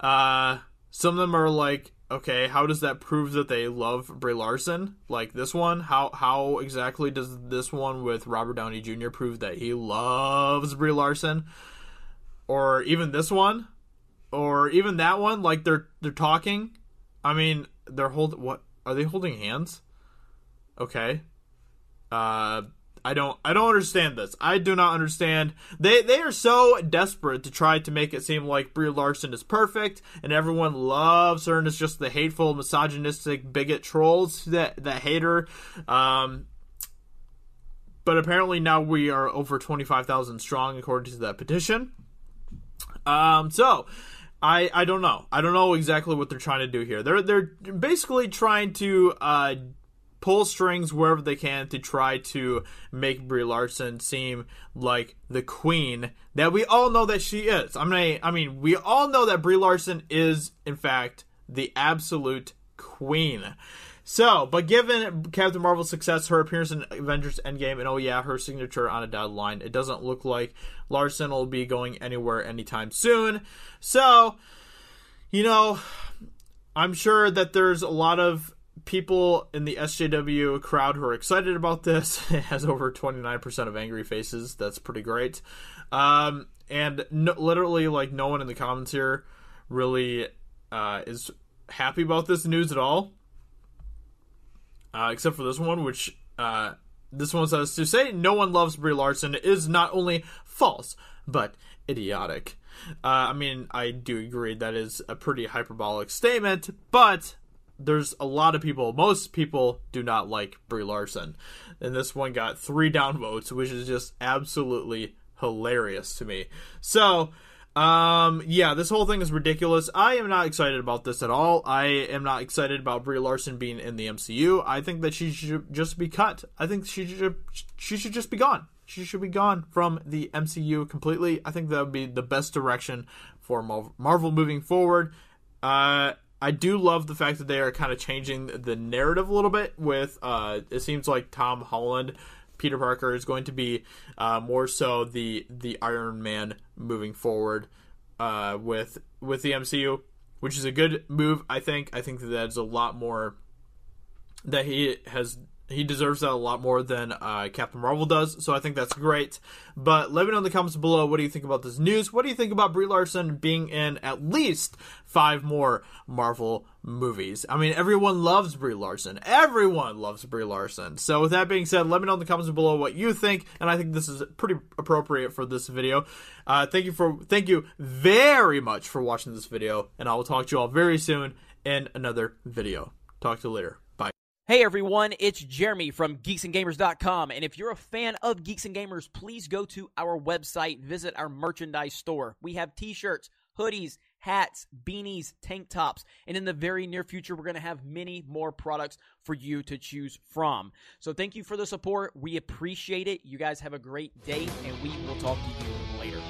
Uh, some of them are like, okay, how does that prove that they love Brie Larson? Like this one, how how exactly does this one with Robert Downey Jr. prove that he loves Brie Larson? Or even this one, or even that one, like they're they're talking. I mean, they're hold what are they holding hands? Okay. Uh I don't I don't understand this. I do not understand. They they are so desperate to try to make it seem like Brie Larson is perfect and everyone loves her and it's just the hateful misogynistic bigot trolls that that hate her. Um but apparently now we are over 25,000 strong according to that petition. Um so I I don't know. I don't know exactly what they're trying to do here. They're they're basically trying to uh, pull strings wherever they can to try to make Brie Larson seem like the queen that we all know that she is. I mean, I mean, we all know that Brie Larson is in fact the absolute queen. So, but given Captain Marvel's success, her appearance in Avengers Endgame, and oh yeah, her signature on a dotted line, it doesn't look like Larson will be going anywhere anytime soon. So, you know, I'm sure that there's a lot of people in the SJW crowd who are excited about this. *laughs* It has over 29% of angry faces. That's pretty great. Um, and no, literally, like, no one in the comments here really uh, is happy about this news at all uh, except for this one, which uh, this one says to say no one loves Brie Larson is not only false but idiotic. Uh, I mean, I do agree that is a pretty hyperbolic statement, but there's a lot of people, most people do not like Brie Larson. And this one got three downvotes, which is just absolutely hilarious to me. So, um, yeah, this whole thing is ridiculous. I am not excited about this at all. I am not excited about Brie Larson being in the MCU. I think that she should just be cut. I think she should she should just be gone. She should be gone from the MCU completely. I think that would be the best direction for Marvel moving forward. Uh, I do love the fact that they are kind of changing the narrative a little bit. With uh, it seems like Tom Holland Peter Parker is going to be uh, more so the the Iron Man moving forward uh, with with the MCU, which is a good move. I think. I think that that's a lot more that he has he deserves that a lot more than uh, Captain Marvel does. So I think that's great. But let me know in the comments below what do you think about this news? What do you think about Brie Larson being in at least five more Marvel movies? I mean, everyone loves Brie Larson. Everyone loves Brie Larson. So with that being said, let me know in the comments below what you think. And I think this is pretty appropriate for this video. Uh, thank you for thank you very much for watching this video, and I will talk to you all very soon in another video. Talk to you later. Hey everyone, it's Jeremy from geeksandgamers.com. And if you're a fan of Geeks and Gamers, please go to our website, visit our merchandise store. We have t shirts, hoodies, hats, beanies, tank tops, and in the very near future, we're going to have many more products for you to choose from. So thank you for the support. We appreciate it. You guys have a great day, and we will talk to you later.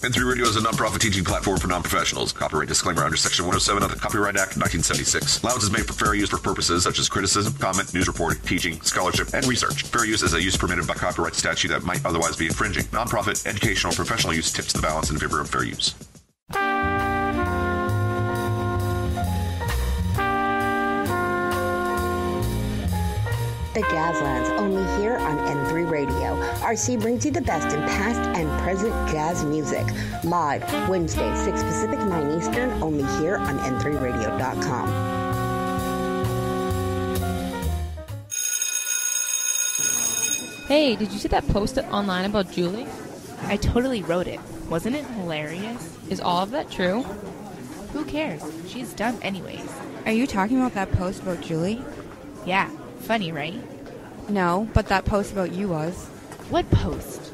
N3 Radio is a non-profit teaching platform for non-professionals. Copyright disclaimer under Section 107 of the Copyright Act 1976. Allowance is made for fair use for purposes such as criticism, comment, news reporting, teaching, scholarship, and research. Fair use is a use permitted by copyright statute that might otherwise be infringing. Non-profit, educational, professional use tips the balance in favor of fair use. The Jazzlands, only here on N3 Radio. RC brings you the best in past and present jazz music. Live, Wednesday, 6 Pacific, 9 Eastern, only here on N3Radio.com. Hey, did you see that post online about Julie? I totally wrote it. Wasn't it hilarious? Is all of that true? Who cares? She's dumb anyways. Are you talking about that post about Julie? Yeah, funny, right? No, but that post about you was. What post?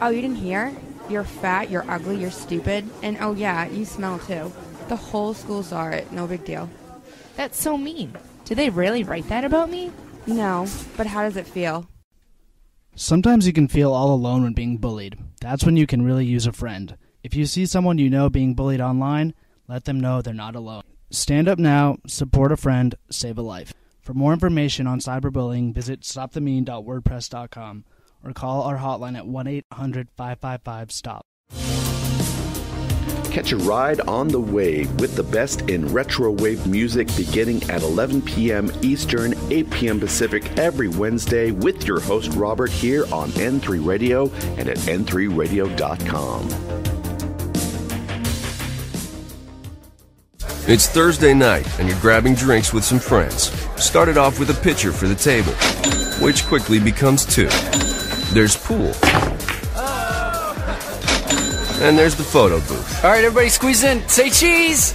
Oh, you didn't hear? You're fat, you're ugly, you're stupid, and oh yeah, you smell too. The whole school saw it, no big deal. That's so mean. Did they really write that about me? No, but how does it feel? Sometimes you can feel all alone when being bullied. That's when you can really use a friend. If you see someone you know being bullied online, let them know they're not alone. Stand up now, support a friend, save a life. For more information on cyberbullying, visit stopthemean.wordpress.com or call our hotline at 1 800 555 STOP. Catch a ride on the wave with the best in retro wave music beginning at 11 p.m. Eastern, 8 p.m. Pacific every Wednesday with your host Robert here on N3 Radio and at n3radio.com. It's Thursday night, and you're grabbing drinks with some friends. Started off with a pitcher for the table, which quickly becomes two. There's pool. And there's the photo booth. All right, everybody squeeze in. Say cheese!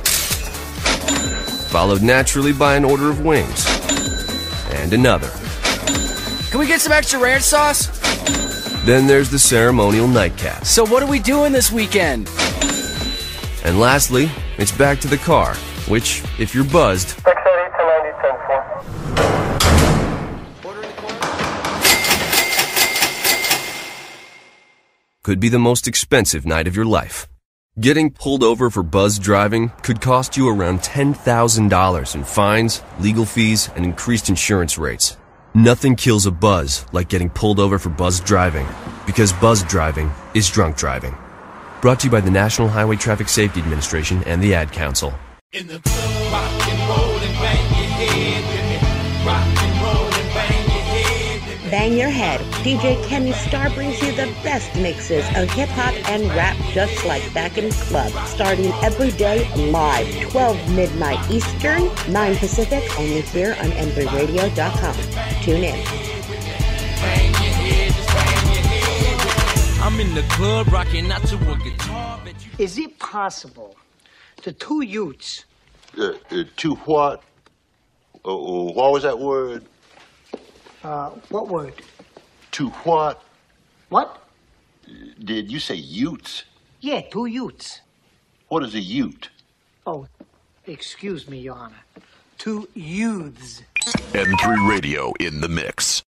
Followed naturally by an order of wings. And another. Can we get some extra ranch sauce? Then there's the ceremonial nightcap. So, what are we doing this weekend? And lastly, it's back to the car, which, if you're buzzed, could be the most expensive night of your life. Getting pulled over for buzz driving could cost you around $10,000 in fines, legal fees, and increased insurance rates. Nothing kills a buzz like getting pulled over for buzz driving, because buzz driving is drunk driving. Brought to you by the National Highway Traffic Safety Administration and the Ad Council. In the club, rock and roll and bang your head with me. Rock and roll and bang your head with me. Bang Your Head. DJ Kenny Star brings you the best mixes of hip hop and rap just like back in the club. Starting every day live, 12 midnight Eastern, 9 Pacific, only here on n3radio.com. Tune in. I'm in the club rocking out to a guitar. Bet you Is it possible the two youths, Uh, uh, to what? Uh, what was that word? uh, what word? To what? What? Did you say Utes? Yeah, two youths. What is a Ute? Oh, excuse me, Your Honor. Two youths. N3 Radio in the mix.